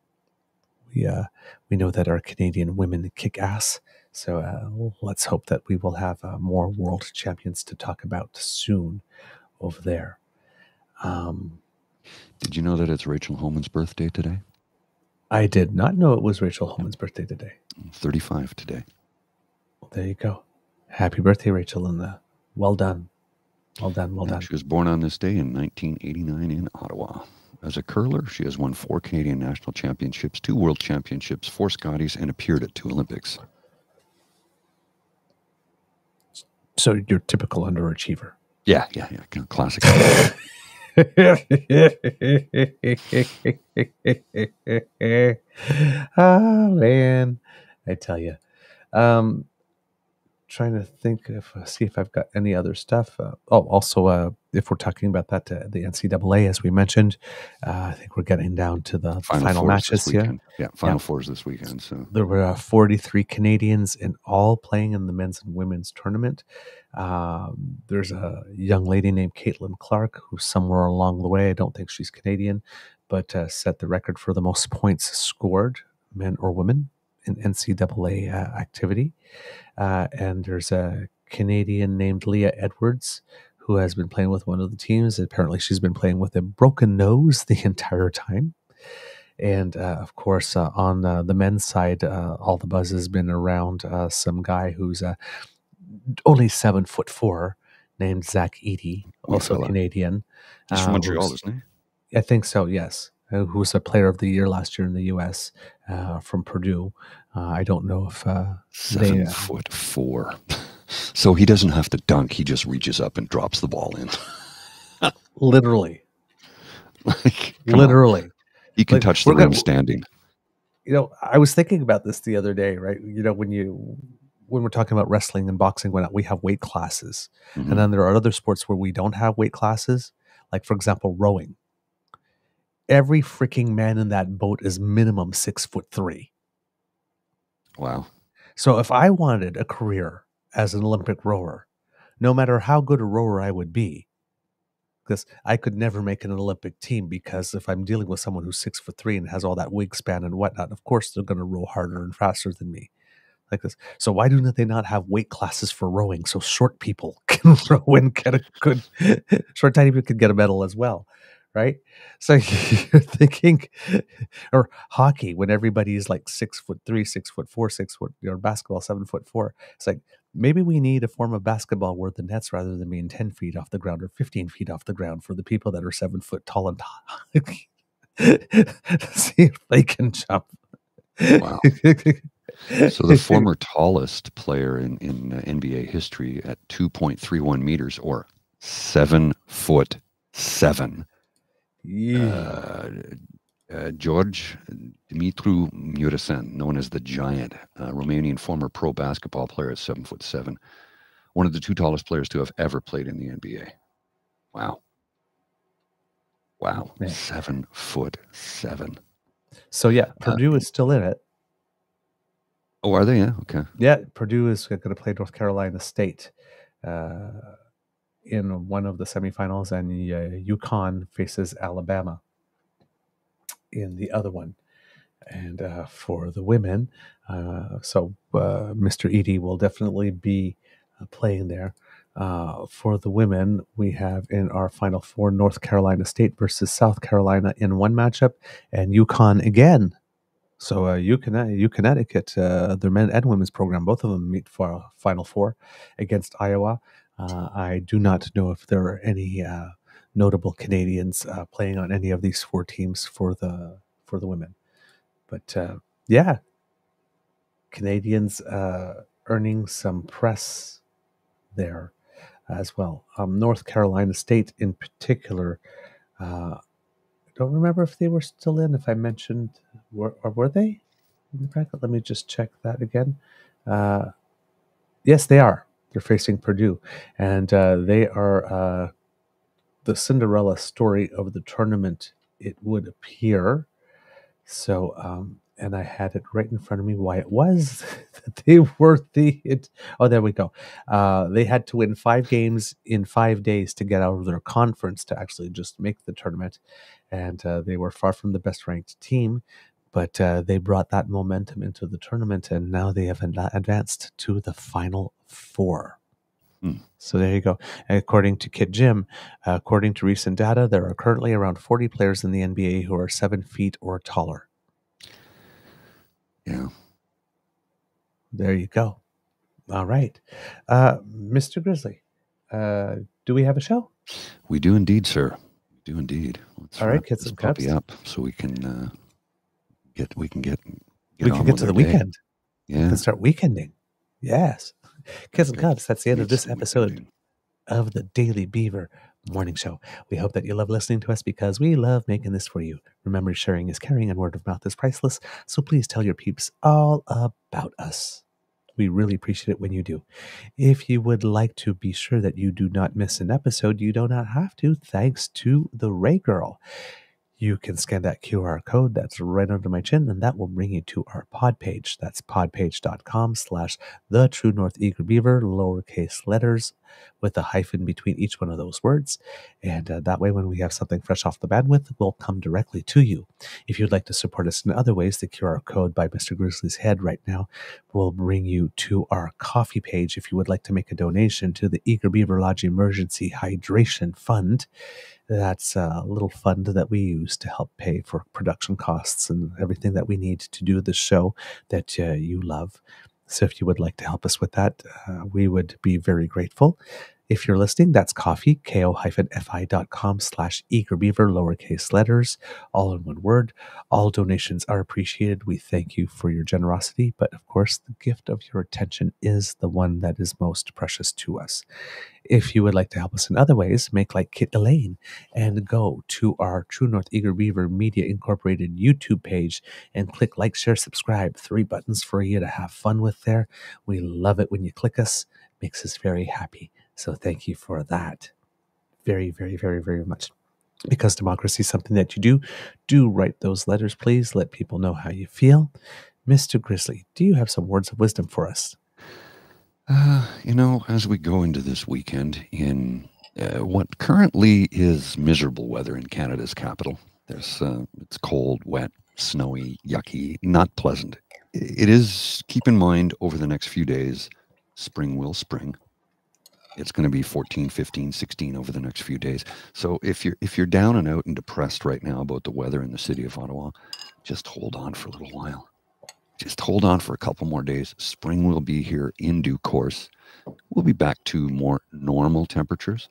we, uh, we know that our Canadian women kick ass. So uh, let's hope that we will have more world champions to talk about soon over there. Um, Did you know that it's Rachel Homan's birthday today? I did not know it was Rachel Homan's birthday today. 35 today. Well, there you go. Happy birthday, Rachel, and uh, well done. Well done, well done. She was born on this day in 1989 in Ottawa. As a curler, she has won four Canadian national championships, two world championships, four Scotties, and appeared at two Olympics. So you're typical underachiever. Yeah, yeah, yeah. Classic. oh man, I tell you. Um, trying to think if see if I've got any other stuff. Uh, oh, also, uh, if we're talking about that, uh, the NCAA, as we mentioned, uh, I think we're getting down to the final, fours matches here. Yeah, final Yeah. fours this weekend. So There were uh, 43 Canadians in all playing in the men's and women's tournament. Um, there's a young lady named Caitlin Clark who, somewhere along the way, I don't think she's Canadian, but uh, set the record for the most points scored, men or women, in NCAA uh, activity. Uh, and there's a Canadian named Leah Edwards who has been playing with one of the teams. Apparently, she's been playing with a broken nose the entire time. And uh, of course, uh, on uh, the men's side, uh, all the buzz has been around uh, some guy who's uh, only seven foot four, named Zach Edey, also. Canadian. He's uh, from Montreal, isn't he? I think so. Yes, uh, who was a player of the year last year in the U.S. Uh, from Purdue. Uh, I don't know if uh? They, Seven uh, foot four. so he doesn't have to dunk. He just reaches up and drops the ball in. literally, like, come on. literally. He can Like, touch the gonna- rim standing. you know, I was thinking about this the other day, right? You know, when you when we're talking about wrestling and boxing, when we have weight classes, Mhm. and then there are other sports where we don't have weight classes, like for example, rowing. Every freaking man in that boat is minimum six foot three. Wow. So if I wanted a career as an Olympic rower, no matter how good a rower I would be, because I could never make an Olympic team because if I'm dealing with someone who's six foot three and has all that wingspan and whatnot, of course they're going to row harder and faster than me. Like this. So why do they not have weight classes for rowing so short people can row and get a good short tiny people could get a medal as well? Right? So you're thinking or hockey when everybody's like six foot three, six foot four, six foot or basketball, seven foot four. It's like maybe we need a form of basketball where the nets rather than being 10 feet off the ground or 15 feet off the ground for the people that are seven foot tall and tall. See if they can jump. Wow. So the former tallest player in, in uh, NBA history at 2.31 meters or seven foot seven, yeah. uh, uh, George Dumitru Muresan, known as the Giant, uh, Romanian former pro basketball player at seven foot seven, one of the two tallest players to have ever played in the NBA. Wow. Wow. Man. Seven foot seven. So yeah, Purdue is still in it. Oh, are they? Yeah. Okay. Yeah, Purdue is going to play North Carolina State uh, in one of the semifinals, and uh, UConn faces Alabama in the other one. And uh, for the women, uh, so uh, Mr. Edey will definitely be uh, playing there. Uh, for the women, we have in our final four North Carolina State versus South Carolina in one matchup, and UConn again so uh, UConn Connecticut, uh, their men and women's program, both of them meet for a final four against Iowa. Uh, I do not know if there are any uh, notable Canadians uh, playing on any of these four teams for the for the women, but uh, yeah, Canadians uh, earning some press there as well. Um, North Carolina State, in particular, uh, I don't remember if they were still in. If I mentioned, were, or were they in the bracket? Let me just check that again. Uh, yes, they are. They're facing Purdue, and uh, they are the Cinderella story of the tournament. It would appear. So, um, and I had it right in front of me why it was that they were the. It, oh, there we go. Uh, they had to win five games in five days to get out of their conference to actually just make the tournament and uh, they were far from the best ranked team, but uh, they brought that momentum into the tournament, and now they have advanced to the final four. So there you go. According to Kit Jim, uh, according to recent data, there are currently around 40 players in the NBA who are seven feet or taller. Yeah. There you go. All right. Uh, Mr. Grizzly, uh, do we have a show? We do indeed, sir. We do indeed. Let's All right, wrap kids this and puppy up so we can uh, get we can get, get we can get to the day. weekend Yeah. and start weekending. Yes. Kids and. Cubs, that's the end of this episode of the Daily Beaver Morning Show. We hope that you love listening to us because we love making this for you. Remember, sharing is caring and word of mouth is priceless. So please tell your peeps all about us. We really appreciate it when you do. If you would like to be sure that you do not miss an episode, you do not have to, thanks to the Ray Girl. You can scan that QR code that's right under my chin, and that will bring you to our pod page. That's podpage.com slash the true north eager beaver, lowercase letters with a hyphen between each one of those words. And uh, that way, when we have something fresh off the bandwidth, it will come directly to you. If you'd like to support us in other ways, the QR code by Mr. Grizzly's head right now will bring you to our coffee page if you would like to make a donation to the Eager Beaver Lodge Emergency Hydration Fund. That's a little fund that we use to help pay for production costs and everything that we need to do the show that uh, you love. So if you would like to help us with that, uh, we would be very grateful. If you're listening, that's coffee, ko-fi.com slash eagerbeaver, lowercase letters, all in one word. All donations are appreciated. We thank you for your generosity, but of course, the gift of your attention is the one that is most precious to us. If you would like to help us in other ways, make like Kit Elaine and go to our True North Eager Beaver Media Incorporated YouTube page and click like, share, subscribe. Three buttons for you to have fun with there. We love it when you click us, makes us very happy. So thank you for that. Very, very, very, very much. Because democracy is something that you do, do write those letters, please. Let people know how you feel. Mr. Grizzly, do you have some words of wisdom for us? Uh, you know, as we go into this weekend in uh, what currently is miserable weather in Canada's capital, there's uh, it's cold, wet, snowy, yucky, not pleasant. It is. Keep in mind over the next few days, spring will spring. It's going to be 14, 15, 16 over the next few days. So if you're if you're down and out and depressed right now about the weather in the city of Ottawa, just hold on for a little while just hold on for a couple more days. Spring will be here in due course. We'll be back to more normal temperatures.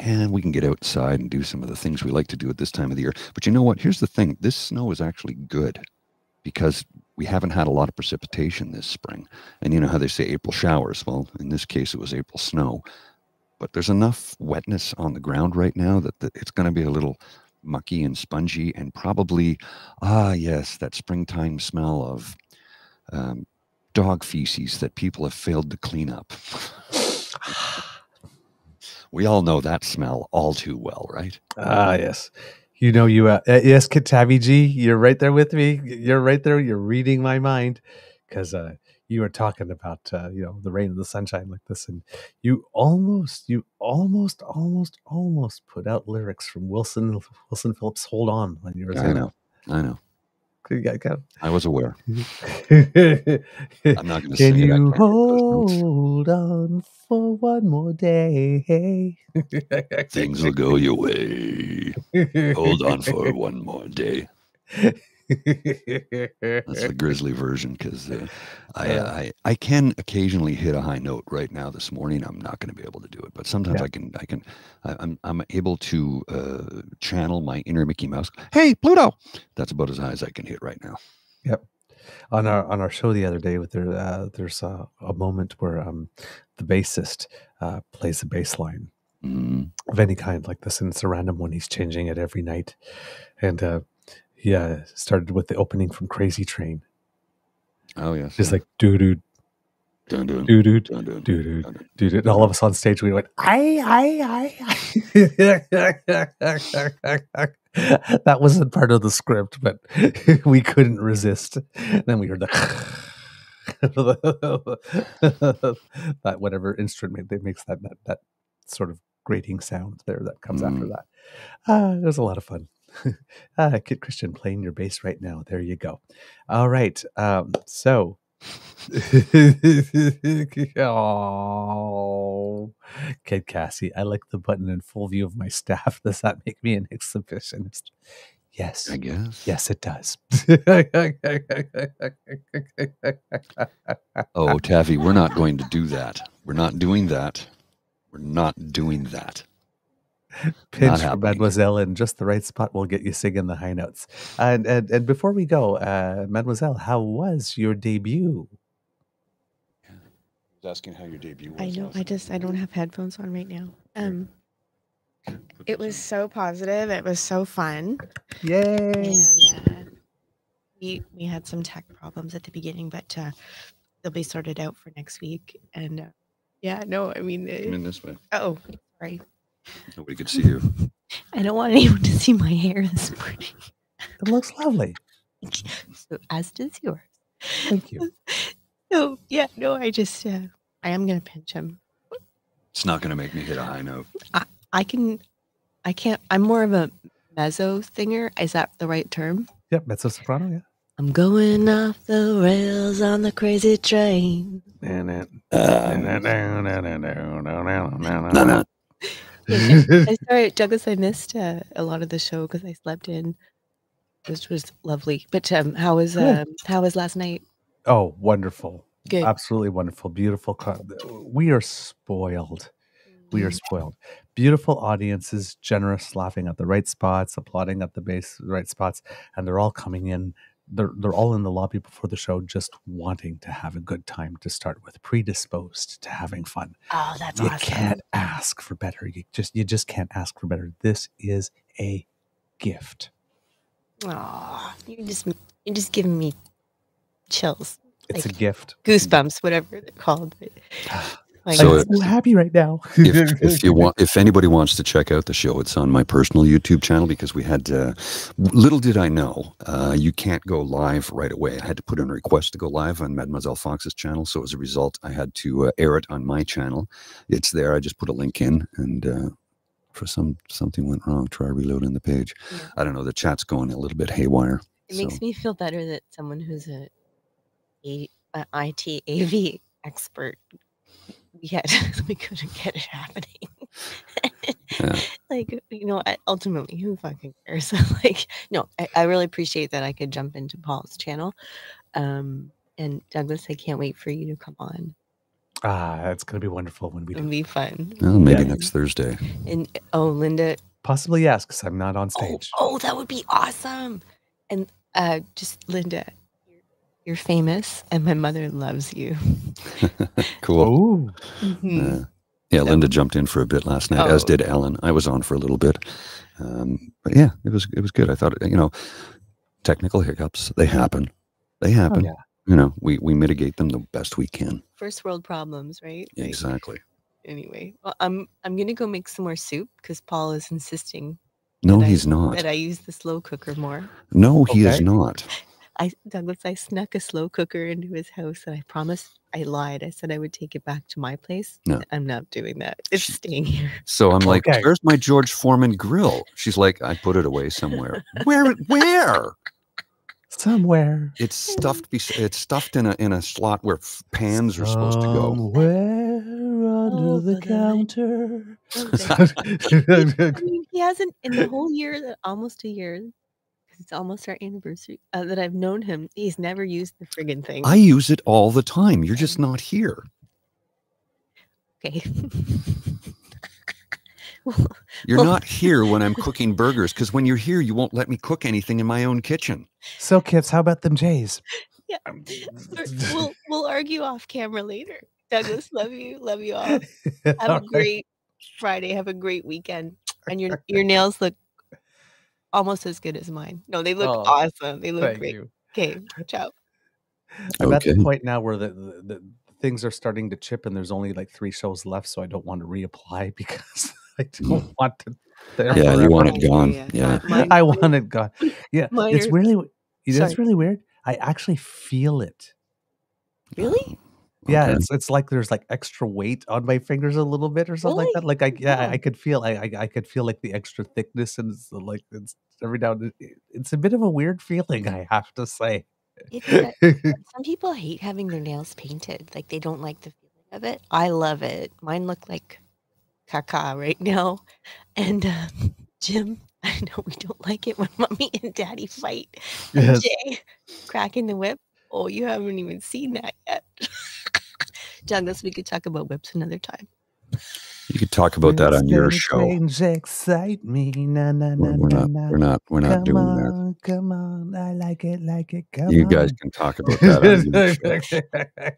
And we can get outside and do some of the things we like to do at this time of the year. But you know what? Here's the thing this snow is actually good because we haven't had a lot of precipitation this spring. And you know how they say April showers? Well, in this case, it was April snow. But there's enough wetness on the ground right now that it's going to be a little mucky and spongy, and probably, ah, yes, that springtime smell of um, dog feces that people have failed to clean up. we all know that smell all too well, right? Ah, yes. You know, you, uh, yes, Katavi G, you're right there with me. You're right there. You're reading my mind because uh, you were talking about uh, you know the rain and the sunshine like this and you almost you almost almost almost put out lyrics from wilson wilson phillips hold on when you were i know i know I was aware. I'm not going to Can you hold on for one more day? Things will go your way. hold on for one more day. That's the grizzly version because uh, I, uh, I I can occasionally hit a high note. Right now, this morning, I'm not going to be able to do it, but sometimes yeah. I can. I can. I, am I'm able to uh, channel my inner Mickey Mouse. Hey, Pluto! That's about as high as I can hit right now. Yep. On our on our show the other day, with there, uh, there's a, a, moment where um, the bassist uh, plays a bass line mm. of any kind like this, and it's a random one. He's changing it every night, and uh, yeah, started with the opening from Crazy Train. Oh yes, just yeah. like doo doo. Doo doo doo doo doo doo doo And all of us on stage, we went, I, I, I, That wasn't part of the script, but we couldn't resist. And then we heard the that whatever instrument that makes that, that that sort of grating sound there that comes mm. after that. Uh, it was a lot of fun. ah, Kid Christian playing your bass right now. There you go. All right. Um, so. oh, Kid Cassie, I like the button in full view of my staff. Does that make me an exhibitionist? Yes. I guess. Yes, it does. oh, Taffy, we're not going to do that. We're not doing that. We're not doing that. Pitch for Mademoiselle in just the right spot will get you singing the high notes. And and, and before we go, uh, Mademoiselle, how was your debut? Yeah. I was asking how your debut was. I know. I just I don't have headphones on right now. Um, it was so positive. It was so fun. Yay! And uh, we we had some tech problems at the beginning, but uh, they'll be sorted out for next week. And uh, yeah, no, I mean, Come in this way. Oh, sorry. Nobody could see you. I don't want anyone to see my hair this morning. It looks lovely. so, as does yours. Thank you. So, yeah, no, I just, uh, I am going to pinch him. It's not going to make me hit a high note. I, I can, I can't, I'm more of a mezzo singer. Is that the right term? Yep, mezzo soprano, yeah. I'm going off the rails on the crazy train. Uh, I sorry, Douglas. I missed uh, a lot of the show because I slept in, which was lovely. But um, how was um, how was last night? oh, wonderful. Good. Absolutely wonderful. Beautiful. We are spoiled. We are Mm. spoiled. Beautiful audiences, generous, laughing at the right spots, applauding at the base right spots, and they're all coming in. They're they're all in the lobby before the show, just wanting to have a good time to start with, predisposed to having fun. Oh, that's you awesome. You can't ask for better. You just you just can't ask for better. This is a gift. Oh, you just you're just giving me chills, It's a gift. goosebumps, whatever they're called. But, like, So I'm so happy right now. if, if you want if anybody wants to check out the show it's on my personal youtube channel because we had uh, little did i know uh, you can't go live right away. I had to put in a request to go live on mademoiselle fox's channel. So as a result i had to uh, air it on my channel. It's there. I just put a link in and uh, for some something went wrong. Try reloading the page. Yeah. i don't know. The chat's going a little bit haywire. It makes me feel better that someone who's a, a, a IT AV expert we had we couldn't get it happening. Yeah. Like you know, ultimately, who fucking cares? like, no, I, I really appreciate that I could jump into Paul's channel. Um, and Douglas, I can't wait for you to come on. ah, it's gonna be wonderful when we It'll do. be fun. well, maybe Yeah. next thursday And oh, Linda, Possibly yes, because I'm not on Oh, stage. oh, that would be awesome. And uh, just Linda, you're, you're famous, and my mother loves you. cool Oh, Mhm. Uh, yeah, Linda jumped in for a bit last night, as Oh. did Ellen. I was on for a little bit, um, but yeah, it was it was good. I thought you know, technical hiccups they happen, they oh happen. yeah. You know, we we mitigate them the best we can. First world problems, right? Like, Exactly. anyway, well, I'm I'm gonna go make some more soup because Paul is insisting No, that I- he's not. that I use the slow cooker more. No, he is not. I Douglas, I snuck a slow cooker into his house, and I promised I lied. I said I would take it back to my place. No. I'm not doing that. It's staying here. So I'm like, Okay. "Where's my George Foreman grill?" She's like, "I put it away somewhere." where? Where? Somewhere. It's stuffed. bes- It's stuffed in a in a slot where f- pans are supposed to go. Somewhere under Over the the counter. I mean, he hasn't in the whole year, almost a year, 'cause it's almost our anniversary uh, that I've known him. He's never used the friggin' thing. I use it all the time. You're just not here. okay. well, You're Well- not here when I'm cooking burgers because when you're here, you won't let me cook anything in my own kitchen. so, kids, how about them Jays? Yeah. we'll we'll argue off camera later. Douglas, love you, love you all. Have All a right. great Friday. Have a great weekend. And your your nails look almost as good as mine. No, they look Oh, awesome. They look great. you. Okay, ciao. I'm at the point now where the, the, the things are starting to chip and there's only like three shows left, so I don't want to reapply because I don't mm. want to. there Yeah, you want it Oh, gone. yeah. Yeah. Mine- I want it gone. Yeah, Mine it's are- really, you it's really weird. I actually feel it. Really? Oh. Yeah, Okay. it's it's like there's like extra weight on my fingers a little bit or something like that. Like I yeah, I, I could feel I, I I could feel like the extra thickness and it's like it's every now and then- it's a bit of a weird feeling, I have to say. Uh, some people hate having their nails painted. Like they don't like the feeling of it. I love it. Mine look like caca right now. And uh, Jim, I know we don't like it when mommy and daddy fight. Yes. Jay cracking the whip. Oh, you haven't even seen that yet. Douglas, we could talk about whips another time. You could talk about that on your show. change, excite me. Na, na, na, We're, we're not. na. We're not. We're not come doing that. on, come on. I like it, like it. Come You on. guys can talk about that on your show.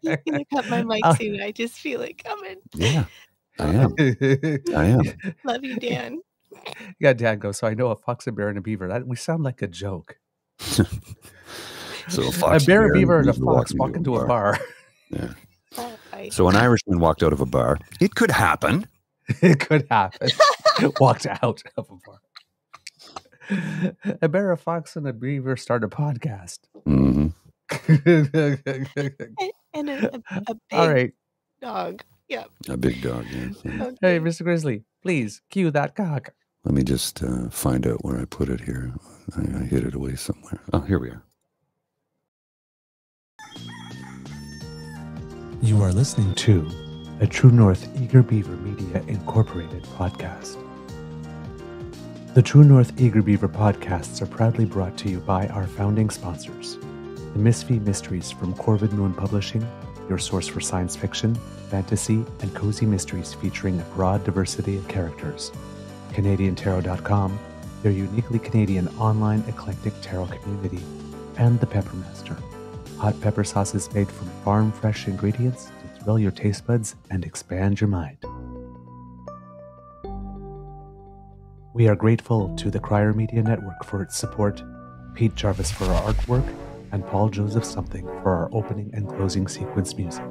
He's gonna cut my mic Uh, soon. I just feel it coming. Yeah, I am. I am. Love you, Dan. yeah, Dad goes. So I know a fox, a bear, and a beaver. That we sound like a joke. So a A bear, a and beaver, and a fox walk into a bar. Yeah. I- So an Irishman walked out of a bar. It could happen. it could happen. Walked out of a bar. A bear, a fox, and a beaver start a podcast. Mm-hmm. and a, a, a big All right. dog. Yeah. A big dog. Yeah. Yeah. Hey, Mr. Grizzly, please cue that cock. Let me just uh, find out where I put it here. I, I hid it away somewhere. Oh, here we are. You are listening to a True North Eager Beaver Media Incorporated podcast. The True North Eager Beaver podcasts are proudly brought to you by our founding sponsors The Misfit Mysteries from Corvid Moon Publishing, your source for science fiction, fantasy, and cozy mysteries featuring a broad diversity of characters. CanadianTarot.com, their uniquely Canadian online eclectic tarot community, and The Peppermaster, hot pepper sauces made from farm fresh ingredients to thrill your taste buds and expand your mind. We are grateful to the Crier Media Network for its support, Pete Jarvis for our artwork, and Paul Joseph Something for our opening and closing sequence music.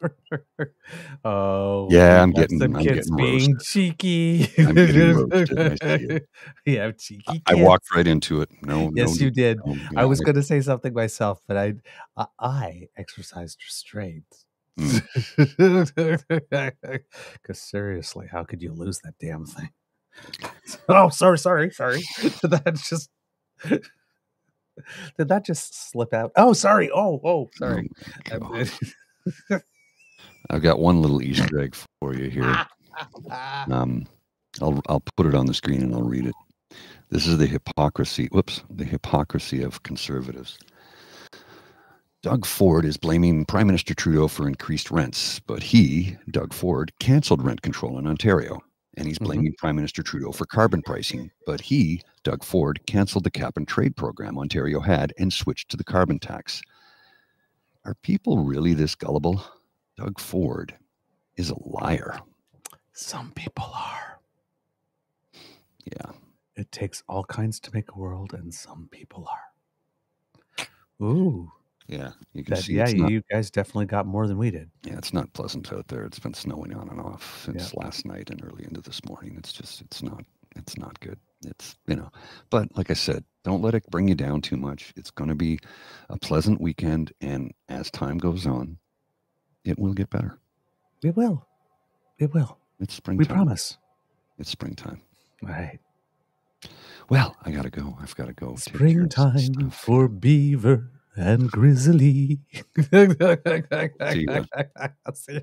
oh Yeah, I'm getting- some I'm kids getting being roasted. cheeky. I'm getting roasted, I see yeah, cheeky. I kids. walked right into it. No, Yes, no, you did. no, I was going to say something myself, but I I, I exercised restraint. Mm. Because seriously, how could you lose that damn thing? Oh, sorry, sorry, sorry. Did that just did that just slip out? Oh, sorry. Oh, oh, sorry. Oh. I've got one little Easter egg for you here. Um, I'll I'll put it on the screen and I'll read it. This is the hypocrisy. Whoops, the hypocrisy of conservatives. Doug Ford is blaming Prime Minister Trudeau for increased rents, but he, Doug Ford, cancelled rent control in Ontario. And he's Mhm. blaming Prime Minister Trudeau for carbon pricing, but he, Doug Ford, cancelled the cap and trade program Ontario had and switched to the carbon tax. Are people really this gullible? Doug Ford is a liar. Some people are. Yeah. It takes all kinds to make a world, and some people are. Ooh, Yeah. You can that, see yeah, not you guys definitely got more than we did. Yeah, it's not pleasant out there. It's been snowing on and off since last night and early into this morning. It's just, it's not, it's not good. It's, you know, but like I said, don't let it bring you down too much. It's going to be a pleasant weekend. And as time goes on, it will get better. We will. We will. It's springtime. We promise. It's springtime. All right. Well, I got to go. I've got to go. take care of some Springtime for Beaver and Grizzly. See ya.